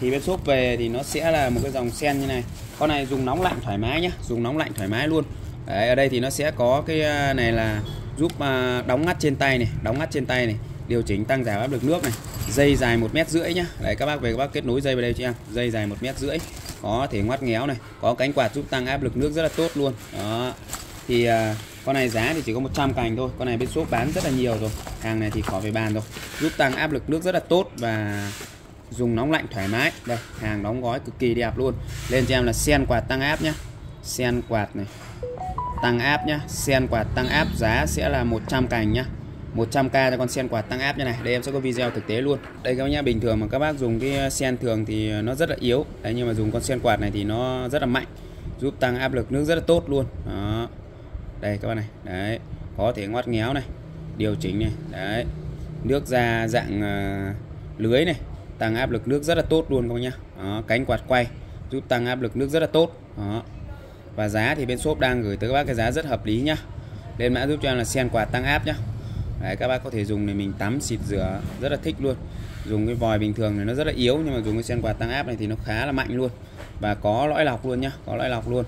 thì bên shop về thì nó sẽ là một cái dòng sen như này. Con này dùng nóng lạnh thoải mái nhá dùng nóng lạnh thoải mái luôn. Đấy, ở đây thì nó sẽ có cái à, này là giúp à, đóng ngắt trên tay này đóng ngắt trên tay này điều chỉnh tăng giảm áp lực nước này. Dây dài một mét rưỡi nhá. Đấy các bác về các bác kết nối dây vào đây cho em. Dây dài một mét rưỡi có thể ngoắt ngéo này có cánh quạt giúp tăng áp lực nước rất là tốt luôn. Đó. Thì à, con này giá thì chỉ có 100 cành thôi con này bên shop bán rất là nhiều rồi. Hàng này thì khỏi phải bàn rồi giúp tăng áp lực nước rất là tốt và dùng nóng lạnh thoải mái. Đây hàng đóng gói cực kỳ đẹp luôn. Lên cho em là sen quạt tăng áp nhá. Sen quạt này tăng áp nhá. Sen quạt tăng áp giá sẽ là 100 cành nhá. 100k cho con sen quạt tăng áp như này. Đây em sẽ có video thực tế luôn. Đây các bác nhá bình thường mà các bác dùng cái sen thường thì nó rất là yếu. Đấy nhưng mà dùng con sen quạt này thì nó rất là mạnh giúp tăng áp lực nước rất là tốt luôn. Đó. Đây các bạn này. Đấy. Có thể ngoắt ngéo này điều chỉnh này. Đấy. Nước ra dạng uh, lưới này. Tăng áp lực nước rất là tốt luôn các bác nhá. Đó, cánh quạt quay giúp tăng áp lực nước rất là tốt. Đó và giá thì bên shop đang gửi tới các bác cái giá rất hợp lý nhá. Lên mã giúp cho em là sen quạt tăng áp nhá. Đấy, các bác có thể dùng để mình tắm xịt rửa rất là thích luôn. Dùng cái vòi bình thường thì nó rất là yếu nhưng mà dùng cái sen quạt tăng áp này thì nó khá là mạnh luôn. Và có lõi lọc luôn nhá có lõi lọc luôn.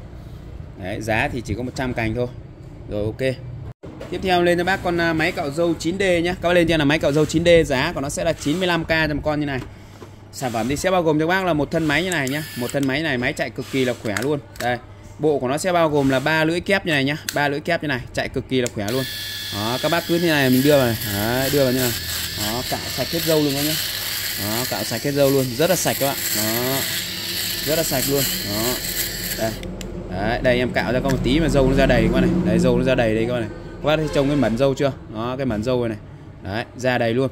Đấy, giá thì chỉ có 100 cành thôi. Rồi ok. Tiếp theo lên cho bác con à, máy cạo dâu 9D nhá. Các bác lên cho là máy cạo dâu 9D giá của nó sẽ là 95k cho một con như này. Sản phẩm thì sẽ bao gồm cho bác là một thân máy như này nhá. Một thân máy này máy chạy cực kỳ là khỏe luôn. Đây bộ của nó sẽ bao gồm là ba lưỡi kép như này nhá. Ba lưỡi kép như này chạy cực kỳ là khỏe luôn. Đó các bác cứ như này mình đưa vào này. Đấy, đưa vào như này. Đó cạo sạch hết dâu luôn các nhá. Đó cạo sạch hết dâu luôn. Rất là sạch các bạn. Đó rất là sạch luôn. Đó đây. Đấy, đây em cạo ra có một tí mà dâu nó ra đầy các bạn này. Đấy dâu nó ra đầy đây các bạn này. Các bác thấy trông cái mẩn dâu chưa? Đó cái mẩn dâu này, này. Đấy ra đầy luôn.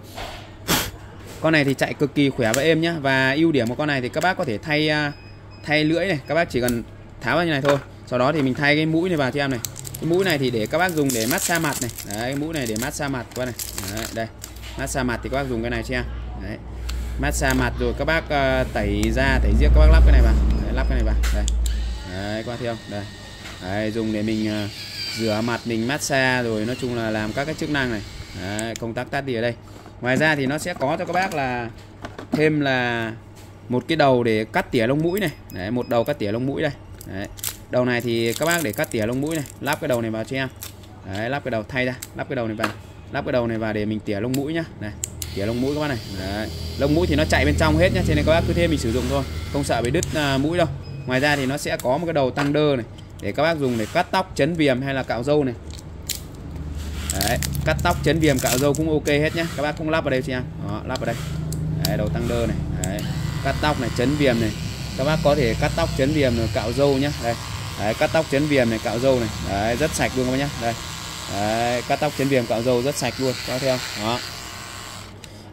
Con này thì chạy cực kỳ khỏe và êm nhá. Và ưu điểm của con này thì các bác có thể thay à, thay lưỡi này. Các bác chỉ cần tháo ra như này thôi. Sau đó thì mình thay cái mũi này vào cho em này. Cái mũi này thì để các bác dùng để massage mặt này. Đấy cái mũi này để massage mặt qua này. Đấy, đây. Massage mặt thì các bác dùng cái này cho em. Đấy. Massage mặt rồi các bác uh, tẩy da tẩy riêng các bác lắp cái này vào. Đấy, lắp cái này vào. Đây. Đấy qua theo đây. Đấy, dùng để mình uh, rửa mặt mình massage rồi nói chung là làm các cái chức năng này. Đấy, công tắc tắt đi ở đây. Ngoài ra thì nó sẽ có cho các bác là thêm là một cái đầu để cắt tỉa lông mũi này. Đấy, một đầu cắt tỉa lông mũi đây đấy. đầu này thì các bác để cắt tỉa lông mũi này lắp cái đầu này vào cho em. Đấy, lắp cái đầu thay ra lắp cái đầu này vào. Lắp cái đầu này vào để mình tỉa lông mũi nhá. Này tỉa lông mũi các bác này. Đấy. lông mũi thì nó chạy bên trong hết nhá cho nên các bác cứ thế mình sử dụng thôi. Không sợ bị đứt à, mũi đâu. Ngoài ra thì nó sẽ có một cái đầu tăng đơ này để các bác dùng để cắt tóc chấn viêm hay là cạo râu này. Đấy, cắt tóc chấn viêm cạo râu cũng ok hết nhá. Các bác cũng lắp vào đây cho em. Đó lắp vào đây. Đấy, đầu tăng đơ này. Đấy, cắt tóc này chấn viêm này các bác có thể cắt tóc chấn viềm rồi cạo râu nhá. Đây. Đấy, cắt tóc chấn viềm này cạo râu này. Đấy, rất sạch luôn các bác nhá. Đây. Đấy, cắt tóc chấn viềm cạo râu rất sạch luôn các theo đó.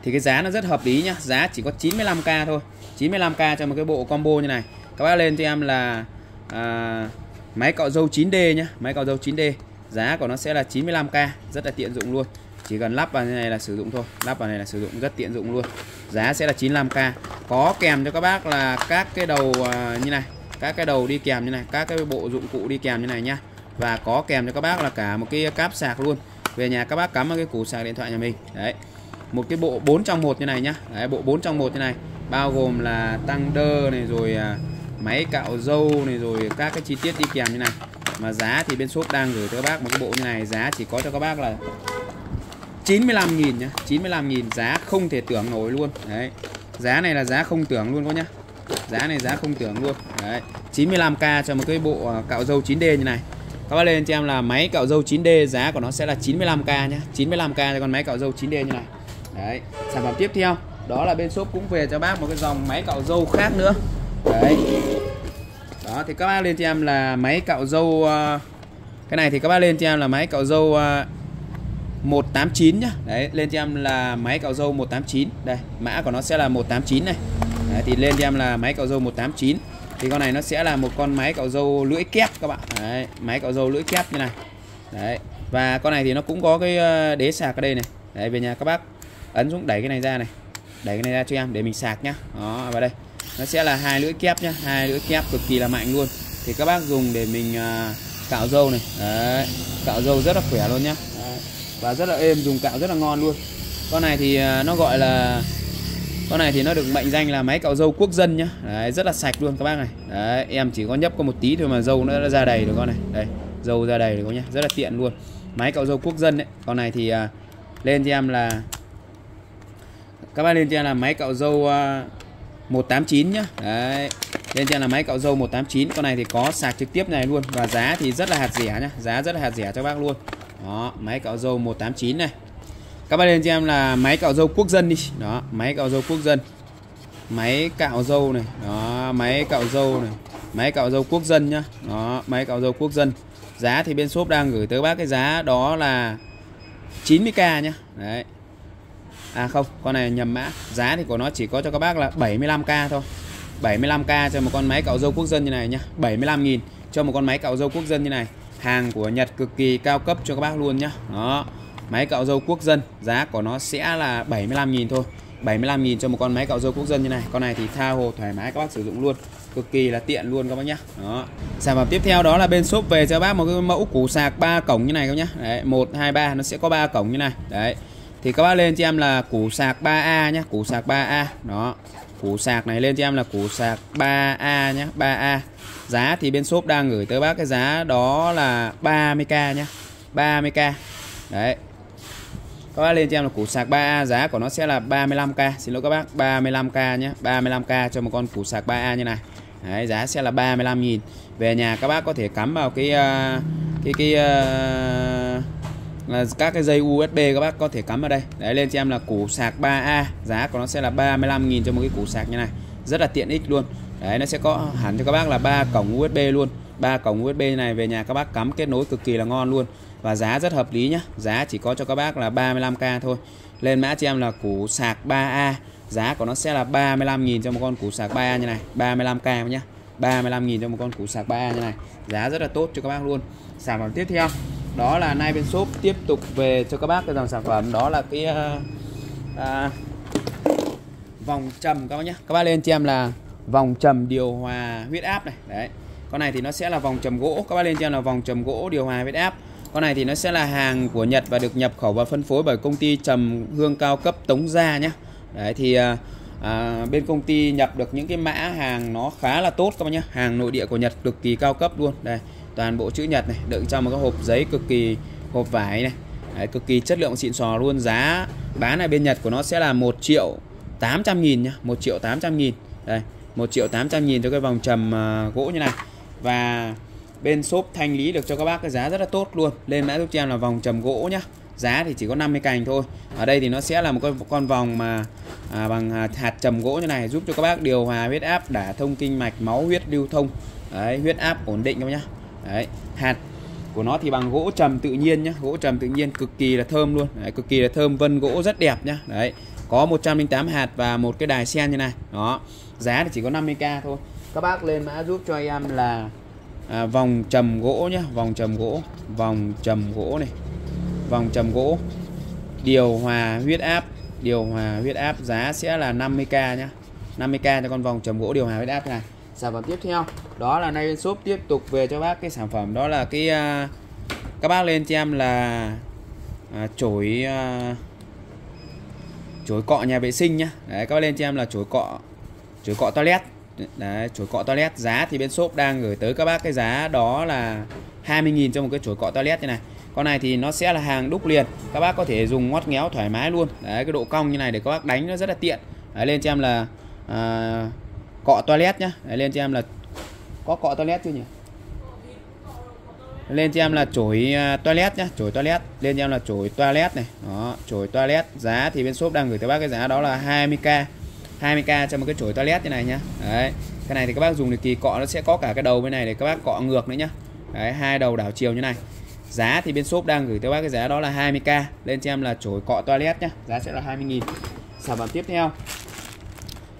Thì cái giá nó rất hợp lý nhá. Giá chỉ có 95k thôi. 95k cho một cái bộ combo như này. Các bác lên cho em là à, máy cạo râu 9D nhá. Máy cạo râu 9D giá của nó sẽ là 95k rất là tiện dụng luôn chỉ cần lắp vào như này là sử dụng thôi. Lắp vào này là sử dụng rất tiện dụng luôn. Giá sẽ là 95k có kèm cho các bác là các cái đầu à, như này các cái đầu đi kèm như này các cái bộ dụng cụ đi kèm như này nhá. Và có kèm cho các bác là cả một cái cáp sạc luôn. Về nhà các bác cắm vào cái củ sạc điện thoại nhà mình. Đấy. Một cái bộ 4 trong một như này nhá. Đấy, bộ 4 trong một như này. Bao gồm là tăng đơ này rồi à, máy cạo dâu này rồi các cái chi tiết đi kèm như này. Mà giá thì bên shop đang gửi cho các bác một cái bộ như này. Giá chỉ có cho các bác là 95.000 nhá. 95.000 giá không thể tưởng nổi luôn. Đấy. Giá này là giá không tưởng luôn có nhá. Giá này giá không tưởng luôn. Đấy. 95k cho một cái bộ à, cạo dâu 9D như này. Các bác lên cho em là máy cạo dâu 9D giá của nó sẽ là 95k nhá. 95k cho con máy cạo dâu 9D như này. Đấy. Sản phẩm tiếp theo, đó là bên shop cũng về cho bác một cái dòng máy cạo dâu khác nữa. Đấy. Đó, thì các bác lên cho em là máy cạo dâu à, cái này thì các bác lên cho em là máy cạo dâu à, 189 nhá. Đấy lên cho em là máy cạo râu 189 đây mã của nó sẽ là 189 này. Đấy, thì lên cho em là máy cạo râu 189 thì con này nó sẽ là một con máy cạo râu lưỡi kép các bạn. Đấy, máy cạo râu lưỡi kép như này. Đấy và con này thì nó cũng có cái ờ, đế sạc ở đây này. Đấy về nhà các bác ấn xuống đẩy cái này ra này. Đẩy cái này ra cho em để mình sạc nhá. Đó vào đây nó sẽ là hai lưỡi kép nhá. Hai lưỡi kép cực kỳ là mạnh luôn. Thì các bác dùng để mình ờ, cạo râu này. Đấy cạo râu rất là khỏe luôn nhá. Đấy và rất là êm dùng cạo rất là ngon luôn. Con này thì à, nó gọi là con này thì nó được mệnh danh là máy cạo râu quốc dân nhá. Đấy, rất là sạch luôn các bác này. Đấy em chỉ có nhấp có một tí thôi mà râu nó đã ra đầy rồi con này. Đây râu ra đầy rồi nhá. Rất là tiện luôn. Máy cạo râu quốc dân đấy con này thì uh, lên cho em là các bác lên cho em là máy cạo râu uh, 189 nhá. Đấy lên trên là máy cạo dâu 189 con này thì có sạc trực tiếp này luôn và giá thì rất là hạt rẻ nhá. Giá rất là hạt rẻ cho bác luôn đó máy cạo râu 189 này. Các bác lên cho em là máy cạo râu quốc dân đi. Đó máy cạo râu quốc dân. Máy cạo râu này. Đó máy cạo râu này. Máy cạo râu quốc dân nhá. Đó máy cạo râu quốc dân. Giá thì bên shop đang gửi tới bác cái giá đó là 90k nhá. Đấy. À không, con này nhầm mã. Giá thì của nó chỉ có cho các bác là 75k thôi. 75k cho một con máy cạo râu quốc dân như này nhá. 75 000 cho một con máy cạo râu quốc dân như này. Hàng của Nhật cực kỳ cao cấp cho các bác luôn nhá. Đó. Máy cạo dâu quốc dân, giá của nó sẽ là 75 000 thôi. 75.000 cho một con máy cạo râu quốc dân như này. Con này thì tha hồ thoải mái các bác sử dụng luôn. Cực kỳ là tiện luôn các bác nhá. Đó. Sản phẩm tiếp theo đó là bên shop về cho bác một cái mẫu củ sạc 3 cổng như này các nhá. Đấy một hai ba nó sẽ có 3 cổng như này. Đấy. Thì các bác lên cho em là củ sạc 3A nhá củ sạc 3A đó củ sạc này lên cho em là củ sạc 3A nhé 3A giá thì bên shop đang gửi tới bác cái giá đó là 30k nhé 30k đấy. Các bác lên cho em là củ sạc 3A giá của nó sẽ là 35k xin lỗi các bác 35k nhé 35k cho một con củ sạc 3A như này. Đấy, giá sẽ là 35.000 về nhà các bác có thể cắm vào cái uh, cái cái uh, là các cái dây USB các bác có thể cắm vào đây. Đấy, lên cho em là củ sạc 3A giá của nó sẽ là 35.000 cho một cái củ sạc như này. Rất là tiện ích luôn. Đấy, nó sẽ có hẳn cho các bác là ba cổng USB luôn. ba cổng USB này về nhà các bác cắm kết nối cực kỳ là ngon luôn. Và giá rất hợp lý nhá. Giá chỉ có cho các bác là 35k thôi. Lên mã cho em là củ sạc 3A giá của nó sẽ là 35.000 cho một con củ sạc 3A như này. 35k nhá. 35.000 cho một con củ sạc 3A như này. Giá rất là tốt cho các bác luôn. Sản phẩm tiếp theo đó là nay bên shop tiếp tục về cho các bác cái dòng sản phẩm. Đó là cái uh, uh, vòng trầm các bác nhé. Các bác lên cho em là vòng trầm điều hòa huyết áp này. Đấy. Con này thì nó sẽ là vòng trầm gỗ. Các bác lên cho em là vòng trầm gỗ điều hòa huyết áp. Con này thì nó sẽ là hàng của Nhật và được nhập khẩu và phân phối bởi công ty trầm hương cao cấp Tống Gia nhé. Đấy thì uh, à, bên công ty nhập được những cái mã hàng nó khá là tốt các bác nhé. Hàng nội địa của Nhật cực kỳ cao cấp luôn. Đây toàn bộ chữ Nhật này đựng trong một cái hộp giấy cực kỳ hộp vải này. Đấy, cực kỳ chất lượng xịn sò luôn. Giá bán ở bên Nhật của nó sẽ là 1 triệu 800 nghìn nhá 1 triệu 800 nghìn. Đây 1 triệu 800 nghìn cho cái vòng trầm uh, gỗ như này. Và bên shop thanh lý được cho các bác cái giá rất là tốt luôn. Lên mã giúp cho em là vòng trầm gỗ nhá. Giá thì chỉ có 50 cành thôi. Ở đây thì nó sẽ là một con con vòng mà à, bằng à, hạt trầm gỗ như này giúp cho các bác điều hòa huyết áp đả thông kinh mạch máu huyết lưu thông. Đấy huyết áp ổn định các bác nhá đấy hạt của nó thì bằng gỗ trầm tự nhiên nhá. Gỗ trầm tự nhiên cực kỳ là thơm luôn. Đấy, cực kỳ là thơm vân gỗ rất đẹp nhá. Đấy có 108 hạt và một cái đài sen như này. Đó giá thì chỉ có 50k thôi. Các bác lên mã giúp cho em là à, vòng trầm gỗ nhá. Vòng trầm gỗ vòng trầm gỗ này. Vòng trầm gỗ. Điều hòa huyết áp điều hòa huyết áp giá sẽ là 50k nhá. 50k cho con vòng trầm gỗ điều hòa huyết áp này sản phẩm tiếp theo đó là nay bên shop tiếp tục về cho bác cái sản phẩm đó là cái uh, các bác lên cho em là uh, chổi uh, chổi cọ nhà vệ sinh nhá. Đấy các bác lên cho em là chổi cọ chổi cọ toilet. Đấy chổi cọ toilet giá thì bên shop đang gửi tới các bác cái giá đó là 20.000 cho một cái chổi cọ toilet như này. Con này thì nó sẽ là hàng đúc liền các bác có thể dùng ngoắt ngéo thoải mái luôn. Đấy cái độ cong như này để các bác đánh nó rất là tiện. Đấy, lên cho em là uh, cọ toilet nhá. Đấy, lên cho em là có cọ toilet chưa nhỉ? Lên cho em là chổi à, toilet nhá chổi toilet. Lên cho em là chổi toilet này. Đó chổi toilet. Giá thì bên shop đang gửi tới bác cái giá đó là 20k 20k cho một cái chổi toilet như này nhá. Đấy cái này thì các bác dùng thì kỳ cọ nó sẽ có cả cái đầu bên này để các bác cọ ngược nữa nhá. Đấy hai đầu đảo chiều như này. Giá thì bên shop đang gửi tới bác cái giá đó là 20k lên cho em là chổi cọ toilet nhá. Giá sẽ là 20.000 sản phẩm tiếp theo.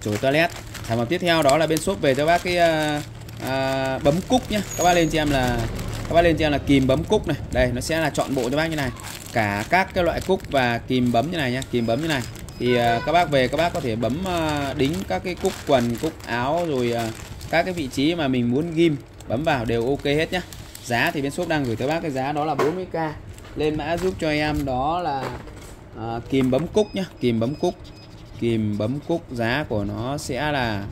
Chổi toilet sản phẩm tiếp theo đó là bên shop về cho bác cái uh, uh, bấm cúc nhá. Các bác lên cho em là các bác lên cho em là kìm bấm cúc này. Đây nó sẽ là chọn bộ cho bác như này. Cả các cái loại cúc và kìm bấm như này nhá kìm bấm như này. Thì uh, các bác về các bác có thể bấm uh, đính các cái cúc quần cúc áo rồi uh, các cái vị trí mà mình muốn ghim bấm vào đều ok hết nhá. Giá thì bên shop đang gửi tới bác cái giá đó là 40k lên mã giúp cho em đó là uh, kìm bấm cúc nhá kìm bấm cúc kìm bấm cúc giá của nó sẽ là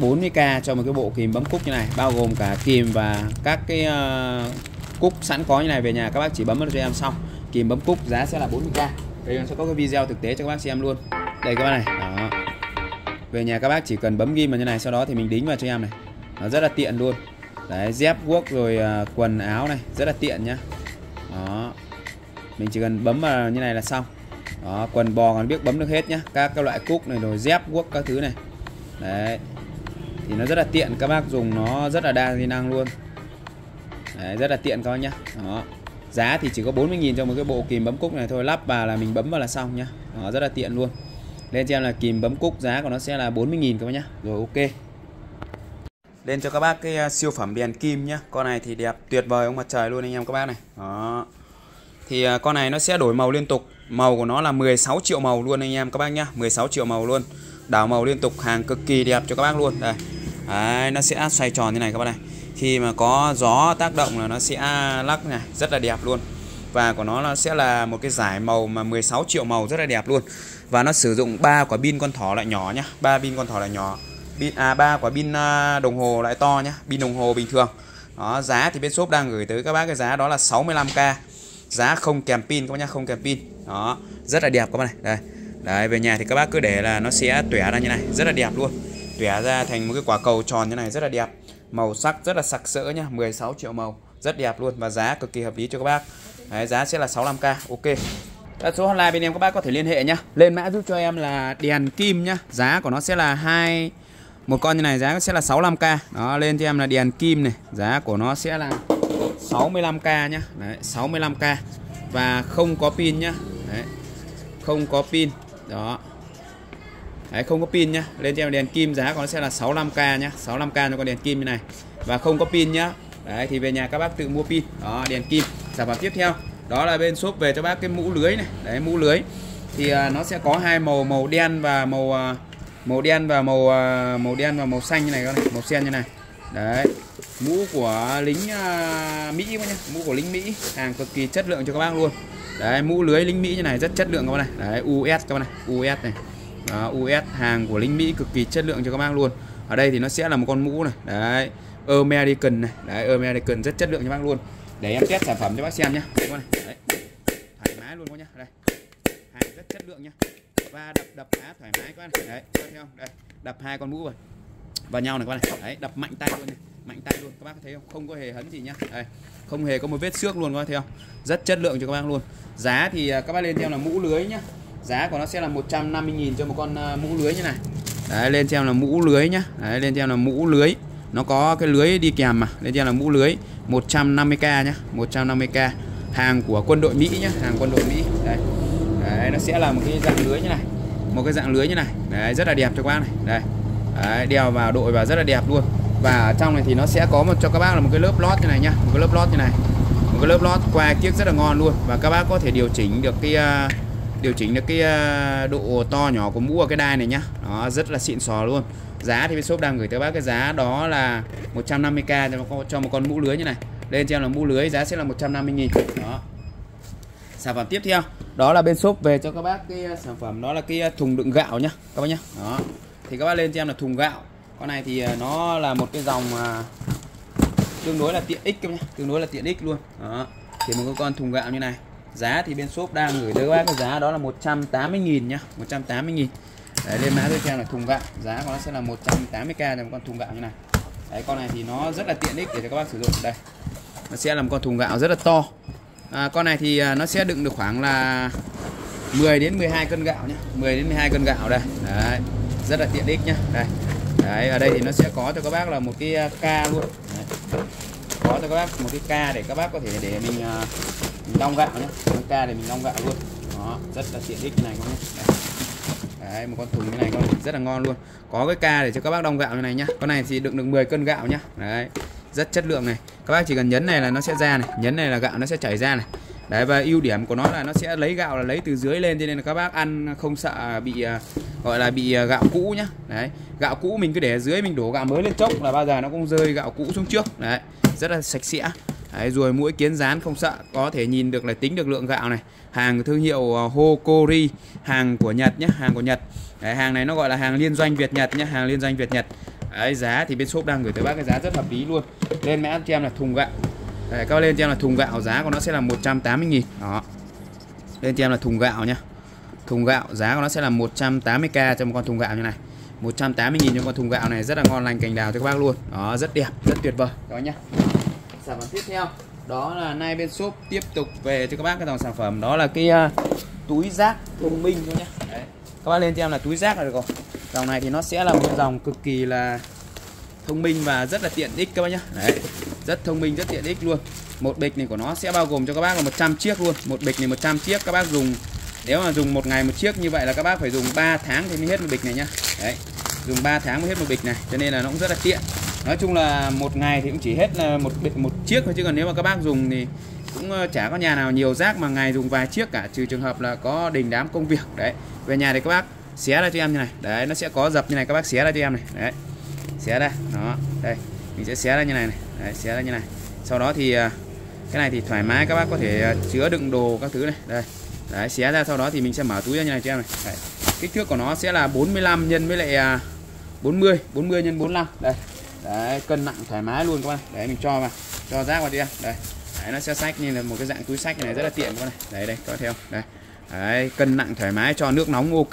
40k cho một cái bộ kìm bấm cúc như này bao gồm cả kìm và các cái uh, cúc sẵn có như này về nhà các bác chỉ bấm cho em xong. Kìm bấm cúc giá sẽ là 40k đây sẽ có cái video thực tế cho các bác xem luôn. Đây các bác này đó. Về nhà các bác chỉ cần bấm ghim vào như này sau đó thì mình đính vào cho em này. Nó rất là tiện luôn. Đấy dép guốc rồi uh, quần áo này rất là tiện nhá. Đó. Mình chỉ cần bấm vào như này là xong đó quần bò còn biết bấm được hết nhá. Các các loại cúc này rồi dép guốc các thứ này. Đấy. Thì nó rất là tiện các bác dùng nó rất là đa di năng luôn. Đấy, rất là tiện các bác nhá. Đó. Giá thì chỉ có 40.000 cho một cái bộ kìm bấm cúc này thôi. Lắp vào là mình bấm vào là xong nhá. Đó, rất là tiện luôn. Lên cho em là kìm bấm cúc giá của nó sẽ là 40.000 các bác nhá. Rồi ok. Lên cho các bác cái à, siêu phẩm đèn kim nhá. Con này thì đẹp tuyệt vời ông mặt trời luôn anh em các bác này. Đó. Thì à, con này nó sẽ đổi màu liên tục màu của nó là 16 triệu màu luôn anh em các bác nhá. 16 triệu màu luôn. Đảo màu liên tục hàng cực kỳ đẹp cho các bác luôn. Đây. Đấy, nó sẽ xoay tròn như này các bác này. Khi mà có gió tác động là nó sẽ lắc này rất là đẹp luôn. Và của nó nó sẽ là một cái giải màu mà 16 triệu màu rất là đẹp luôn. Và nó sử dụng ba quả pin con thỏ lại nhỏ nhá. Ba pin con thỏ lại nhỏ. Pin à ba quả pin à, đồng hồ lại to nhá. Pin đồng hồ bình thường. Đó giá thì bên shop đang gửi tới các bác cái giá đó là 65k giá không kèm pin các bác nhá không kèm pin. Đó rất là đẹp các bác này. Đây. Đấy về nhà thì các bác cứ để là nó sẽ tỏa ra như này rất là đẹp luôn. Tỏa ra thành một cái quả cầu tròn như này rất là đẹp. Màu sắc rất là sặc sỡ nhá 16 triệu màu rất đẹp luôn và giá cực kỳ hợp lý cho các bác. Đấy, giá sẽ là 65k ok. Các số hotline bên em các bác có thể liên hệ nhá. Lên mã giúp cho em là đèn kim nhá giá của nó sẽ là hai một con như này giá sẽ là 65k đó lên cho em là đèn kim này giá của nó sẽ là 65k nhá. Đấy, 65k và không có pin nhá. Đấy, không có pin. Đó. Đấy, không có pin nhá. Lên cho em đèn kim giá của nó sẽ là 65k nhá. 65k cho con đèn kim như này. Và không có pin nhá. Đấy thì về nhà các bác tự mua pin. Đó đèn kim. Sản phẩm tiếp theo. Đó là bên shop về cho bác cái mũ lưới này. Đấy mũ lưới. Thì uh, nó sẽ có hai màu màu đen và màu uh, màu đen và màu uh, màu đen và màu xanh như này các này màu sen như này đấy. Mũ của lính uh, Mỹ nhá. Mũ của lính Mỹ hàng cực kỳ chất lượng cho các bác luôn. Đấy mũ lưới lính Mỹ như này rất chất lượng các bác này. Đấy US các bác này US này. Đó, US hàng của lính Mỹ cực kỳ chất lượng cho các bác luôn. Ở đây thì nó sẽ là một con mũ này. Đấy American này. Đấy American rất chất lượng cho bác luôn. Để em test sản phẩm cho bác xem nhá. Các đấy, thoải mái luôn các nhá. Đây. Hàng rất chất lượng nhá. Và đập đập khá thoải mái các bạn đấy các thấy không? Đây đập hai con mũ rồi vào nhau này các bạn đấy đập mạnh tay luôn này mạnh tay luôn. Các bác thấy không? Không có hề hấn gì nhá. Đây không hề có một vết xước luôn các bác thấy không? Rất chất lượng cho các bác luôn. Giá thì à, các bác lên theo là mũ lưới nhá. Giá của nó sẽ là 150.000 cho một con à, mũ lưới như này. Đấy lên theo là mũ lưới nhá. Đấy lên theo là mũ lưới. Nó có cái lưới đi kèm mà lên theo là mũ lưới. 150k nhá 150k hàng của quân đội Mỹ nhá hàng quân đội Mỹ. Đây. Đấy, nó sẽ là một cái dạng lưới như này một cái dạng lưới như này. Đấy rất là đẹp cho các bác này. Đây đấy, đeo vào đội vào rất là đẹp luôn. Và ở trong này thì nó sẽ có một cho các bác là một cái lớp lót như này nhá một cái lớp lót như này. Một cái lớp lót qua chiếc rất là ngon luôn. Và các bác có thể điều chỉnh được cái uh, điều chỉnh được cái uh, độ to nhỏ của mũ ở cái đai này nhá. Nó rất là xịn sò luôn. Giá thì bên shop đang gửi tới bác cái giá đó là 150k cho một, cho một con mũ lưới như này. Lên cho là mũ lưới giá sẽ là 150 nghìn. Đó. Sản phẩm tiếp theo đó là bên shop về cho các bác cái à, sản phẩm đó là cái thùng đựng gạo nhá các bác nhá. Đó thì các bác lên cho em là thùng gạo. Con này thì à, nó là một cái dòng à, tương đối là tiện ích các nhá. Tương đối là tiện ích luôn. Đó. Thì một cái con thùng gạo như này. Giá thì bên shop đang gửi tới các bác cái giá đó là 180.000 nhá. 180.000 Đấy, lên mã tiếp theo là thùng gạo. Giá của nó sẽ là 180k cho một con thùng gạo như này. Đấy, con này thì nó rất là tiện ích để cho các bác sử dụng. Đây. Nó sẽ là một con thùng gạo rất là to. À, con này thì à, nó sẽ đựng được khoảng là 10 đến 12 cân gạo nhé 10 đến 12 cân gạo đây. Đấy rất là tiện ích nhá. Đây. Đấy ở đây thì nó sẽ có cho các bác là một cái à, ca luôn. Đấy. có cho các bác một cái ca để các bác có thể để mình, uh, mình đong gạo nhé một ca để mình đong gạo luôn. Đó rất là tiện ích này các nhé Đấy, một con thùng như này con rất là ngon luôn. Có cái ca để cho các bác đong gạo như này nhá. Con này thì đựng được 10 cân gạo nhá. Đấy rất chất lượng này. Các bác chỉ cần nhấn này là nó sẽ ra này nhấn này là gạo nó sẽ chảy ra này đấy và ưu điểm của nó là nó sẽ lấy gạo là lấy từ dưới lên cho nên là các bác ăn không sợ bị à, gọi là bị à, gạo cũ nhá. Đấy gạo cũ mình cứ để ở dưới mình đổ gạo mới lên chốc là bao giờ nó cũng rơi gạo cũ xuống trước. Đấy rất là sạch sẽ. Đấy, rồi mũi kiến rán không sợ có thể nhìn được là tính được lượng gạo này. Hàng thương hiệu à, Hokori hàng của Nhật nhé hàng của Nhật. Đấy, hàng này nó gọi là hàng liên doanh Việt Nhật nhé hàng liên doanh Việt Nhật. Đấy, giá thì bên shop đang gửi tới bác cái giá rất hợp lý luôn. Lên mã cho em là thùng gạo. Đấy, các bạn lên cho em là thùng gạo giá của nó sẽ là 180 nghìn. Đó. Lên cho em là thùng gạo nhá. Thùng gạo giá của nó sẽ là 180k cho một con thùng gạo như này. 180 nghìn cho con thùng gạo này rất là ngon lành cành đào cho các bác luôn. Đó rất đẹp rất tuyệt vời. Đó nhá. Sản phẩm tiếp theo đó là nay bên shop tiếp tục về cho các bác cái dòng sản phẩm. Đó là cái uh, túi rác thông minh thôi nhé Đấy. các bác lên cho em là túi rác là được rồi. Dòng này thì nó sẽ là một dòng cực kỳ là thông minh và rất là tiện ích các bác nhá. Đấy rất thông minh, rất tiện ích luôn. Một bịch này của nó sẽ bao gồm cho các bác là 100 chiếc luôn. Một bịch này 100 chiếc, các bác dùng, nếu mà dùng một ngày một chiếc như vậy là các bác phải dùng 3 tháng thì mới hết một bịch này nhá. Đấy, dùng 3 tháng mới hết một bịch này, cho nên là nó cũng rất là tiện. Nói chung là một ngày thì cũng chỉ hết là một bịch, một chiếc thôi, chứ còn nếu mà các bác dùng thì cũng ờ, chả có nhà nào nhiều rác mà ngày dùng vài chiếc cả, trừ trường hợp là có đình đám công việc. Đấy, về nhà thì các bác xé ra cho em như này. Đấy, nó sẽ có dập như này, các bác xé ra cho em này. Đấy, xé ra, đó, đây, mình sẽ xé ra như này này đấy, xé ra như này. Sau đó thì à, cái này thì thoải mái các bác có thể à, chứa đựng đồ các thứ này. Đây. Đấy xé ra sau đó thì mình sẽ mở túi ra như này cho em này. Đấy. kích thước của nó sẽ là 45 nhân với lại à, 40 40 nhân 45 đây. Đấy cân nặng thoải mái luôn các bạn đấy mình cho vào. Cho rác vào đi em. Đây. Đấy, nó sẽ sách như là một cái dạng túi sách này rất là tiện các bạn này. Đấy đây có theo. Đây. Đấy cân nặng thoải mái cho nước nóng ok.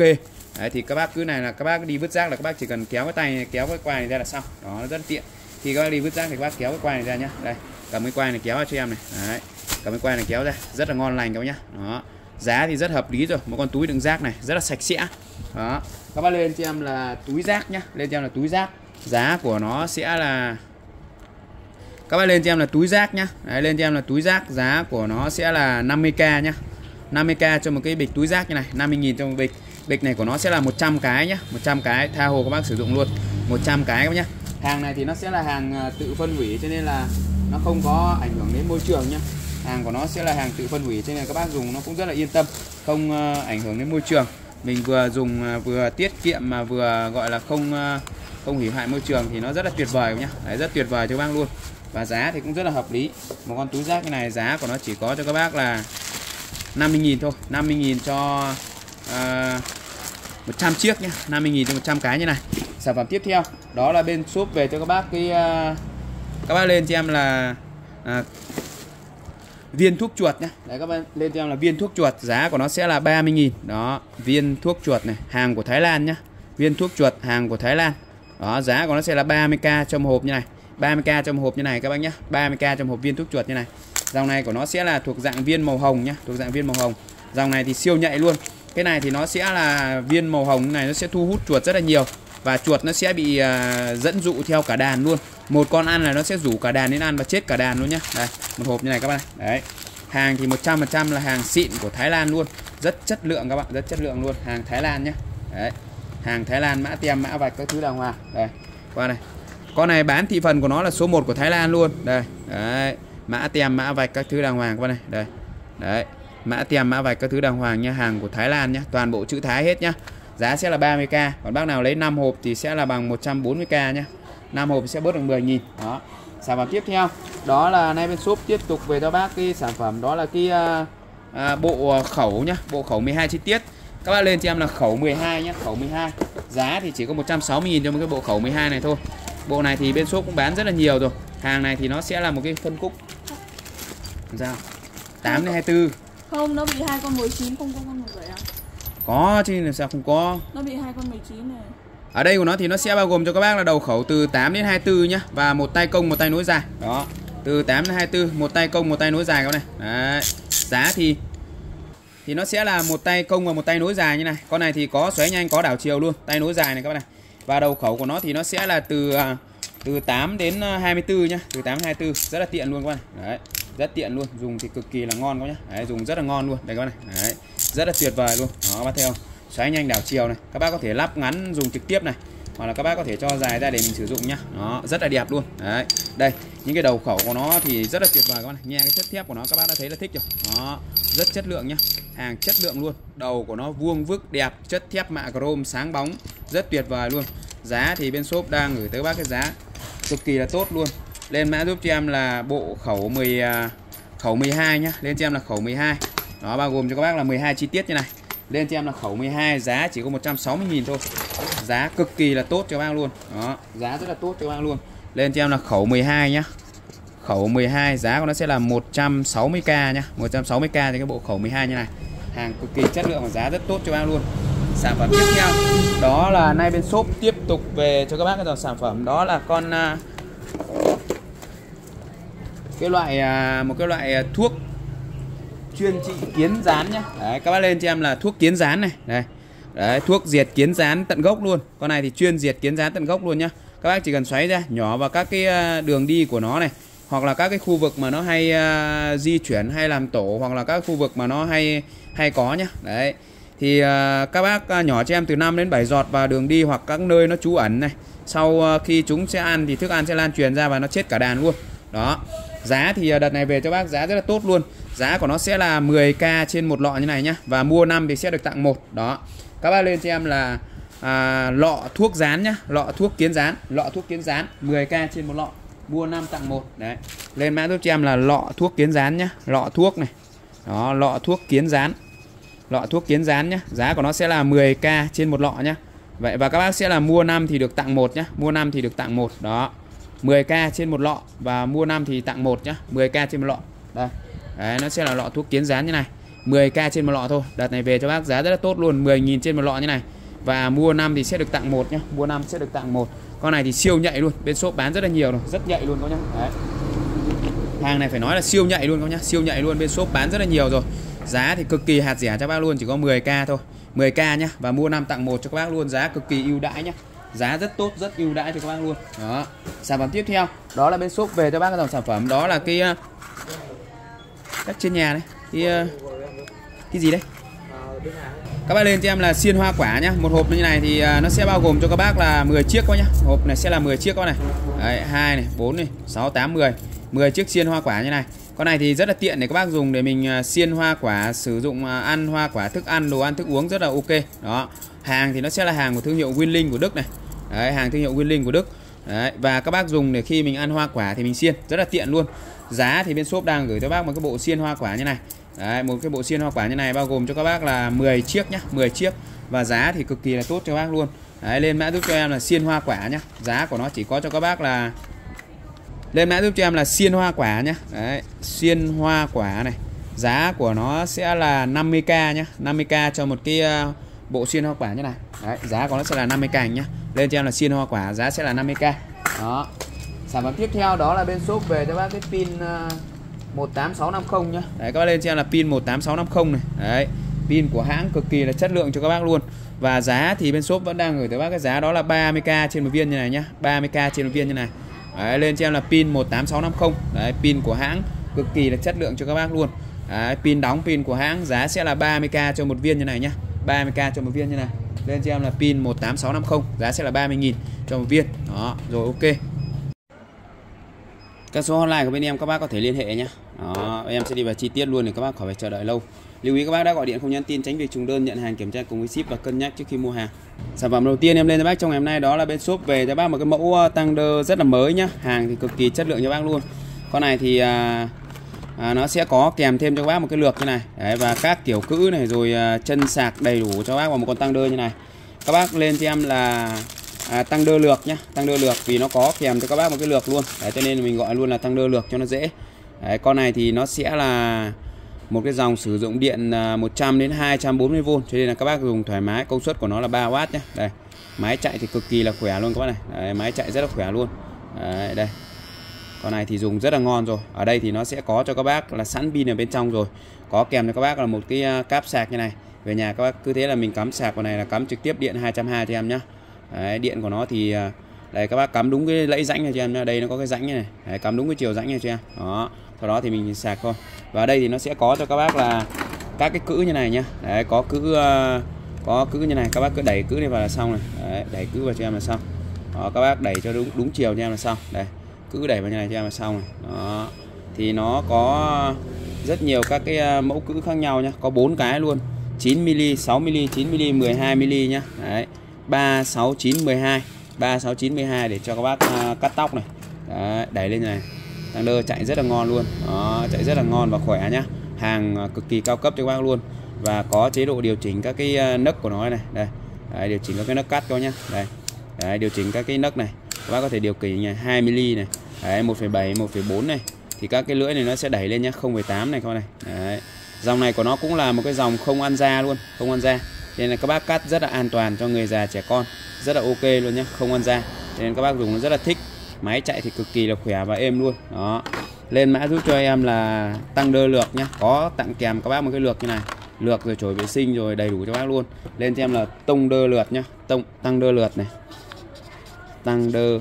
Đấy thì các bác cứ này là các bác đi vứt rác là các bác chỉ cần kéo cái tay này, kéo cái quai này ra là xong. Đó nó rất là tiện khi các bác đi vứt rác thì các bác kéo cái quai này ra nhá. Đây cầm cái quai này kéo ra cho em này. Đấy cầm cái quai này kéo ra. Rất là ngon lành các bác nhá. Đó giá thì rất hợp lý rồi. Một con túi đựng rác này rất là sạch sẽ. Đó các bác lên cho em là túi rác nhá. Lên cho em là túi rác. Giá của nó sẽ là các bác lên cho em là túi rác nhá. Đấy, lên cho em là túi rác. Giá của nó sẽ là 50k nhá. 50k cho một cái bịch túi rác như này 50.000 cho một bịch. Bịch này của nó sẽ là 100 cái nhá. 100 cái tha hồ các bác sử dụng luôn. 100 cái các bác nhá hàng này thì nó sẽ là hàng ờ, tự phân hủy cho nên là nó không có ảnh hưởng đến môi trường nhá. Hàng của nó sẽ là hàng tự phân hủy cho nên là các bác dùng nó cũng rất là yên tâm không ờ, ảnh hưởng đến môi trường. Mình vừa dùng ờ, vừa tiết kiệm mà vừa gọi là không không hủy hại môi trường thì nó rất là tuyệt vời nhá. Đấy, rất tuyệt vời cho các bác luôn. Và giá thì cũng rất là hợp lý. Một con túi rác như này giá của nó chỉ có cho các bác là 50.000 thôi. 50.000 cho uh, 100 chiếc nhé 50.000 cho 100 cái như này. Sản phẩm tiếp theo đó là bên shop về cho các bác cái uh, các bác lên cho em là uh, viên thuốc chuột nhé Đấy các bạn lên cho em là viên thuốc chuột giá của nó sẽ là 30.000 đó viên thuốc chuột này hàng của Thái Lan nhá. Viên thuốc chuột hàng của Thái Lan. Đó giá của nó sẽ là 30k trong hộp như này. 30k trong hộp như này các bác nhé 30k trong hộp viên thuốc chuột như này. Dòng này của nó sẽ là thuộc dạng viên màu hồng nhá thuộc dạng viên màu hồng. Dòng này thì siêu nhạy luôn cái này thì nó sẽ là viên màu hồng này nó sẽ thu hút chuột rất là nhiều. Và chuột nó sẽ bị uh, dẫn dụ theo cả đàn luôn. Một con ăn là nó sẽ rủ cả đàn đến ăn và chết cả đàn luôn nhá. Đây một hộp như này các bạn đấy. Hàng thì 100% là hàng xịn của Thái Lan luôn. Rất chất lượng các bạn rất chất lượng luôn. Hàng Thái Lan nhá. Đấy. Hàng Thái Lan mã tem mã vạch các thứ đàng hoàng. Đây qua này. Con này bán thị phần của nó là số 1 của Thái Lan luôn. Đây đấy. Mã tem mã vạch các thứ đàng hoàng qua này. Đây đấy mã tem mã vạch các thứ đàng hoàng nha hàng của Thái Lan nhé toàn bộ chữ Thái hết nhá. Giá sẽ là 30k còn bác nào lấy 5 hộp thì sẽ là bằng 140k nhá. 5 hộp sẽ bớt được 10.000 đó. Sản phẩm tiếp theo đó là nay bên shop tiếp tục về cho bác cái sản phẩm đó là cái à, à, bộ khẩu nhá bộ khẩu 12 chi tiết. Các bác lên cho em là khẩu 12 nhá khẩu 12 giá thì chỉ có 160 000 cho một cái bộ khẩu 12 này thôi. Bộ này thì bên shop cũng bán rất là nhiều rồi. Hàng này thì nó sẽ là một cái phân khúc. Làm sao? 8 đến 24 không, nó bị hai con 19 không có con 17 à? có chứ làm sao không có? Nó bị hai con 19 này. Ở đây của nó thì nó sẽ bao gồm cho các bác là đầu khẩu từ 8 đến 24 nhá Và một tay công một tay nối dài. Đó Từ 8 đến 24 một tay công một tay nối dài các này. Đấy Giá thì Thì nó sẽ là một tay công và một tay nối dài như này. Con này thì có xoáy nhanh có đảo chiều luôn Tay nối dài này các bác này. Và đầu khẩu của nó thì nó sẽ là từ à, từ 8 đến 24 nhá Từ 8 đến 24 Rất là tiện luôn các bạn Đấy rất tiện luôn dùng thì cực kỳ là ngon các nhá. Đấy, dùng rất là ngon luôn. Đây các bạn này. Đấy, rất là tuyệt vời luôn. Đó các bác theo xoáy nhanh đảo chiều này. Các bác có thể lắp ngắn dùng trực tiếp này. Hoặc là các bác có thể cho dài ra để mình sử dụng nhá. Nó rất là đẹp luôn. Đấy đây những cái đầu khẩu của nó thì rất là tuyệt vời các bạn nghe cái chất thép của nó các bác đã thấy là thích rồi đó rất chất lượng nhá. Hàng chất lượng luôn. Đầu của nó vuông vức đẹp chất thép mạ chrome sáng bóng rất tuyệt vời luôn. Giá thì bên shop đang gửi tới bác cái giá cực kỳ là tốt luôn lên mã giúp cho em là bộ khẩu 10 à, khẩu 12 nhá. Lên cho em là khẩu 12 đó bao gồm cho các bác là 12 chi tiết như này. Lên cho em là khẩu 12 giá chỉ có 160.000 thôi. Giá cực kỳ là tốt cho các bác luôn. Đó giá rất là tốt cho các bác luôn. Lên cho em là khẩu 12 nhá. Khẩu 12 giá của nó sẽ là 160k nhá. 160k thì cái bộ khẩu 12 như này. Hàng cực kỳ chất lượng và giá rất tốt cho các bác luôn. Sản phẩm tiếp theo. Đó là nay bên shop tiếp tục về cho các bác cái dòng sản phẩm. Đó là con uh, cái loại à, một cái loại à, thuốc chuyên trị kiến rán nhá. Đấy các bác lên cho em là thuốc kiến rán này. Đây. Đấy thuốc diệt kiến rán tận gốc luôn. Con này thì chuyên diệt kiến rán tận gốc luôn nhá. Các bác chỉ cần xoáy ra nhỏ vào các cái à, đường đi của nó này hoặc là các cái khu vực mà nó hay uh, di chuyển hay làm tổ hoặc là các khu vực mà nó hay hay có nhá. Đấy. Thì uh, các bác nhỏ cho em từ 5 đến 7 giọt vào đường đi hoặc các nơi nó trú ẩn này. Sau uh, khi chúng sẽ ăn thì thức ăn sẽ lan truyền ra và nó chết cả đàn luôn. Đó giá thì à, đợt này về cho bác giá rất là tốt luôn. Giá của nó sẽ là 10k trên một lọ như này nhá. Và mua năm thì sẽ được tặng một. Đó. Các bác lên cho em là à, lọ thuốc rán nhá. Lọ thuốc kiến rán. Lọ thuốc kiến rán 10k trên một lọ. Mua năm tặng một. Đấy. Lên mã giúp cho em là lọ thuốc kiến rán nhá. Lọ thuốc này. Đó lọ thuốc kiến rán. Lọ thuốc kiến rán nhá. Giá của nó sẽ là 10k trên một lọ nhá. Vậy và các bác sẽ là mua năm thì được tặng một nhá. Mua năm thì được tặng một. Đó. 10k trên một lọ và mua năm thì tặng một nhá 10k trên một lọ. Đây. Đấy, nó sẽ là lọ thuốc kiến rán như này. 10k trên một lọ thôi. Đợt này về cho bác giá rất là tốt luôn 10.000 trên một lọ như này. Và mua năm thì sẽ được tặng một nhá, mua năm sẽ được tặng một. Con này thì siêu nhạy luôn, bên shop bán rất là nhiều rồi, rất nhạy luôn các nhá. Đấy. Hàng này phải nói là siêu nhạy luôn các nhá, siêu nhạy luôn, bên shop bán rất là nhiều rồi. Giá thì cực kỳ hạt rẻ cho bác luôn, chỉ có 10k thôi. 10k nhá, và mua năm tặng một cho các bác luôn, giá cực kỳ ưu đãi nhá giá rất tốt rất ưu đãi cho các bác luôn. Đó. Sản phẩm tiếp theo. Đó là bên shop về cho bác cái dòng sản phẩm. Đó là cái ờ, cách các trên nhà này cái ờ, cái gì đây? Các bác lên cho em là xiên hoa quả nhá. Một hộp như này thì ờ, nó sẽ bao gồm cho các bác là 10 chiếc coi nhá. Hộp này sẽ là 10 chiếc con này. Đấy, 2 này 4 này 6 8 10 10 chiếc xiên hoa quả như này. Con này thì rất là tiện để các bác dùng để mình xiên hoa quả sử dụng ăn hoa quả thức ăn đồ ăn thức uống rất là ok. Đó. Hàng thì nó sẽ là hàng của thương hiệu Winling của Đức này. Đấy, hàng thương hiệu Winling của Đức. Đấy, và các bác dùng để khi mình ăn hoa quả thì mình xiên rất là tiện luôn. Giá thì bên shop đang gửi cho bác một cái bộ xiên hoa quả như này. Đấy, một cái bộ xiên hoa quả như này bao gồm cho các bác là 10 chiếc nhá 10 chiếc. Và giá thì cực kỳ là tốt cho bác luôn. Đấy, lên mã giúp cho em là xiên hoa quả nhá. Giá của nó chỉ có cho các bác là lên mã giúp cho em là xiên hoa quả nhá. Đấy, xiên hoa quả này. Giá của nó sẽ là 50k nhá 50k cho một cái ờ, bộ xiên hoa quả như này. Đấy, giá của nó sẽ là 50k nhá lên cho em là xiên hoa quả giá sẽ là 50k đó. Sản phẩm tiếp theo đó là bên shop về cho bác cái pin ờ, 18650 nhá. Đấy các bác lên cho em là pin 18650 này. Đấy pin của hãng cực kỳ là chất lượng cho các bác luôn. Và giá thì bên shop vẫn đang gửi tới bác cái giá đó là 30k trên một viên như này nhá. 30k trên một viên như này. Đấy, lên cho em là pin 18650 đấy pin của hãng cực kỳ là chất lượng cho các bác luôn. Đấy, pin đóng pin của hãng giá sẽ là 30k cho một viên như này nhá. 30k cho một viên như này lên cho em là pin 18650 giá sẽ là 30.000 cho một viên. Đó, rồi ok. Các số hotline của bên em các bác có thể liên hệ nhé đó, em sẽ đi vào chi tiết luôn để các bác khỏi phải chờ đợi lâu. Lưu ý các bác đã gọi điện không nhắn tin, tránh việc trùng đơn, nhận hàng, kiểm tra cùng với ship và cân nhắc trước khi mua hàng. Sản phẩm đầu tiên em lên cho bác trong ngày hôm nay đó là bên shop về cho bác một cái mẫu ờ, tăng đơ rất là mới nhá. Hàng thì cực kỳ chất lượng cho bác luôn. Con này thì à, à, nó sẽ có kèm thêm cho các bác một cái lược như này. Đấy, và các kiểu cữ này rồi à, chân sạc đầy đủ cho bác và một con tăng đơ như này. Các bác lên cho em là à, tăng đơ lược nhá. Tăng đơ lược vì nó có kèm cho các bác một cái lược luôn. Đấy, cho nên mình gọi luôn là tăng đơ lược cho nó dễ. Đấy, con này thì nó sẽ là một cái dòng sử dụng điện à, 100 đến 240V cho nên là các bác dùng thoải mái công suất của nó là 3W nhé đây máy chạy thì cực kỳ là khỏe luôn các bác này. Đấy, máy chạy rất là khỏe luôn. Đấy, đây con này thì dùng rất là ngon rồi. Ở đây thì nó sẽ có cho các bác là sẵn pin ở bên trong rồi. Có kèm cho các bác là một cái à, cáp sạc như này. Về nhà các bác cứ thế là mình cắm sạc vào này là cắm trực tiếp điện 220 cho em nhá. Đấy, điện của nó thì à, đây các bác cắm đúng cái lẫy rãnh này cho em đây nó có cái rãnh này Đấy, cắm đúng cái chiều rãnh này cho em. Đó. Sau đó thì mình sạc thôi. Và đây thì nó sẽ có cho các bác là các cái cữ như này nhá. Đấy có cữ à, có cữ như này. Các bác cứ đẩy cữ này vào là xong này. Đấy, đẩy cữ vào cho em là xong. Đó, các bác đẩy cho đúng đúng chiều cho em là xong. Đây cứ đẩy vào như này cho em là xong rồi. Đó. Thì nó có rất nhiều các cái à, mẫu cữ khác nhau nhá. Có bốn cái luôn. 9 mm 6 mm 9 mm 12 mm nhá. Đấy. 3 6 9 12 3 6 9 12 để cho các bác uh, cắt tóc này. Đấy, đẩy lên này. Tăng đơ chạy rất là ngon luôn. Đó, chạy rất là ngon và khỏe nhá. Hàng à, cực kỳ cao cấp cho các bác luôn. Và có chế độ điều chỉnh các cái nấc của nó này. Đây. Đấy, điều chỉnh các cái nấc cắt các nhá. Đây. Đấy, điều chỉnh các cái nấc này. Các bác có thể điều chỉnh này. 2 mm này đấy 1,7 1,4 này. Thì các cái lưỡi này nó sẽ đẩy lên nhá 0,8 này các này. Đấy. dòng này của nó cũng là một cái dòng không ăn da luôn không ăn da. Nên là các bác cắt rất là an toàn cho người già trẻ con. Rất là ok luôn nhá không ăn da. Nên các bác dùng nó rất là thích. Máy chạy thì cực kỳ là khỏe và êm luôn. Đó. Lên mã giúp cho em là tăng đơ lược nhá. Có tặng kèm các bác một cái lược như này. Lược rồi chổi vệ sinh rồi đầy đủ cho bác luôn. Lên cho em là tông đơ lượt nhá. Tông tăng đơ lượt này. Tăng đơ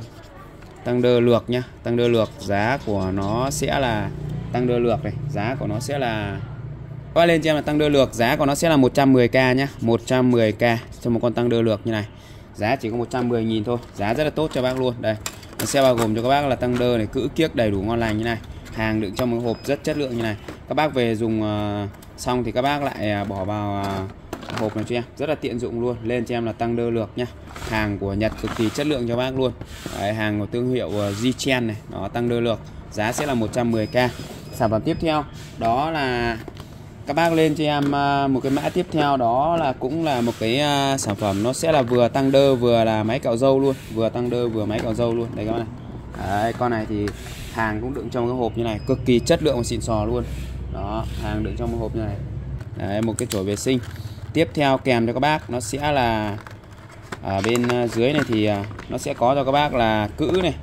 tăng đơ lược nhá. Tăng đơ lược giá của nó sẽ là tăng đơ lược này. Giá của nó sẽ là qua lên cho em là tăng đơ lược giá của nó sẽ là 110k nhá. 110k cho một con tăng đơ lược như này. Giá chỉ có 110.000 thôi. Giá rất là tốt cho bác luôn. Đây nó sẽ bao gồm cho các bác là tăng đơ này cữ kiếc đầy đủ ngon lành như này. Hàng đựng trong một hộp rất chất lượng như này. Các bác về dùng uh, xong thì các bác lại uh, bỏ vào uh, hộp này cho em. Rất là tiện dụng luôn. Lên cho em là tăng đơ lược nhá. Hàng của Nhật cực kỳ chất lượng cho bác luôn. Đấy, hàng của thương hiệu uh, Jichen này nó tăng đơ lược. Giá sẽ là 110k sản phẩm tiếp theo đó là các bác lên cho em ờ, một cái mã tiếp theo đó là cũng là một cái ờ, sản phẩm nó sẽ là vừa tăng đơ vừa là máy cạo dâu luôn. Vừa tăng đơ vừa máy cạo dâu luôn. Đây các bạn này. Đấy, con này thì hàng cũng đựng trong cái hộp như này. Cực kỳ chất lượng và xịn sò luôn. Đó hàng đựng trong một hộp như này. Đấy, một cái chổi vệ sinh tiếp theo kèm cho các bác nó sẽ là ở bên à, dưới này thì à, nó sẽ có cho các bác là cữ này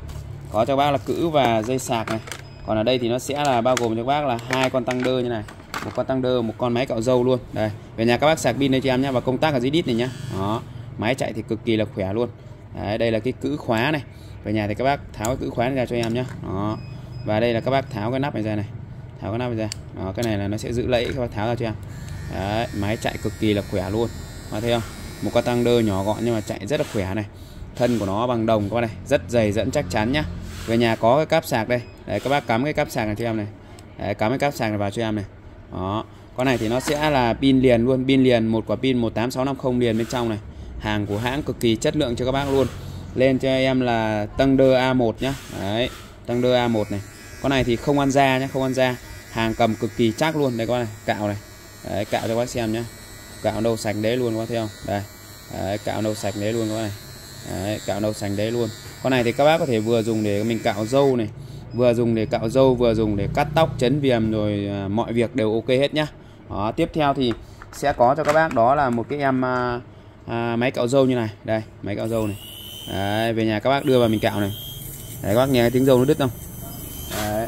có cho các bác là cữ và dây sạc này. Còn ở đây thì nó sẽ là bao gồm cho các bác là hai con tăng đơ như này một con tăng đơ một con máy cạo dâu luôn. Đây về nhà các bác sạc pin đây cho em nhé và công tắc ở dưới đít này nhá đó máy chạy thì cực kỳ là khỏe luôn. Đấy, đây là cái cữ khóa này. Về nhà thì các bác tháo cái cữ khóa ra cho em nhé. Đó và đây là các bác tháo cái nắp này ra này tháo cái nắp này ra. Đó, cái này là nó sẽ giữ lẫy các bác tháo ra cho em. Đấy, máy chạy cực kỳ là khỏe luôn. Mà thấy không? Một con tăng đơ nhỏ gọn nhưng mà chạy rất là khỏe này. Thân của nó bằng đồng các này rất dày dẫn chắc chắn nhá. Về nhà có cái cáp sạc đây. Đấy các bác cắm cái cáp sạc này cho em này. Đấy, cắm cái cáp sạc này vào cho em này. Đó. Con này thì nó sẽ là pin liền luôn pin liền một quả pin 18650 liền bên trong này. Hàng của hãng cực kỳ chất lượng cho các bác luôn. Lên cho em là tăng đơ A1 nhá. Đấy Thunder A1 này. Con này thì không ăn da nhá không ăn da. Hàng cầm cực kỳ chắc luôn. Đây con này cạo này đấy, cạo cho các bác xem nhé cạo nâu sạch đấy luôn các bác thấy không? Đây. Đấy, cạo nâu sạch đấy luôn các bác này. Đấy, cạo nâu sạch đấy luôn. Con này thì các bác có thể vừa dùng để mình cạo râu này vừa dùng để cạo râu vừa dùng để cắt tóc chấn viêm rồi à, mọi việc đều ok hết nhá. Đó, tiếp theo thì sẽ có cho các bác đó là một cái em à, à, máy cạo râu như này. Đây máy cạo râu này. Đấy, về nhà các bác đưa vào mình cạo này. Đấy, các bác nghe tiếng dâu nó đứt không? Đấy.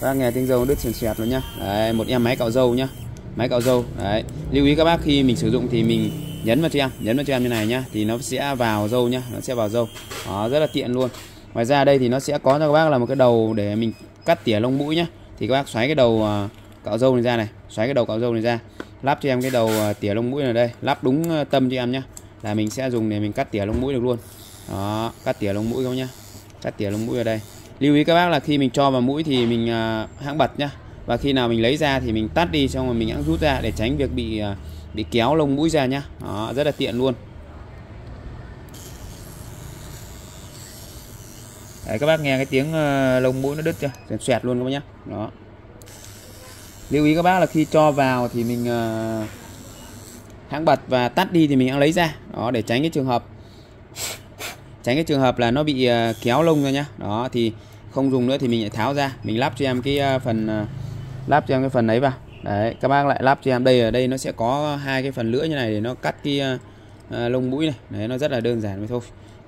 các bác nghe tiếng dâu nó đứt xèn xẹt luôn nhá. Đấy, một em máy cạo dâu nhá máy cạo râu Đấy. lưu ý các bác khi mình sử dụng thì mình nhấn vào cho em nhấn vào cho em như này nhá thì nó sẽ vào râu nhá nó sẽ vào râu đó rất là tiện luôn. Ngoài ra đây thì nó sẽ có cho các bác là một cái đầu để mình cắt tỉa lông mũi nhá. Thì các bác xoáy cái đầu à, cạo râu này ra này xoáy cái đầu cạo râu này ra. Lắp cho em cái đầu à, tỉa lông mũi này đây lắp đúng à, tâm cho em nhá là mình sẽ dùng để mình cắt tỉa lông mũi được luôn. Đó cắt tỉa lông mũi không nhá cắt tỉa lông mũi ở đây. Lưu ý các bác là khi mình cho vào mũi thì mình uh, hãng bật nhá và khi nào mình lấy ra thì mình tắt đi xong rồi mình hãng rút ra để tránh việc bị à, bị kéo lông mũi ra nhá. Đó rất là tiện luôn. Đấy, các bác nghe cái tiếng ờ, lông mũi nó đứt chưa? Xoẹt xoẹt luôn các bác nhá. Đó. Lưu ý các bác là khi cho vào thì mình ờ, hãng bật và tắt đi thì mình hãng lấy ra. Đó để tránh cái trường hợp tránh cái trường hợp là nó bị ờ, kéo lông ra nhá. Đó thì không dùng nữa thì mình lại tháo ra. Mình lắp cho em cái phần uh, lắp cho em cái phần đấy vào. Đấy các bác lại lắp cho em. Đây ở đây nó sẽ có hai cái phần lưỡi như này để nó cắt cái uh, lông mũi này. Đấy nó rất là đơn giản vậy thôi.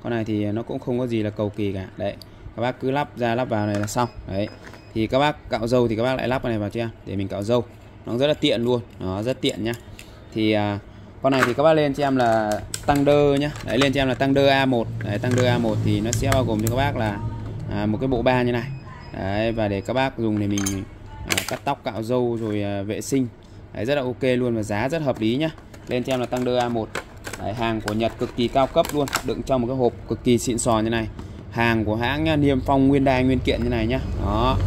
Con này thì nó cũng không có gì là cầu kỳ cả. Đấy các bác cứ lắp ra lắp vào này là xong. Đấy thì các bác cạo dâu thì các bác lại lắp cái này vào cho em để mình cạo dâu. Nó rất là tiện luôn. Nó rất tiện nhá. Thì à, con này thì các bác lên cho em là tăng đơ nhá. Đấy lên cho em là tăng đơ A1 đấy tăng đơ A1 thì nó sẽ bao gồm cho các bác là à, một cái bộ ba như này. Đấy và để các bác dùng để mình à, cắt tóc cạo râu rồi à, vệ sinh. Đấy rất là ok luôn và giá rất hợp lý nhá. Lên theo là tăng đơ A1 đấy, hàng của Nhật cực kỳ cao cấp luôn. Đựng trong một cái hộp cực kỳ xịn sò như này. Hàng của hãng nhá, Niêm Phong nguyên đai nguyên kiện như này nhá. Đó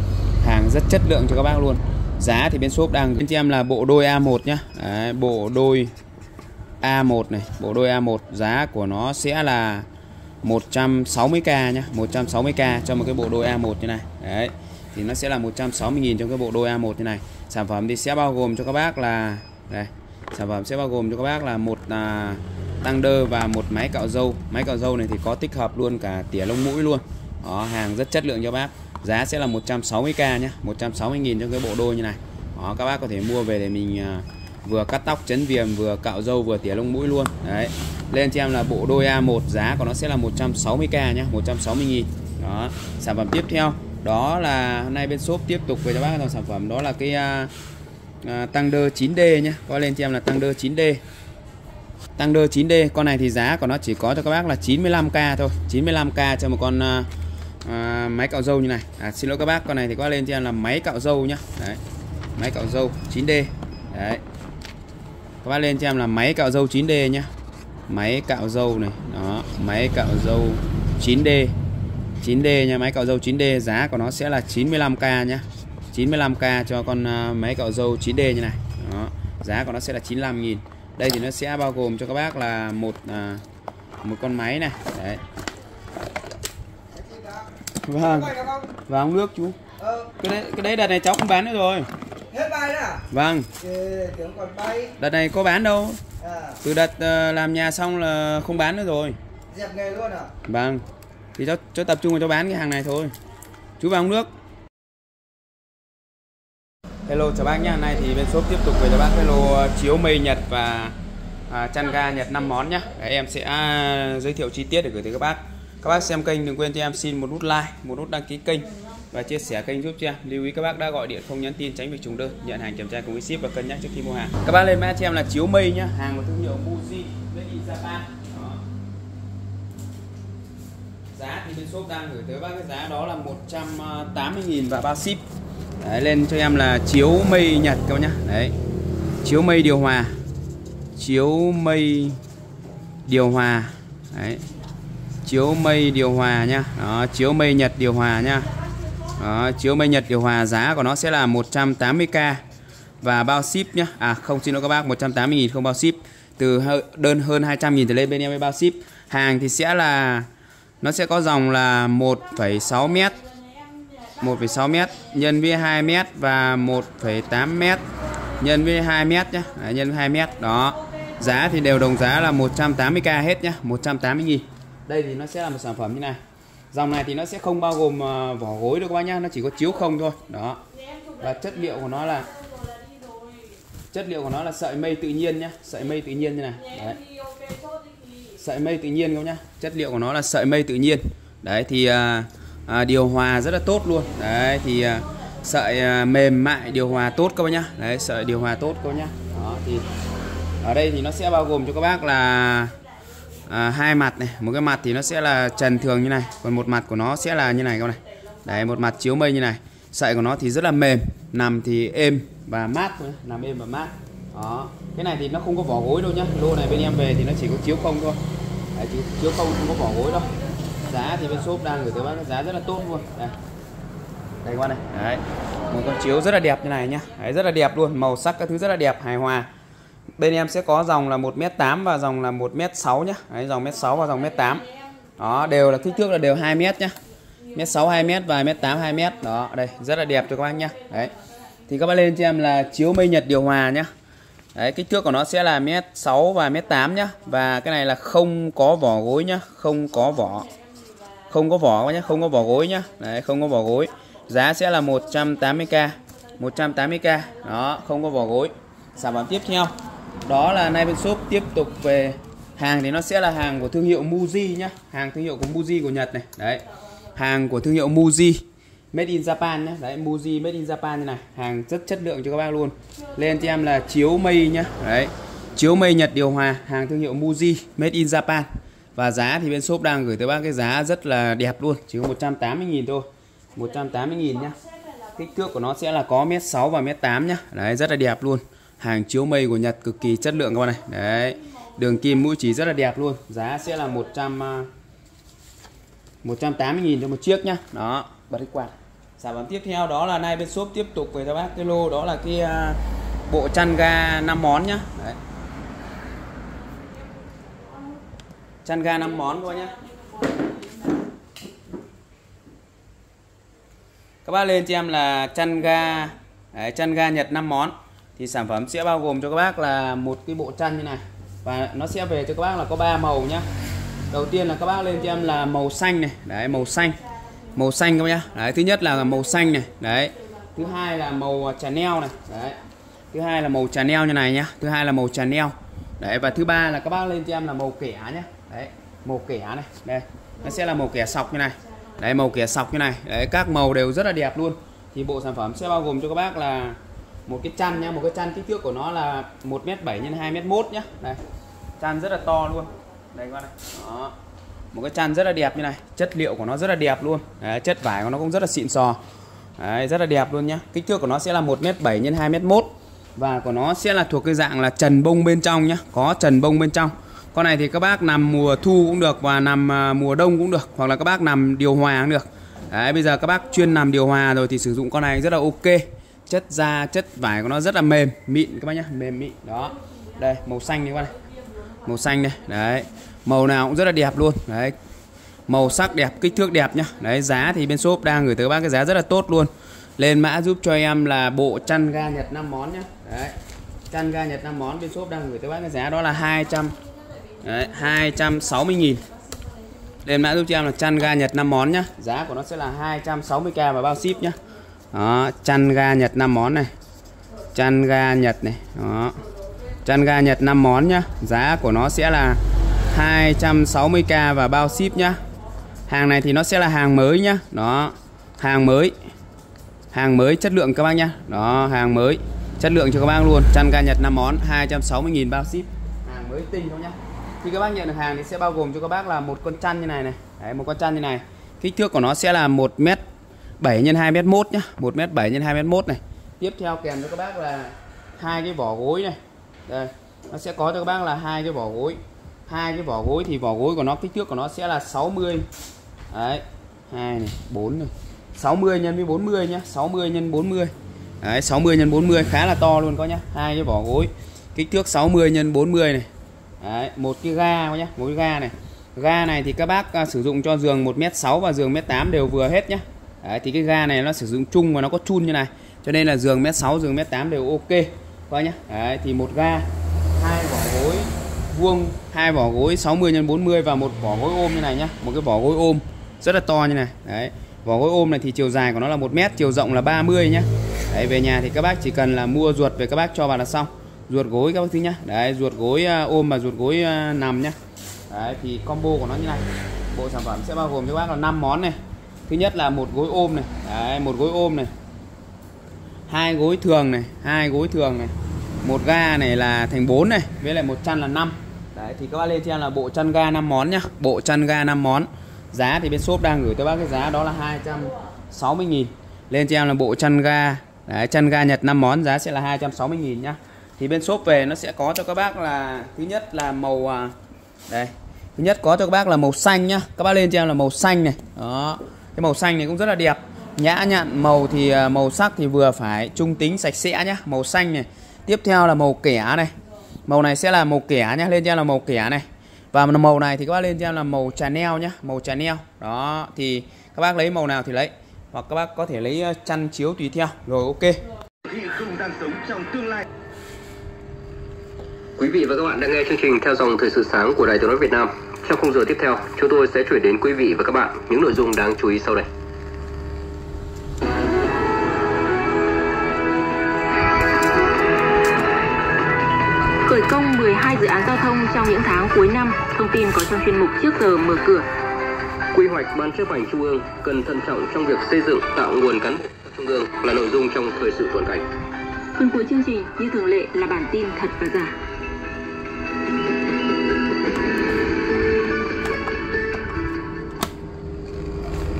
hàng rất chất lượng cho các bác luôn. Giá thì bên shop đang cho em là bộ đôi A1 nhá. Đấy, bộ đôi A1 này bộ đôi A1 giá của nó sẽ là 160k nhá 160k cho một cái bộ đôi A1 như này. Đấy thì nó sẽ là 160.000 trong cái bộ đôi A1 như này. Sản phẩm thì sẽ bao gồm cho các bác là đây sản phẩm sẽ bao gồm cho các bác là một à, tăng đơ và một máy cạo dâu. Máy cạo dâu này thì có tích hợp luôn cả tỉa lông mũi luôn. Đó hàng rất chất lượng cho bác. Giá sẽ là 160k nhé 160.000 cho cái bộ đôi như này. Đó các bác có thể mua về để mình à, vừa cắt tóc chấn viêm vừa cạo dâu vừa tỉa lông mũi luôn. Đấy lên cho em là bộ đôi A1 giá của nó sẽ là 160k nhé 160.000 đó sản phẩm tiếp theo đó là hôm nay bên shop tiếp tục về cho bác dòng sản phẩm. Đó là cái uh, uh, tăng đơ 9D nhé coi lên cho em là tăng đơ 9D tăng đơ 9D con này thì giá của nó chỉ có cho các bác là 95k thôi. 95k cho một con uh, uh, máy cạo dâu như này. À, xin lỗi các bác con này thì có lên cho em là máy cạo dâu nhá. Đấy máy cạo dâu 9D đấy. Các bác lên cho em là máy cạo dâu 9D nhá. Máy cạo dâu này đó máy cạo dâu 9D 9D nha máy cạo dâu 9D giá của nó sẽ là 95k nhá. 95k cho con à, máy cạo dâu 9D như này. Đó. giá của nó sẽ là 95 nghìn. Đây thì nó sẽ bao gồm cho các bác là một à, một con máy này. Đấy. Vâng. Và nước chú. Cái đấy cái đấy đợt này cháu không bán nữa rồi. Hết bay nữa à? vâng. Đợt này có bán đâu. À, từ đợt làm nhà xong là không bán nữa rồi. Dẹp nghề luôn à? vâng thì cháu, cháu tập trung vào cháu bán cái hàng này thôi. Chú vào nước. Hello chào bác nhá. Nay thì bên shop tiếp tục về cho bác cái lô chiếu mây nhật và à, chăn ga nhật 5 món nhá. Đấy, em sẽ à, giới thiệu chi tiết để gửi tới các bác. Các bác xem kênh đừng quên cho em xin một nút like một nút đăng ký kênh và chia sẻ kênh giúp cho em. Lưu ý các bác đã gọi điện không nhắn tin tránh việc trùng đơn. Nhận hàng kiểm tra cùng với ship và cân nhắc trước khi mua hàng. Các bác lên mã cho em là chiếu mây nhá. Hàng của thương hiệu Muji made in Japan Đó giá thì bên shop đang gửi tới bác cái giá đó là 180.000 à, và bao ship. Đấy, lên cho em là chiếu mây nhật các bác nhá. Đấy chiếu mây điều hòa. Chiếu mây điều hòa. Đấy chiếu mây điều hòa nhá. Đó chiếu mây nhật điều hòa nhá. Đó chiếu mây nhật điều hòa giá của nó sẽ là 180k và bao ship nhá. À không xin lỗi các bác 180.000 không bao ship. Từ đơn hơn 200.000 trở lên bên em mới bao ship. Hàng thì sẽ là nó sẽ có dòng là 1,6 mét. 1,6 mét nhân với 2 mét và 1,8 mét nhân với 2 mét nhé Đấy, nhân với 2 mét. Đó. Giá thì đều đồng giá là 180k hết nhé 180 nghìn. Đây thì nó sẽ là một sản phẩm như này. Dòng này thì nó sẽ không bao gồm ờ, vỏ gối đâu các bác nhá nó chỉ có chiếu không thôi. Đó. Và chất liệu của nó là chất liệu của nó là sợi mây tự nhiên nhá sợi mây tự nhiên như này. Đấy sợi mây tự nhiên các nhá? Chất liệu của nó là sợi mây tự nhiên. Đấy thì à, à, điều hòa rất là tốt luôn. Đấy thì à, sợi à, mềm mại điều hòa tốt các bác nhá. Đấy sợi điều hòa tốt các bác nhá. Đó thì ở đây thì nó sẽ bao gồm cho các bác là à, hai mặt này. Một cái mặt thì nó sẽ là trần thường như này còn một mặt của nó sẽ là như này các bác này. Đấy một mặt chiếu mây như này. Sợi của nó thì rất là mềm nằm thì êm và mát thôi nằm êm và mát. Đó cái này thì nó không có vỏ gối đâu nhá. Lô này bên em về thì nó chỉ có chiếu không thôi. Đấy, chiếu, chiếu không không có vỏ gối đâu. Giá thì bên shop đang gửi tới bác giá rất là tốt luôn. Đây. Đây các bạn này. Đấy. Một con chiếu rất là đẹp như này nhá. Đấy, rất là đẹp luôn. Màu sắc các thứ rất là đẹp hài hòa. Bên em sẽ có dòng là 1m8 và dòng là 1m6 nhá. Đấy, dòng 1m6 và dòng 1m8 đó đều là kích thước là đều 2m nhá. Mét 6 2m và mét 8 2m đó đây rất là đẹp cho các bác nhá. Đấy. Thì các bác lên cho em là chiếu mây nhật điều hòa nhá đấy, kích thước của nó sẽ là mét 6 và mét 8 nhá. Và cái này là không có vỏ gối nhá, không có vỏ. Không có vỏ nhá, không có vỏ gối nhá. Đấy, không có vỏ gối. Giá sẽ là 180k 180k đó, không có vỏ gối. Sản phẩm tiếp theo. Đó là nay bên shop tiếp tục về hàng thì nó sẽ là hàng của thương hiệu Muji nhá. Hàng thương hiệu của Muji của Nhật này. Đấy, hàng của thương hiệu Muji. Made in Japan nhé đấy, Muji Made in Japan như này. Hàng rất chất lượng cho các bác luôn. Lên cho em là chiếu mây nhá. Đấy, chiếu mây Nhật điều hòa, hàng thương hiệu Muji Made in Japan. Và giá thì bên shop đang gửi tới bác cái giá rất là đẹp luôn, chỉ có 180.000 thôi. 180.000 nhá. Kích thước của nó sẽ là có mét 6 và mét 8 nhá. Đấy, rất là đẹp luôn. Hàng chiếu mây của Nhật cực kỳ chất lượng các bạn này. Đấy, đường kim mũi chỉ rất là đẹp luôn. Giá sẽ là 100 180.000 à, cho một chiếc nhá. Đó, bật cái quạt sản phẩm tiếp theo đó là nay bên shop tiếp tục về cho bác cái lô đó là cái à, bộ chăn ga 5 món nhá. Đấy. chăn ga 5 món các bác nhá. Các bác lên cho em là chăn ga đấy, chăn ga Nhật 5 món. Thì sản phẩm sẽ bao gồm cho các bác là một cái bộ chăn như này. Và nó sẽ về cho các bác là có 3 màu nhá. Đầu tiên là các bác lên cho em là màu xanh này. Đấy màu xanh màu xanh các bác nhá. Đấy, thứ nhất là màu xanh này. Đấy. Thứ hai là màu à, Chanel này. Đấy. Thứ hai là màu Chanel như này nhá. Thứ hai là màu Chanel đấy, và thứ ba là các bác lên cho em là màu kẻ nhá. Đấy, màu kẻ này. Đây, nó sẽ là màu kẻ sọc như này. Đấy, màu kẻ sọc như này. Đấy, các màu đều rất là đẹp luôn. Thì bộ sản phẩm sẽ bao gồm cho các bác là một cái chăn nhá, một cái chăn kích thước của nó là 1m7 x 2m1 nhá. Đây, chăn rất là to luôn. Đây các bác này. Đó một cái chăn rất là đẹp như này. Chất liệu của nó rất là đẹp luôn. Đấy, chất vải của nó cũng rất là xịn sò. Đấy, rất là đẹp luôn nhá. Kích thước của nó sẽ là 1m7 x 2m1 và của nó sẽ là thuộc cái dạng là trần bông bên trong nhá. Có trần bông bên trong. Con này thì các bác nằm mùa thu cũng được và nằm à, mùa đông cũng được. Hoặc là các bác nằm điều hòa cũng được. Đấy bây giờ các bác chuyên nằm điều hòa rồi thì sử dụng con này rất là ok. Chất da chất vải của nó rất là mềm. Mịn các bác nhá. Mềm mịn. Đó. Đây màu xanh này các bác này. Màu xanh đây đấy màu nào cũng rất là đẹp luôn. Đấy. Màu sắc đẹp kích thước đẹp nhá. Đấy giá thì bên shop đang gửi tới các bác cái giá rất là tốt luôn. Lên mã giúp cho em là bộ chăn ga nhật 5 món nhá. Đấy. Chăn ga nhật 5 món bên shop đang gửi tới bác cái giá đó là 200 đấy, 260 nghìn. Lên mã giúp cho em là chăn ga nhật 5 món nhá. Giá của nó sẽ là 260k và bao ship nhá. Đó chăn ga nhật 5 món này. Chăn ga nhật này. Đó. Chăn ga nhật 5 món nhá. Giá của nó sẽ là 260k và bao ship nhá. Hàng này thì nó sẽ là hàng mới nhá. Đó hàng mới. Hàng mới chất lượng các bác nhá. Đó hàng mới chất lượng cho các bác luôn. Chăn ga nhật 5 món 260.000 bao ship. Hàng mới tinh không nhá. Khi các bác nhận được hàng thì sẽ bao gồm cho các bác là một con chăn như này này. Đấy, một con chăn như này. Kích thước của nó sẽ là 1 m 7 x 2 m 1 nhá. 1 m 7 x 2 m 1 này. Tiếp theo kèm cho các bác là hai cái vỏ gối này. Đây nó sẽ có cho các bác là hai cái vỏ gối hai cái vỏ gối thì vỏ gối của nó kích thước của nó sẽ là 60 đấy hai này bốn này. 60 nhân với 40 nhá 60 nhân 40 đấy 60 nhân 40 khá là to luôn có nhá. Hai cái vỏ gối kích thước 60 nhân 40 này. Đấy một cái ga có nhá một cái ga này. Ga này thì các bác à, sử dụng cho giường 1m6 và giường 1m8 đều vừa hết nhá. Đấy, thì cái ga này nó sử dụng chung và nó có chun như này. Cho nên là giường 1m6 giường 1m8 đều ok coi nhá. Đấy, thì một ga vuông, hai vỏ gối 60 x 40 và một vỏ gối ôm như này nhá. Một cái vỏ gối ôm rất là to như này. Đấy, vỏ gối ôm này thì chiều dài của nó là 1 mét, chiều rộng là 30 nhá. Đấy, về nhà thì các bác chỉ cần là mua ruột về các bác cho vào là xong. Ruột gối các bác thứ nhá. Đấy, ruột gối à, ôm và ruột gối à, nằm nhá. Đấy, thì combo của nó như này. Bộ sản phẩm sẽ bao gồm cho các bác là 5 món này. Thứ nhất là một gối ôm này. Đấy, một gối ôm này. Hai gối thường này, hai gối thường này. Một ga này là thành 4 này, với lại một chăn là 5 đấy thì các bác lên cho em là bộ chăn ga 5 món nhá. Bộ chăn ga 5 món. Giá thì bên shop đang gửi tới bác cái giá đó là 260 nghìn. Lên cho em là bộ chăn ga. Đấy, chăn ga Nhật 5 món giá sẽ là 260 nghìn nhá. Thì bên shop về nó sẽ có cho các bác là thứ nhất là màu à, đây. Thứ nhất có cho các bác là màu xanh nhá. Các bác lên cho em là màu xanh này. Đó. Cái màu xanh này cũng rất là đẹp. Nhã nhặn màu thì à, màu sắc thì vừa phải trung tính sạch sẽ nhá. Màu xanh này. Tiếp theo là màu kẻ này màu này sẽ là màu kẻ nhá lên cho em là màu kẻ này. Và màu này thì các bác lên cho em là màu Chanel nhá màu Chanel đó thì các bác lấy màu nào thì lấy. Hoặc các bác có thể lấy ờ, chăn chiếu tùy theo. Rồi ok. Quý vị và các bạn đang nghe chương trình theo dòng thời sự sáng của Đài Tiếng nói Việt Nam. Trong khung giờ tiếp theo, chúng tôi sẽ chuyển đến quý vị và các bạn những nội dung đáng chú ý sau đây. Khởi công 12 dự án giao thông trong những tháng cuối năm, thông tin có trong chuyên mục trước giờ mở cửa. Quy hoạch Ban chấp hành Trung ương cần thận trọng trong việc xây dựng tạo nguồn cán bộ Trung ương là nội dung trong thời sự tuần cảnh. Phần cuối chương trình như thường lệ là bản tin thật và giả.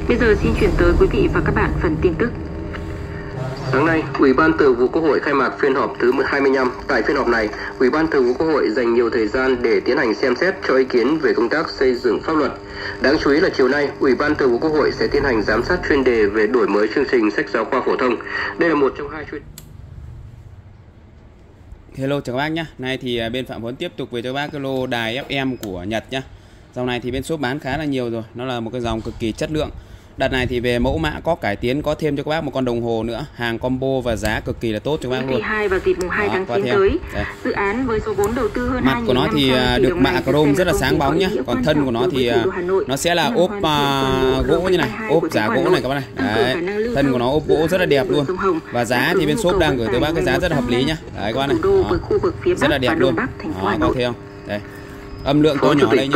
Bây giờ xin chuyển tới quý vị và các bạn phần tin tức. Sáng nay, Ủy ban Thường vụ Quốc hội khai mạc phiên họp thứ 25. Tại phiên họp này, Ủy ban Thường vụ Quốc hội dành nhiều thời gian để tiến hành xem xét cho ý kiến về công tác xây dựng pháp luật. Đáng chú ý là chiều nay, Ủy ban Thường vụ Quốc hội sẽ tiến hành giám sát chuyên đề về đổi mới chương trình sách giáo khoa phổ thông. Đây là một trong hai chuyên Hello chào các bác nhé Nay thì à, bên Phạm Huấn tiếp tục về cho các bác cái lô đài FM của Nhật nhá Dòng này thì bên shop bán khá là nhiều rồi Nó là một cái dòng cực kỳ chất lượng Đợt này thì về mẫu mã có cải tiến có thêm cho các bác một con đồng hồ nữa, hàng combo và giá cực kỳ là tốt cho các bác luôn. Kỳ 2 và dịp mùng 2 Đó, tháng qua 9 theo. tới, Đây. dự án với số vốn đầu tư hơn Mặt của nó thì 2.500 à, được mạ chrome rất là sáng bóng nhá. Còn thân của nó thì à, nó sẽ là ốp à, gỗ như này, ốp 12 giá của gỗ này các bác này. Đấy. Thân của nó ốp gỗ rất là đẹp luôn. Và giá thì bên shop đang gửi tới bác cái giá rất là hợp lý nhá. Đấy các bác này. Đó. Rất là đẹp luôn. Đó, có không? Đây. Âm lượng to nhỏ đây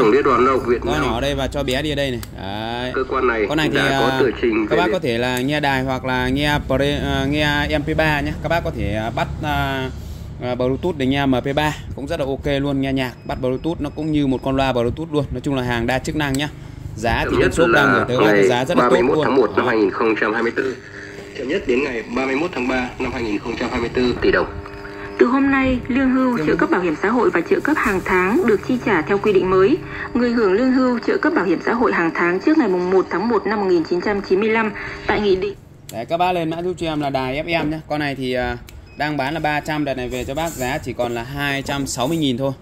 Việt To nhỏ đây và cho bé đi ở đây này. Đấy. Cơ quan này, con này thì đã có à, tờ trình các bác có thể là nghe đài hoặc là nghe pre, à, nghe MP3 nhé các bác có thể à, bắt à, Bluetooth để nghe MP3 cũng rất là ok luôn nghe nhạc bắt Bluetooth nó cũng như một con loa Bluetooth luôn nói chung là hàng đa chức năng nhá giá thì nhất shop đang gửi là tới ngày giá rất là tốt 31 luôn tháng 1 năm Đó. 2024. Chậm nhất đến ngày 31 tháng 3 năm 2024 tỷ đồng. Từ hôm nay, lương hưu, trợ cấp bảo hiểm xã hội và trợ cấp hàng tháng được chi trả theo quy định mới. Người hưởng lương hưu, trợ cấp bảo hiểm xã hội hàng tháng trước ngày 1 tháng 1 năm 1995 tại Nghị định. Đấy các bác lên mã giúp cho em là đài FM nhé Con này thì à, đang bán là 300 Đợt này về cho bác giá chỉ còn là 260.000 thôi.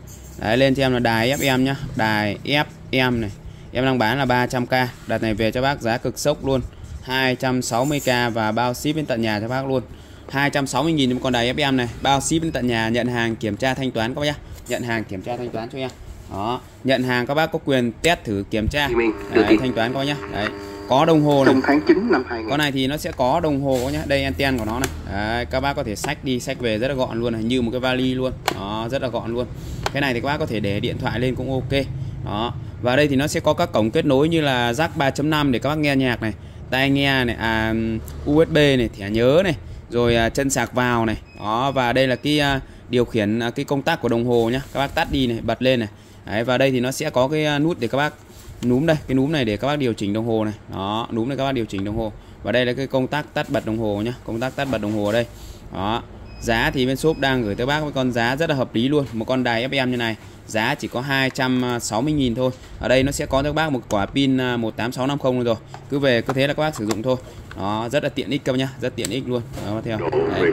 Đấy lên cho em là đài FM nhá. Đài FM này Em đang bán là 300k Đợt này về cho bác giá cực sốc luôn. 260k và bao ship đến tận nhà cho bác luôn 260.000 cho một con đài FM này. Bao ship đến tận nhà nhận hàng kiểm tra thanh toán các bác nhá. Nhận hàng kiểm tra thanh toán cho em Đó Nhận hàng các bác có quyền test thử kiểm tra. Đấy, thanh toán các bác nhá. Đấy có đồng hồ này. Trong tháng 9 năm 2000. con này thì nó sẽ có đồng hồ nhá. Đây anten của nó này. Đấy, các bác có thể xách đi xách về rất là gọn luôn này như một cái vali luôn. Đó rất là gọn luôn. Cái này thì các bác có thể để điện thoại lên cũng ok. Đó và đây thì nó sẽ có các cổng kết nối như là jack 3.5 để các bác nghe nhạc này tai nghe này à, USB này thẻ nhớ này rồi à, chân sạc vào này. Đó và đây là cái à, điều khiển à, cái công tắc của đồng hồ nhá. Các bác tắt đi này bật lên này. Đấy, và đây thì nó sẽ có cái nút để các bác núm đây cái núm này để các bác điều chỉnh đồng hồ này. Đó núm này các bác điều chỉnh đồng hồ. Và đây là cái công tắc tắt bật đồng hồ nhá công tắc tắt bật đồng hồ ở đây. Đó giá thì bên shop đang gửi tới bác với con giá rất là hợp lý luôn. Một con đài FM như này giá chỉ có 260.000 thôi. Ở đây nó sẽ có cho các bác một quả pin à, 18650 luôn rồi. Cứ về cứ thế là các bác sử dụng thôi. Đó rất là tiện ích các bác nhá rất tiện ích luôn. Đó theo. Đấy.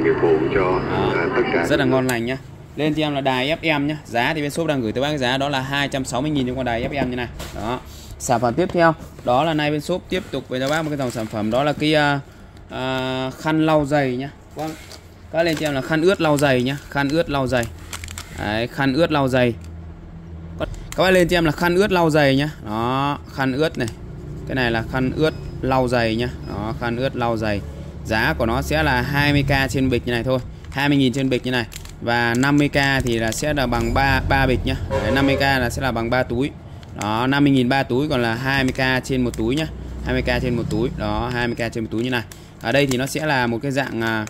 cho Đó, à, rất là ngon lành nhá. Lên cho em là đài FM nhá. Giá thì bên shop đang gửi tới bác giá đó là 260.000 cho con đài FM như này. Đó. Sản phẩm tiếp theo đó là nay bên shop tiếp tục với cho bác một cái dòng sản phẩm đó là cái à, à, khăn lau giày nhá. Vâng các lên cho em là khăn ướt lau giày nhá khăn ướt lau giày. Đấy, khăn ướt lau giày. Các bạn lên cho em là khăn ướt lau giày nhá. Đó khăn ướt này. Cái này là khăn ướt lau giày nhá. Đó khăn ướt lau giày. Giá của nó sẽ là 20k trên bịch như này thôi. 20.000 trên bịch như này. Và 50k thì là sẽ là bằng 3 3 bịch nhá. Đấy, 50k là sẽ là bằng 3 túi. Đó 50.000 3 túi còn là 20k trên một túi nhá. 20k trên một túi. Đó 20k trên một túi như này. Ở đây thì nó sẽ là một cái dạng à,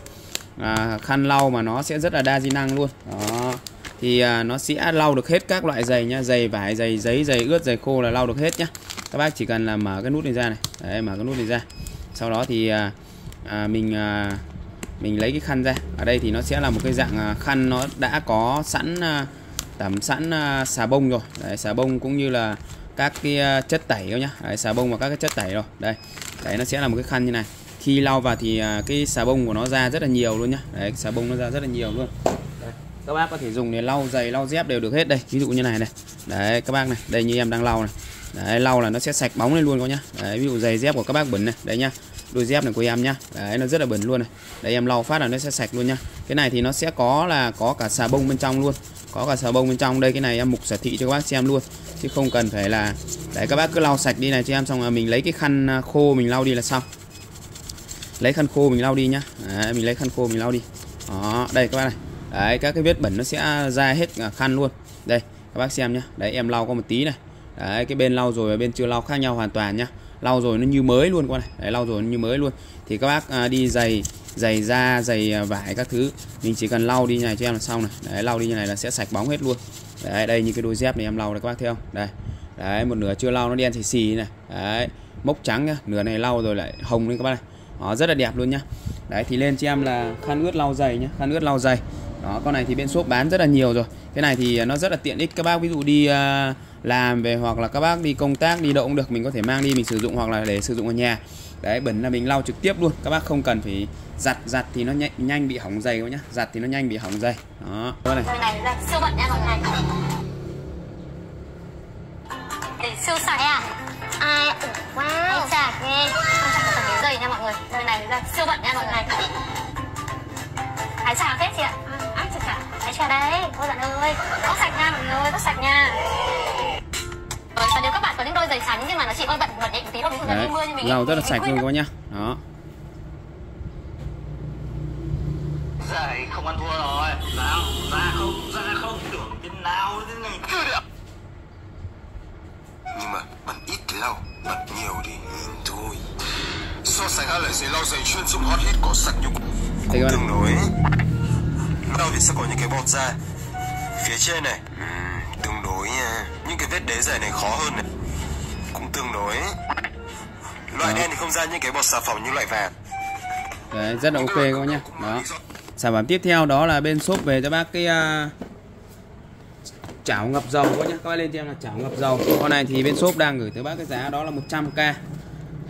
à, khăn lau mà nó sẽ rất là đa di năng luôn. Đó. Thì à, nó sẽ lau được hết các loại giày nhá. Giày vải giày giấy giày ướt giày khô là lau được hết nhá. Các bác chỉ cần là mở cái nút này ra này. Đấy mở cái nút này ra. Sau đó thì à, à, mình à, mình lấy cái khăn ra. Ở đây thì nó sẽ là một cái dạng à, khăn nó đã có sẵn à, tẩm sẵn à, xà bông rồi. Đấy, xà bông cũng như là các cái à, chất tẩy nhá. Đấy, xà bông và các cái chất tẩy rồi. Đây đấy nó sẽ là một cái khăn như này khi lau vào thì à, cái xà bông của nó ra rất là nhiều luôn nhá. Đấy xà bông nó ra rất là nhiều luôn. Đấy, các bác có thể dùng để lau giày lau dép đều được hết đây. Ví dụ như này này. Đấy các bác này đây như em đang lau này. Đấy lau là nó sẽ sạch bóng lên luôn các nhá. Đấy ví dụ giày dép của các bác bẩn này. Đấy nhá đôi dép này của em nhá. Đấy nó rất là bẩn luôn này. Đấy em lau phát là nó sẽ sạch luôn nhá. Cái này thì nó sẽ có là có cả xà bông bên trong luôn. Có cả xà bông bên trong. Đây cái này em mục sở thị cho các bác xem luôn. Chứ không cần phải là đấy các bác cứ lau sạch đi này cho em xong là mình lấy cái khăn à, khô mình lau đi là xong lấy khăn khô mình lau đi nhá. Đấy, mình lấy khăn khô mình lau đi. Đó đây các bác này. Đấy các cái vết bẩn nó sẽ ra hết khăn luôn. Đây các bác xem nhá. Đấy em lau có một tí này. Đấy cái bên lau rồi và bên chưa lau khác nhau hoàn toàn nhá. Lau rồi nó như mới luôn các bác này. Đấy, lau rồi nó như mới luôn. Thì các bác à, đi giày giày da giày à, vải các thứ mình chỉ cần lau đi như này cho em là xong này. Đấy lau đi như này là sẽ sạch bóng hết luôn. Đấy đây như cái đôi dép này em lau này các bác thấy không? Đây. Đấy một nửa chưa lau nó đen xì xì này. Đấy mốc trắng nhá. Nửa này lau rồi lại hồng lên các bác này đó rất là đẹp luôn nhá. Đấy thì lên cho em là khăn ướt lau giày nhá khăn ướt lau giày. Đó con này thì bên shop bán rất là nhiều rồi. Cái này thì à, nó rất là tiện ích. Các bác ví dụ đi uh, làm về hoặc là các bác đi công tác đi đâu cũng được. Mình có thể mang đi mình sử dụng hoặc là để sử dụng ở nhà. Đấy bẩn là mình lau trực tiếp luôn. Các bác không cần phải giặt giặt thì nó nhanh, nhanh bị hỏng giày các nhá. Giặt thì nó nhanh bị hỏng giày. Đó. Con này. Con này siêu bẩn nha con này Để siêu sạch à Ai Wow. Anh chả nghe. Anh có cần đến giày nha mọi người. Đôi này là siêu bẩn nha mọi người. Ái chà thế chị ạ. Ái chà chà Ái chà đấy Ôi dặn ơi. Có sạch nha mọi người Có sạch nha. Rồi, và nếu các bạn có những đôi giày trắng nhưng mà nó chỉ hơi bẩn bẩn nhẹ một tí thôi ví dụ như mưa như mình lau rất là sạch luôn các bác nhá. Đó. Giải không ăn thua rồi. Nào, ra không, ra không Tưởng trên nào thế này. Chưa được Nhưng mà bẩn ít thì lau, bẩn nhiều thì nhìn thôi. So sánh hai loại giày lau giày chuyên dụng hot hit có sạch nhục cũng tương đối. Lau thì sẽ có những cái bọt ra phía trên này. Ừm, tương đối nha. Những cái vết đế giày này khó hơn này. Cũng tương đối. Loại Đó. đen thì không ra những cái bọt xà phòng như loại vàng. đấy rất là ok các bác nhá đó sản phẩm tiếp theo đó là bên shop về cho bác cái uh, chảo ngập dầu quá nhá. Các bác lên cho em là chảo ngập dầu. Con này thì bên shop đang gửi tới bác cái giá đó là 100k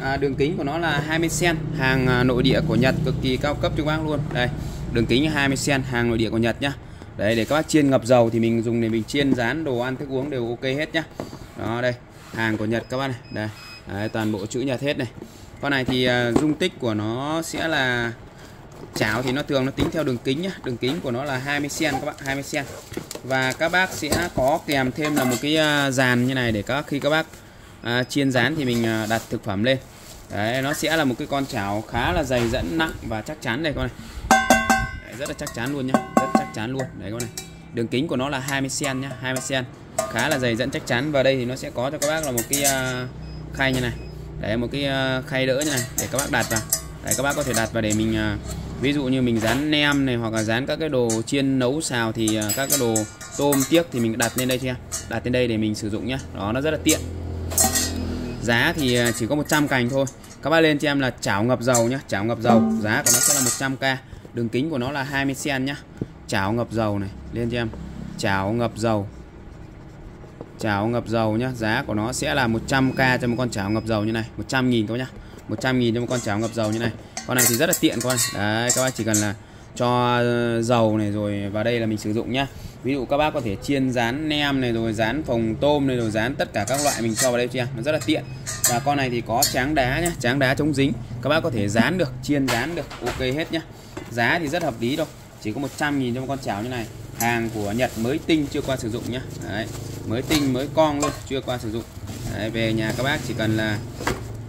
à, đường kính của nó là 20 cm hàng à, nội địa của Nhật cực kỳ cao cấp cho các bác luôn. Đây đường kính 20 cm hàng nội địa của Nhật nhá. Đấy để các bác chiên ngập dầu thì mình dùng để mình chiên rán đồ ăn thức uống đều ok hết nhá. Đó đây hàng của Nhật các bác này. Đây đấy, toàn bộ chữ Nhật hết này. Con này thì uh, dung tích của nó sẽ là chảo thì nó thường nó tính theo đường kính nhá. Đường kính của nó là 20 cm các bạn 20 cm và các bác sẽ có kèm thêm là một cái à, dàn như này để các khi các bác à, chiên rán thì mình à, đặt thực phẩm lên. Đấy nó sẽ là một cái con chảo khá là dày dẫn nặng và chắc chắn đây con này. Đấy, rất là chắc chắn luôn nhá rất chắc chắn luôn. Đấy con này. Đường kính của nó là 20 cm nhá 20 cm khá là dày dẫn chắc chắn. Và đây thì nó sẽ có cho các bác là một cái uh, khay như này. Để một cái uh, khay đỡ như này để các bác đặt vào. Đấy các bác có thể đặt vào để mình uh, ví dụ như mình dán nem này hoặc là dán các cái đồ chiên nấu xào thì à, các cái đồ tôm tiếc thì mình đặt lên đây chưa? Đặt lên đây để mình sử dụng nhá. Đó, nó rất là tiện. Giá thì à, chỉ có 100 cành thôi. Các bác lên cho em là chảo ngập dầu nhá. Chảo ngập dầu, giá của nó sẽ là 100k đường kính của nó là 20 cm nhá. Chảo ngập dầu này, lên cho em. Chảo ngập dầu. Chảo ngập dầu nhá. Giá của nó sẽ là 100k cho một con chảo ngập dầu như này. 100 nghìn thôi nhá. 100 nghìn cho một con chảo ngập dầu như này con này thì rất là tiện con. Đấy các bác chỉ cần là cho ờ, dầu này rồi vào đây là mình sử dụng nhá. Ví dụ các bác có thể chiên rán nem này rồi rán phồng tôm này rồi rán tất cả các loại mình cho vào đây cho nó rất là tiện. Và con này thì có tráng đá nhá tráng đá chống dính. Các bác có thể rán được chiên rán được ok hết nhá. Giá thì rất hợp lý đâu chỉ có 100 nghìn cho một con chảo như này. Hàng của Nhật mới tinh chưa qua sử dụng nhá. Đấy mới tinh mới con luôn chưa qua sử dụng. Đấy, về nhà các bác chỉ cần là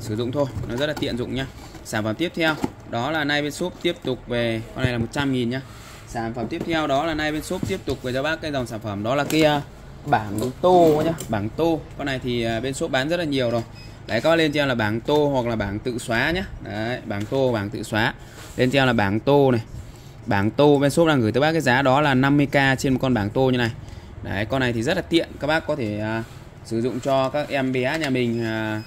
sử dụng thôi nó rất là tiện dụng nhá sản phẩm tiếp theo đó là nay bên shop tiếp tục về con này là 100 nghìn nhá. Sản phẩm tiếp theo đó là nay bên shop tiếp tục về cho bác cái dòng sản phẩm đó là cái ờ, bảng tô nhá bảng tô. Con này thì ờ, bên shop bán rất là nhiều rồi. Đấy các bác lên treo là bảng tô hoặc là bảng tự xóa nhá. Đấy bảng tô bảng tự xóa. Lên treo là bảng tô này. Bảng tô bên shop đang gửi tới bác cái giá đó là 50k trên một con bảng tô như này. Đấy con này thì rất là tiện. Các bác có thể uh, sử dụng cho các em bé nhà mình uh,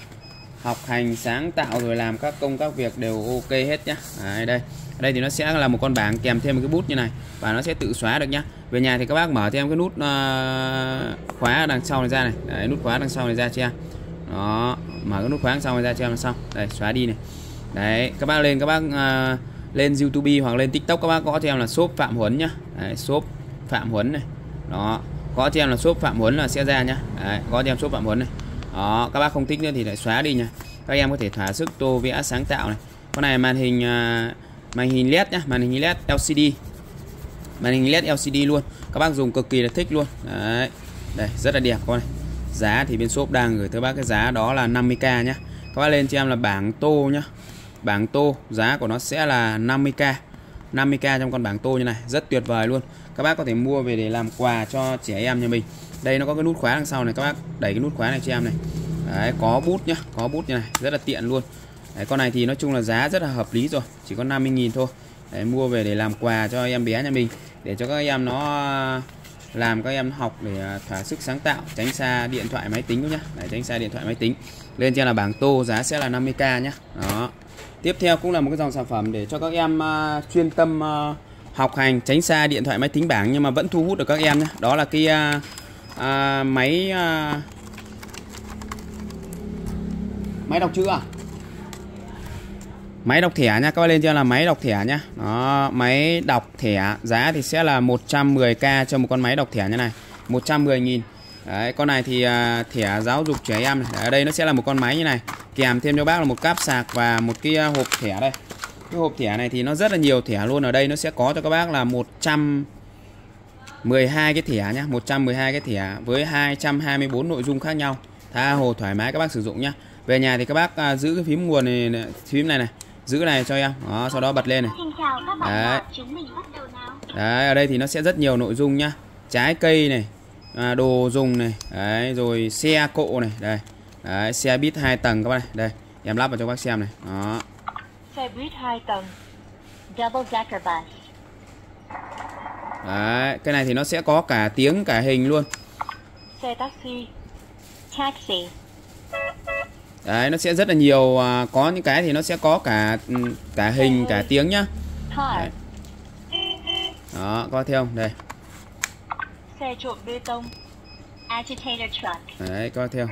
học hành sáng tạo rồi làm các công các việc đều ok hết nhá. Đấy, đây. Đây thì nó sẽ là một con bảng kèm thêm một cái bút như này và nó sẽ tự xóa được nhá. Về nhà thì các bác mở thêm cái nút uh, khóa đằng sau này ra này. Đấy, nút khóa đằng sau này ra cho em. đó mở cái nút khóa đằng sau này ra cho là xong. Đây xóa đi này. Đấy các bác lên các bác uh, lên youtube hoặc lên tiktok các bác gõ cho em là shop phạm huấn nhá. Đấy, shop phạm huấn này. Đó gõ cho em là shop phạm huấn là sẽ ra nhá. Đấy, gõ cho em shop phạm huấn này đó các bác không thích nữa thì lại xóa đi nha. Các em có thể thỏa sức tô vẽ sáng tạo này. Con này màn hình uh, màn hình led nhá màn hình led lcd màn hình led lcd luôn. Các bác dùng cực kỳ là thích luôn. Đấy đây rất là đẹp con này. Giá thì bên shop đang gửi tới bác cái giá đó là 50k nhá. Các bác lên cho em là bảng tô nhá. Bảng tô giá của nó sẽ là 50k 50k trong con bảng tô như này rất tuyệt vời luôn. Các bác có thể mua về để làm quà cho trẻ em nhà mình đây nó có cái nút khóa đằng sau này các bác. Đẩy cái nút khóa này cho em này. Đấy có bút nhá có bút như này rất là tiện luôn. Đấy, con này thì nói chung là giá rất là hợp lý rồi chỉ có 50.000 thôi. Đấy, mua về để làm quà cho em bé nhà mình để cho các em nó à, làm các em học để à, thỏa sức sáng tạo tránh xa điện thoại máy tính nhá. Để tránh xa điện thoại máy tính. Lên trên là bảng tô giá sẽ là 50k nhá. Đó. Tiếp theo cũng là một cái dòng sản phẩm để cho các em uh, chuyên tâm uh, học hành tránh xa điện thoại máy tính bảng nhưng mà vẫn thu hút được các em nhé đó là cái uh, à, máy à, máy đọc chữ à? Máy đọc thẻ nha các bác lên cho là máy đọc thẻ nhá đó máy đọc thẻ giá thì sẽ là 110k cho một con máy đọc thẻ như này. 110.000 Đấy, con này thì à, thẻ giáo dục trẻ em này. ở đây nó sẽ là một con máy như này. Kèm thêm cho bác là một cáp sạc và một cái à, hộp thẻ đây. Cái hộp thẻ này thì nó rất là nhiều thẻ luôn. Ở đây nó sẽ có cho các bác là 112 cái thẻ nhá 112 cái thẻ với 224 nội dung khác nhau. Tha hồ thoải mái các bác sử dụng nhá. Về nhà thì các bác uh, giữ cái phím nguồn này, này phím này này giữ này cho em. Đó sau đó bật lên này. Đấy. đấy ở đây thì nó sẽ rất nhiều nội dung nhá. Trái cây này à, đồ dùng này đấy rồi xe cộ này đây. Đấy, xe buýt hai tầng các bác này đây. Em lắp vào cho bác xem này. Đó. Xe buýt 2 tầng Double decker bus đấy cái này thì nó sẽ có cả tiếng cả hình luôn. Xe taxi Taxi. Đấy nó sẽ rất là nhiều à, có những cái thì nó sẽ có cả ừ, cả hình cả tiếng nhá. Đấy. đó có thấy không? Đây. Xe trộn bê tông. Agitator truck. đấy có không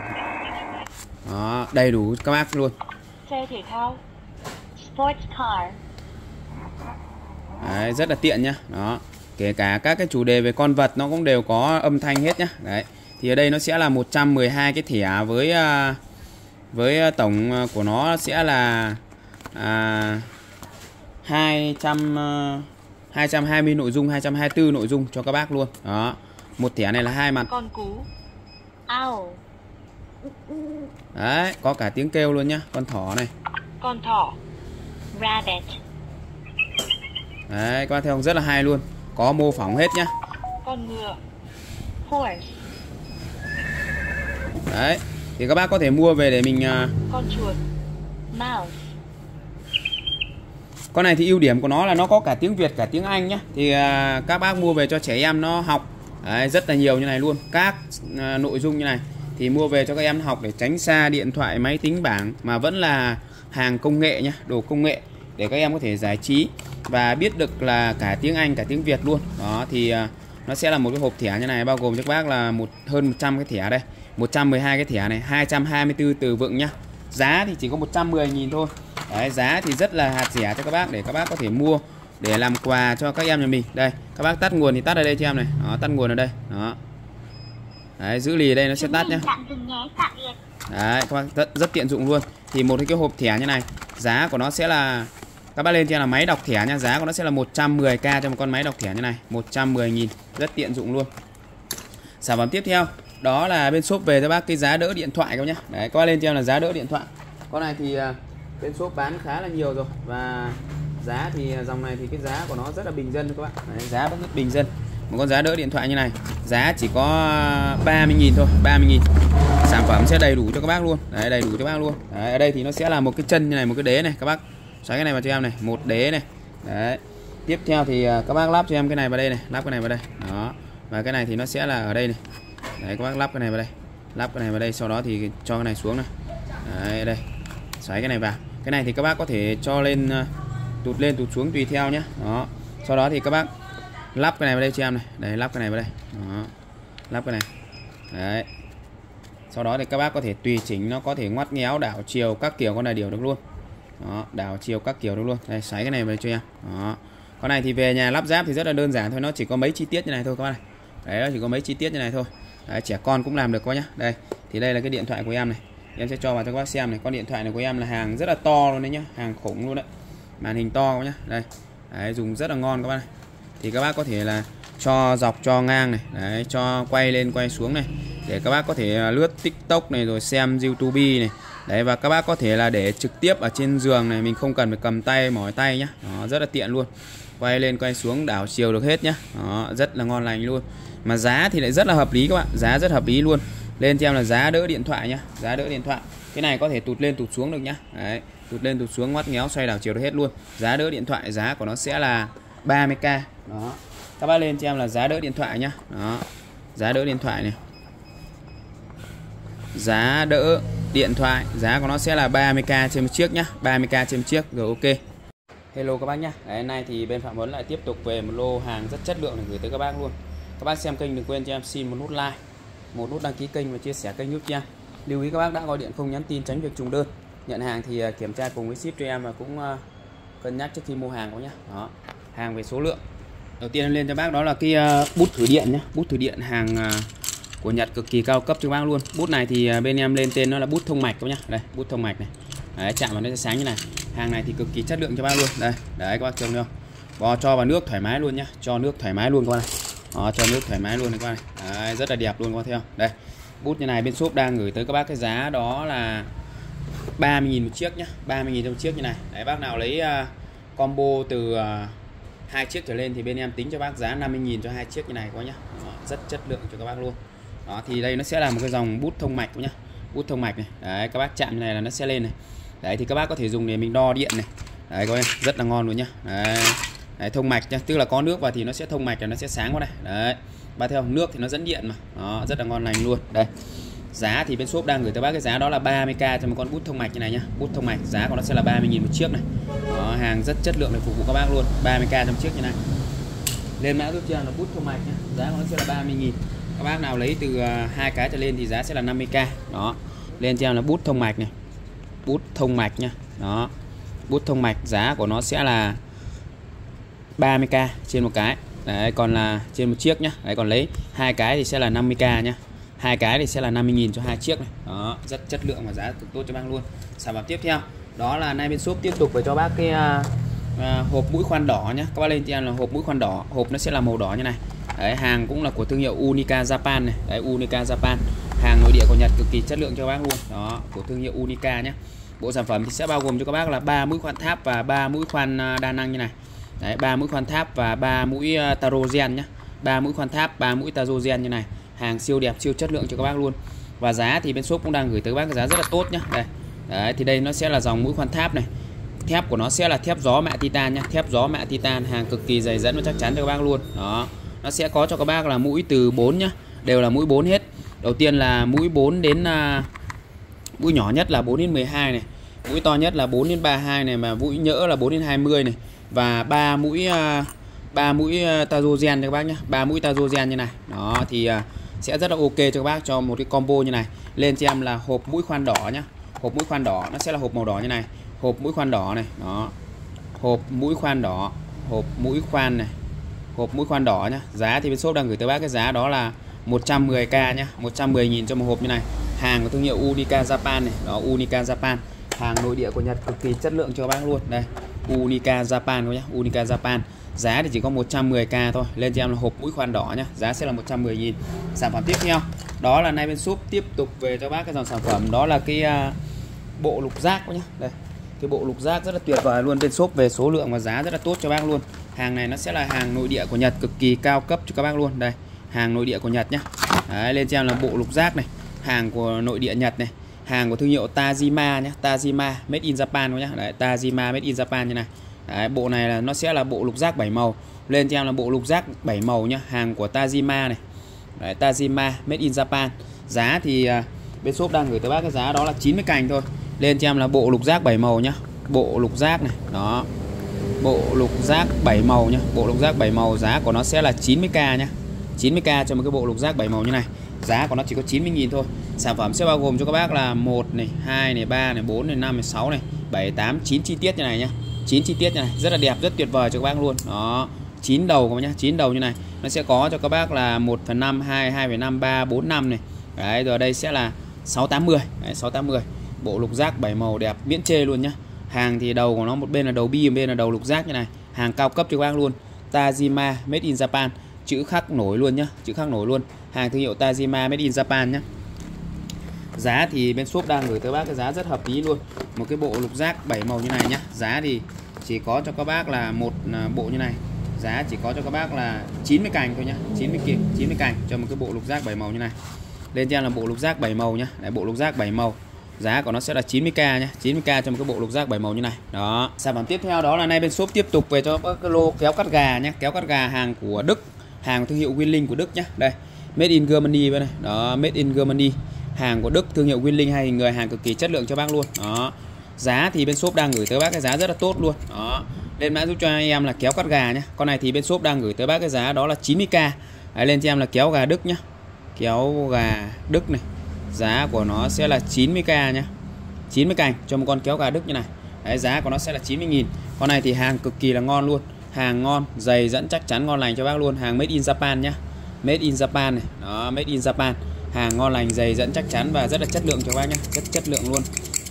đó đầy đủ các bác luôn. Xe thể thao. Sports car. Đấy, rất là tiện nhá. Đó kể cả các cái chủ đề về con vật nó cũng đều có âm thanh hết nhá đấy thì ở đây nó sẽ là 112 cái thẻ với à, với à, tổng à, của nó sẽ là à, 200 à, 220 nội dung 224 nội dung cho các bác luôn đó một thẻ này là hai mặt Con cú. Owl. đấy có cả tiếng kêu luôn nhá con thỏ này Con thỏ. Rabbit. đấy các bác thấy không rất là hay luôn có mô phỏng hết nhá Con ngựa. Horse. đấy thì các bác có thể mua về để mình à, Con chuột. Mouse. Con này thì ưu điểm của nó là nó có cả tiếng Việt cả tiếng Anh nhá. Thì à, các bác mua về cho trẻ em nó học Đấy, rất là nhiều như này luôn. Các à, nội dung như này thì mua về cho các em học để tránh xa điện thoại, máy tính bảng mà vẫn là hàng công nghệ nhá, đồ công nghệ để các em có thể giải trí và biết được là cả tiếng Anh cả tiếng Việt luôn. Đó thì à, nó sẽ là một cái hộp thẻ như này bao gồm cho các bác là một hơn 100 cái thẻ đây. 112 cái thẻ này, 224 từ vựng nhá. Giá thì chỉ có 110.000 thôi. Đấy, giá thì rất là hạt rẻ cho các bác để các bác có thể mua để làm quà cho các em nhà mình. Đây, các bác tắt nguồn thì tắt ở đây cho em này. Đó, tắt nguồn ở đây. Đó. Đấy, giữ lì ở đây nó sẽ tắt nhá. Đấy, các bác rất, rất tiện dụng luôn. Thì một cái hộp thẻ như này, giá của nó sẽ là các bác lên cho là máy đọc thẻ nha, giá của nó sẽ là 110k cho một con máy đọc thẻ như này, 110.000, rất tiện dụng luôn. Sản phẩm tiếp theo đó là bên shop về cho bác cái giá đỡ điện thoại các nhá. Đấy, các bác lên cho em là giá đỡ điện thoại. Con này thì à, bên shop bán khá là nhiều rồi và giá thì à, dòng này thì cái giá của nó rất là bình dân các bạn. Đấy, giá vẫn rất bình dân. Một con giá đỡ điện thoại như này, giá chỉ có 30.000 thôi, 30.000. Sản phẩm sẽ đầy đủ cho các bác luôn. Đấy, đầy đủ cho các bác luôn. Đấy, ở đây thì nó sẽ là một cái chân như này, một cái đế này các bác. Xoáy cái này vào cho em này, một đế này. Đấy. Tiếp theo thì các bác lắp cho em cái này vào đây này, lắp cái này vào đây. Đó. Và cái này thì nó sẽ là ở đây này. Đấy các bác lắp cái này vào đây. Lắp cái này vào đây, sau đó thì cho cái này xuống này. Đấy đây. Xoáy cái này vào. Cái này thì các bác có thể cho lên tụt lên tụt xuống tùy theo nhé. Đó. Sau đó thì các bác lắp cái này vào đây cho em này. Đấy lắp cái này vào đây. Đó. Lắp cái này. Đấy. Sau đó thì các bác có thể tùy chỉnh nó có thể ngoắt ngéo đảo chiều các kiểu con này đều được luôn. Đó, đảo chiều các kiểu được luôn. Đây xoáy cái này về cho em. Đó. Con này thì về nhà lắp ráp thì rất là đơn giản thôi, nó chỉ có mấy chi tiết như này thôi các bạn này. Đấy nó chỉ có mấy chi tiết như này thôi. Đấy, trẻ con cũng làm được các nhá. Đây, thì đây là cái điện thoại của em này. Em sẽ cho vào cho các bác xem này, con điện thoại này của em là hàng rất là to luôn đấy nhá, hàng khủng luôn đấy. Màn hình to các nhá. Đây. Đấy, dùng rất là ngon các bác này. Thì các bác có thể là cho dọc cho ngang này, đấy, cho quay lên quay xuống này để các bác có thể lướt TikTok này rồi xem YouTube này. Đấy và các bác có thể là để trực tiếp ở trên giường này mình không cần phải cầm tay mỏi tay nhá. Đó, rất là tiện luôn. Quay lên quay xuống đảo chiều được hết nhá. Đó, rất là ngon lành luôn. Mà giá thì lại rất là hợp lý các bạn, giá rất hợp lý luôn. Lên cho em là giá đỡ điện thoại nhá, giá đỡ điện thoại. Cái này có thể tụt lên tụt xuống được nhá. Đấy, tụt lên tụt xuống ngoắt ngéo xoay đảo chiều được hết luôn. Giá đỡ điện thoại giá của nó sẽ là 30k. Đó. Các bác lên cho em là giá đỡ điện thoại nhá. Đó. Giá đỡ điện thoại này giá đỡ điện thoại giá của nó sẽ là 30k trên một chiếc nhá 30k trên một chiếc rồi ok. Hello các bác nhá. Đấy, hôm nay thì bên phạm huấn lại tiếp tục về một lô hàng rất chất lượng để gửi tới các bác luôn. Các bác xem kênh đừng quên cho em xin một nút like một nút đăng ký kênh và chia sẻ kênh giúp cho em lưu ý các bác đã gọi điện không nhắn tin tránh việc trùng đơn. Nhận hàng thì à, kiểm tra cùng với ship cho em và cũng à, cân nhắc trước khi mua hàng các nhá. Đó hàng về số lượng. Đầu tiên lên cho bác đó là cái à, bút thử điện nhá bút thử điện hàng của Nhật cực kỳ cao cấp cho bác luôn. Bút này thì à, bên em lên tên nó là bút thông mạch các nhá. Đây bút thông mạch này. Đấy, chạm vào nó sẽ sáng như này. Hàng này thì cực kỳ chất lượng cho bác luôn. Đây đấy các bác trông không? Bò cho vào nước thoải mái luôn nhá. Cho nước thoải mái luôn các bác này. Đó, cho nước thoải mái luôn này các bác này. Đấy, rất là đẹp luôn các bác thấy không? Đây bút như này bên shop đang gửi tới các bác cái giá đó là 30.000 một chiếc nhá. 30.000 một chiếc như này. Đấy bác nào lấy uh, combo từ uh, hai chiếc trở lên thì bên em tính cho bác giá 50.000 cho hai chiếc như này quá nhá. Rất chất lượng cho các bác luôn đó thì đây nó sẽ là một cái dòng bút thông mạch nhá. Bút thông mạch này. Đấy các bác chạm như này là nó sẽ lên này. Đấy thì các bác có thể dùng để mình đo điện này. Đấy các rất là ngon luôn nhá. Đấy, đấy thông mạch nhá tức là có nước vào thì nó sẽ thông mạch là nó sẽ sáng qua đây đấy. Ba theo nước thì nó dẫn điện mà. Đó rất là ngon lành luôn. Đây. Giá thì bên shop đang gửi tới bác cái giá đó là 30k cho một con bút thông mạch như này nhá. Bút thông mạch giá của nó sẽ là 30.000 một chiếc này. Đó, hàng rất chất lượng để phục vụ các bác luôn. 30k trong chiếc như này. Lên mã giúp cho là bút thông mạch nhá. Giá của nó sẽ là 30 nghìn các bác nào lấy từ à, hai cái trở lên thì giá sẽ là 50k đó. Lên cho em là bút thông mạch này. Bút thông mạch nhá đó. Bút thông mạch giá của nó sẽ là 30k trên một cái. Đấy, còn là trên một chiếc nhá. Đấy, còn lấy hai cái thì sẽ là 50k nhá. Hai cái thì sẽ là 50.000 cho hai chiếc này. Đó, rất chất lượng và giá cực tốt cho bác luôn. Sản phẩm tiếp theo, đó là nay bên shop tiếp tục về cho bác cái à, à, hộp mũi khoan đỏ nhá. Các bác lên cho là hộp mũi khoan đỏ. Hộp nó sẽ là màu đỏ như này. Đấy hàng cũng là của thương hiệu Unica Japan này. Đấy Unica Japan. Hàng nội địa của Nhật cực kỳ chất lượng cho bác luôn. Đó của thương hiệu Unica nhé bộ sản phẩm thì sẽ bao gồm cho các bác là ba mũi khoan tháp và ba mũi khoan à, đa năng như này. Đấy ba mũi khoan tháp và ba mũi à, taro gen nhé ba mũi khoan tháp ba mũi taro gen như này. Hàng siêu đẹp siêu chất lượng cho các bác luôn. Và giá thì bên shop cũng đang gửi tới các bác cái giá rất là tốt nhé đây. Đấy thì đây nó sẽ là dòng mũi khoan tháp này thép của nó sẽ là thép gió mạ titan nhá. Thép gió mạ titan hàng cực kỳ dày dẫn và chắc chắn cho các bác luôn. Đó. Nó sẽ có cho các bác là mũi từ 4 nhá. Đều là mũi 4 hết. Đầu tiên là mũi 4 đến uh, mũi nhỏ nhất là 4 đến 12 này. Mũi to nhất là 4 đến 32 này mà mũi nhỡ là 4 đến 20 này. Và ba mũi uh, ba mũi uh, tazogen cho các bác nhé ba mũi tazogen như này. Đó thì uh, sẽ rất là ok cho các bác cho một cái combo như này. Lên cho em là hộp mũi khoan đỏ nhá. Hộp mũi khoan đỏ nó sẽ là hộp màu đỏ như này hộp mũi khoan đỏ này đó. Hộp mũi khoan đỏ hộp mũi khoan này. Hộp mũi khoan đỏ nhá. Giá thì bên shop đang gửi tới bác cái giá đó là 110k nhá 110.000 cho một hộp như này. Hàng của thương hiệu Unica Japan này đó Unica Japan. Hàng nội địa của Nhật cực kỳ chất lượng cho bác luôn. Đây Unica Japan các nhá Unica Japan. Giá thì chỉ có 110k thôi lên cho em là hộp mũi khoan đỏ nhá. Giá sẽ là 110.000 sản phẩm tiếp theo đó là nay bên shop tiếp tục về cho bác cái dòng sản phẩm đó là cái uh, bộ lục giác nhá. Đây cái bộ lục giác rất là tuyệt vời luôn bên shop về số lượng và giá rất là tốt cho bác luôn. Hàng này nó sẽ là hàng nội địa của Nhật cực kỳ cao cấp cho các bác luôn. Đây hàng nội địa của Nhật nhá. Đấy, lên xem là bộ lục giác này hàng của nội địa Nhật này hàng của thương hiệu Tajima nhé Tajima made in Japan nhá. Đấy, Tajima made in Japan như này. Đấy, bộ này là nó sẽ là bộ lục giác 7 màu. Lên cho em là bộ lục giác 7 màu nhá hàng của Tajima này. Đấy, Tajima made in Japan. Giá thì uh, bên shop đang gửi tới bác cái giá đó là 90 cành thôi lên cho em là bộ lục giác 7 màu nhá. Bộ lục giác này đó. Bộ lục giác 7 màu nhá. Bộ lục giác 7 màu giá của nó sẽ là 90k nhá. 90k cho một cái bộ lục giác 7 màu như này. Giá của nó chỉ có 90.000 thôi. Sản phẩm sẽ bao gồm cho các bác là 1 này 2 này 3 này 4 này 5 này 6 này bảy tám chín chi tiết như này nhá. 9 chi tiết như này rất là đẹp rất tuyệt vời cho các bác luôn. Đó. 9 đầu các bác nhá 9 đầu như này. Nó sẽ có cho các bác là 1 phần 5 2 2 5 3 4 5 này. Đấy rồi đây sẽ là 680 đấy, 680 bộ lục giác 7 màu đẹp miễn chê luôn nhá. Hàng thì đầu của nó một bên là đầu bi một bên là đầu lục giác như này. Hàng cao cấp cho các bác luôn. Tajima made in Japan. Chữ khắc nổi luôn nhá chữ khắc nổi luôn. Hàng thương hiệu Tajima made in Japan nhá. Giá thì bên shop đang gửi tới bác cái giá rất hợp lý luôn. Một cái bộ lục giác 7 màu như này nhá. Giá thì chỉ có cho các bác là một à, bộ như này. Giá chỉ có cho các bác là 90 cành thôi nhá. 90 kiện 90 cành cho một cái bộ lục giác 7 màu như này. Lên trên là bộ lục giác 7 màu nhá. Đấy, bộ lục giác 7 màu giá của nó sẽ là 90k nhé 90k cho một cái bộ lục giác 7 màu như này. Đó. Sản phẩm tiếp theo đó là nay bên shop tiếp tục về cho các lô kéo cắt gà nhé kéo cắt gà hàng của Đức hàng thương hiệu Winling của Đức nhé đây made in Germany bên này. Đó made in Germany. Hàng của Đức thương hiệu Winling hay người hàng cực kỳ chất lượng cho bác luôn. Đó. Giá thì bên shop đang gửi tới bác cái giá rất là tốt luôn. Đó. Lên mã giúp cho anh em là kéo cắt gà nhé con này thì bên shop đang gửi tới bác cái giá đó là 90k Đấy, lên cho em là kéo gà Đức nhá. Kéo gà Đức này giá của nó sẽ là 90k nhá. 90 cành cho một con kéo gà Đức như này. Đấy, giá của nó sẽ là 90.000 con này thì hàng cực kỳ là ngon luôn. Hàng ngon dày dẫn chắc chắn ngon lành cho bác luôn. Hàng made in Japan nhá. Made in Japan này. Đó made in Japan. Hàng ngon lành dày dẫn chắc chắn và rất là chất lượng cho bác nhá. Rất chất lượng luôn.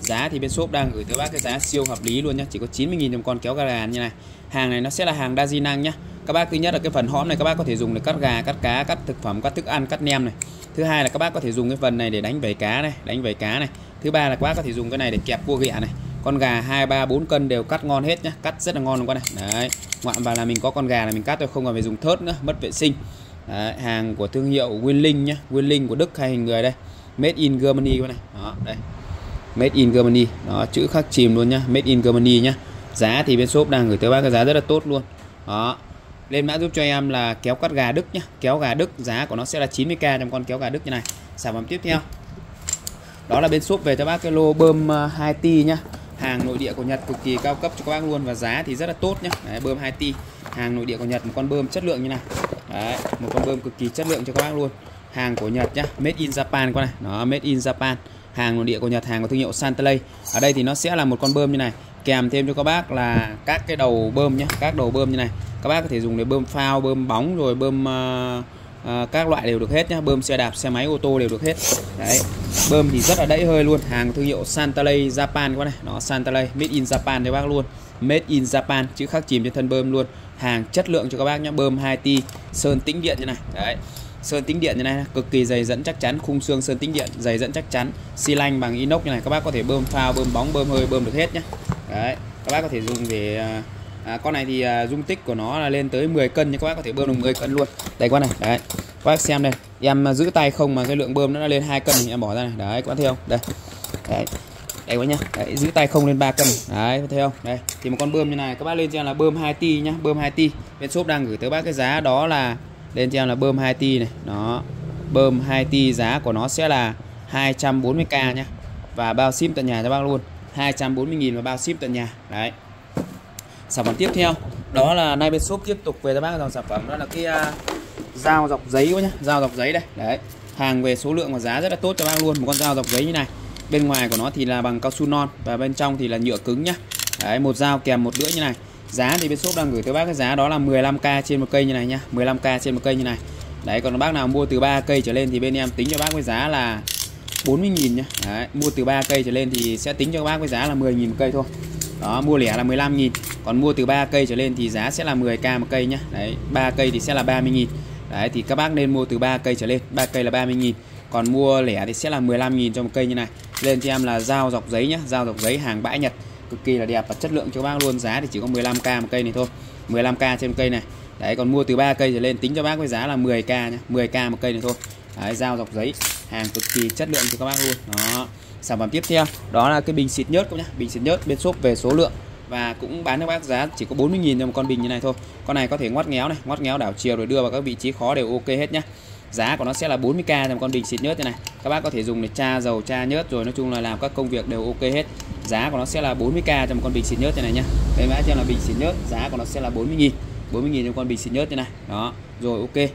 Giá thì bên shop đang gửi tới bác cái giá siêu hợp lý luôn nhá. Chỉ có 90.000 đồng con kéo gà như này. Hàng này nó sẽ là hàng đa di năng nhá. Các bác thứ nhất là cái phần hõm này các bác có thể dùng để cắt gà cắt cá cắt thực phẩm cắt thức ăn cắt nem này thứ hai là các bác có thể dùng cái phần này để đánh vảy cá này đánh vảy cá này. Thứ ba là các bác có thể dùng cái này để kẹp cua ghẹ này. Con gà hai ba bốn cân đều cắt ngon hết nhá cắt rất là ngon luôn con này. Đấy ngoạn vào là mình có con gà là mình cắt thôi không cần phải dùng thớt nữa mất vệ sinh. Đấy, hàng của thương hiệu Winling nhá Winling của Đức hay hình người đây. Made in Germany con này. Đó đây. Made in Germany. Đó chữ khắc chìm luôn nhá made in Germany nhá. Giá thì bên shop đang gửi tới bác cái giá rất là tốt luôn. Đó lên mã giúp cho em là kéo cắt gà Đức nhá. Kéo gà Đức giá của nó sẽ là 90k trong con kéo gà Đức như này. Sản phẩm tiếp theo. Đó là bên shop về cho bác cái lô bơm à, 2T nhá. Hàng nội địa của Nhật cực kỳ cao cấp cho các bác luôn và giá thì rất là tốt nhá. Đấy, bơm 2T hàng nội địa của Nhật một con bơm chất lượng như này. Đấy một con bơm cực kỳ chất lượng cho các bác luôn. Hàng của Nhật nhá made in Japan con này. Nó made in Japan. Hàng nội địa của Nhật hàng của thương hiệu Santalay ở đây thì nó sẽ là một con bơm như này. Kèm thêm cho các bác là các cái đầu bơm nhé các đầu bơm như này các bác có thể dùng để bơm phao bơm bóng rồi bơm uh, uh, các loại đều được hết nhá. Bơm xe đạp xe máy ô tô đều được hết. Đấy. Bơm thì rất là đẫy hơi luôn. Hàng thương hiệu Santalay Japan các này. Nó Santalay made in Japan cho bác luôn. Made in Japan chữ khắc chìm trên thân bơm luôn. Hàng chất lượng cho các bác nhá. Bơm 2T sơn tĩnh điện như này. Đấy. Sơn tĩnh điện như này cực kỳ dày dẫn chắc chắn khung xương sơn tĩnh điện dày dẫn chắc chắn. Xi lanh bằng inox như này các bác có thể bơm phao bơm bóng bơm hơi bơm được hết nhé đấy. Các bác có thể dùng để ờ, à, con này thì à, dung tích của nó là lên tới 10 cân nhưng các bác có thể bơm được 10 cân luôn. Đây con này đấy. Các bác xem đây. Em à, giữ tay không mà cái lượng bơm nó đã lên hai cân thì em bỏ ra này. Đấy các bác thấy không? Đây. Đấy. Đây quá nhá. Đấy, giữ tay không lên 3 cân. Đấy thấy không? Đây. Thì một con bơm như này các bác lên cho em là bơm 2 ti nhá bơm 2 ti. Bên shop đang gửi tới bác cái giá đó là lên cho em là bơm 2 ti này. Nó bơm 2 ti giá của nó sẽ là 240k nhá. Và bao ship tận nhà cho bác luôn. 240.000 và bao ship tận nhà. Đấy sản phẩm tiếp theo đó là nay bên shop tiếp tục về cho bác dòng sản phẩm đó là cái uh, dao dọc giấy quá nhá. Dao dọc giấy đây đấy. Hàng về số lượng và giá rất là tốt cho bác luôn một con dao dọc giấy như này. Bên ngoài của nó thì là bằng cao su non và bên trong thì là nhựa cứng nhá. Đấy một dao kèm một lưỡi như này. Giá thì bên shop đang gửi tới bác cái giá đó là 15k trên một cây như này nhá 15k trên một cây như này. Đấy còn bác nào mua từ 3 cây trở lên thì bên em tính cho bác với giá là 40.000 nhá. Đấy, mua từ 3 cây trở lên thì sẽ tính cho bác với giá là 10.000 một cây thôi đó mua lẻ là 15.000 còn mua từ 3 cây trở lên thì giá sẽ là 10k một cây nhá. Đấy 3 cây thì sẽ là 30.000 đấy thì các bác nên mua từ 3 cây trở lên 3 cây là 30.000 còn mua lẻ thì sẽ là 15.000 cho một cây như này. Lên cho em là dao dọc giấy nhá dao dọc giấy hàng bãi Nhật. Cực kỳ là đẹp và chất lượng cho các bác luôn. Giá thì chỉ có 15k một cây này thôi. 15k trên một cây này. Đấy còn mua từ 3 cây trở lên tính cho bác với giá là 10k nhá 10k một cây này thôi. Đấy, dao dọc giấy hàng cực kỳ chất lượng cho các bác luôn. Đó sản phẩm tiếp theo, đó là cái bình xịt nhớt các nhá. Bình xịt nhớt bên shop về số lượng. Và cũng bán cho bác giá chỉ có 40.000 cho một con bình như này thôi. Con này có thể ngoắt ngéo này, ngoắt ngéo đảo chiều rồi đưa vào các vị trí khó đều ok hết nhá. Giá của nó sẽ là 40k cho một con bình xịt nhớt như này. Các bác có thể dùng để tra dầu, tra nhớt rồi nói chung là làm các công việc đều ok hết. Giá của nó sẽ là 40k cho một con bình xịt nhớt như này nhá. Đây mã cho là bình xịt nhớt, giá của nó sẽ là 40.000 40.000 cho con bình xịt nhớt như này. Đó, rồi ok.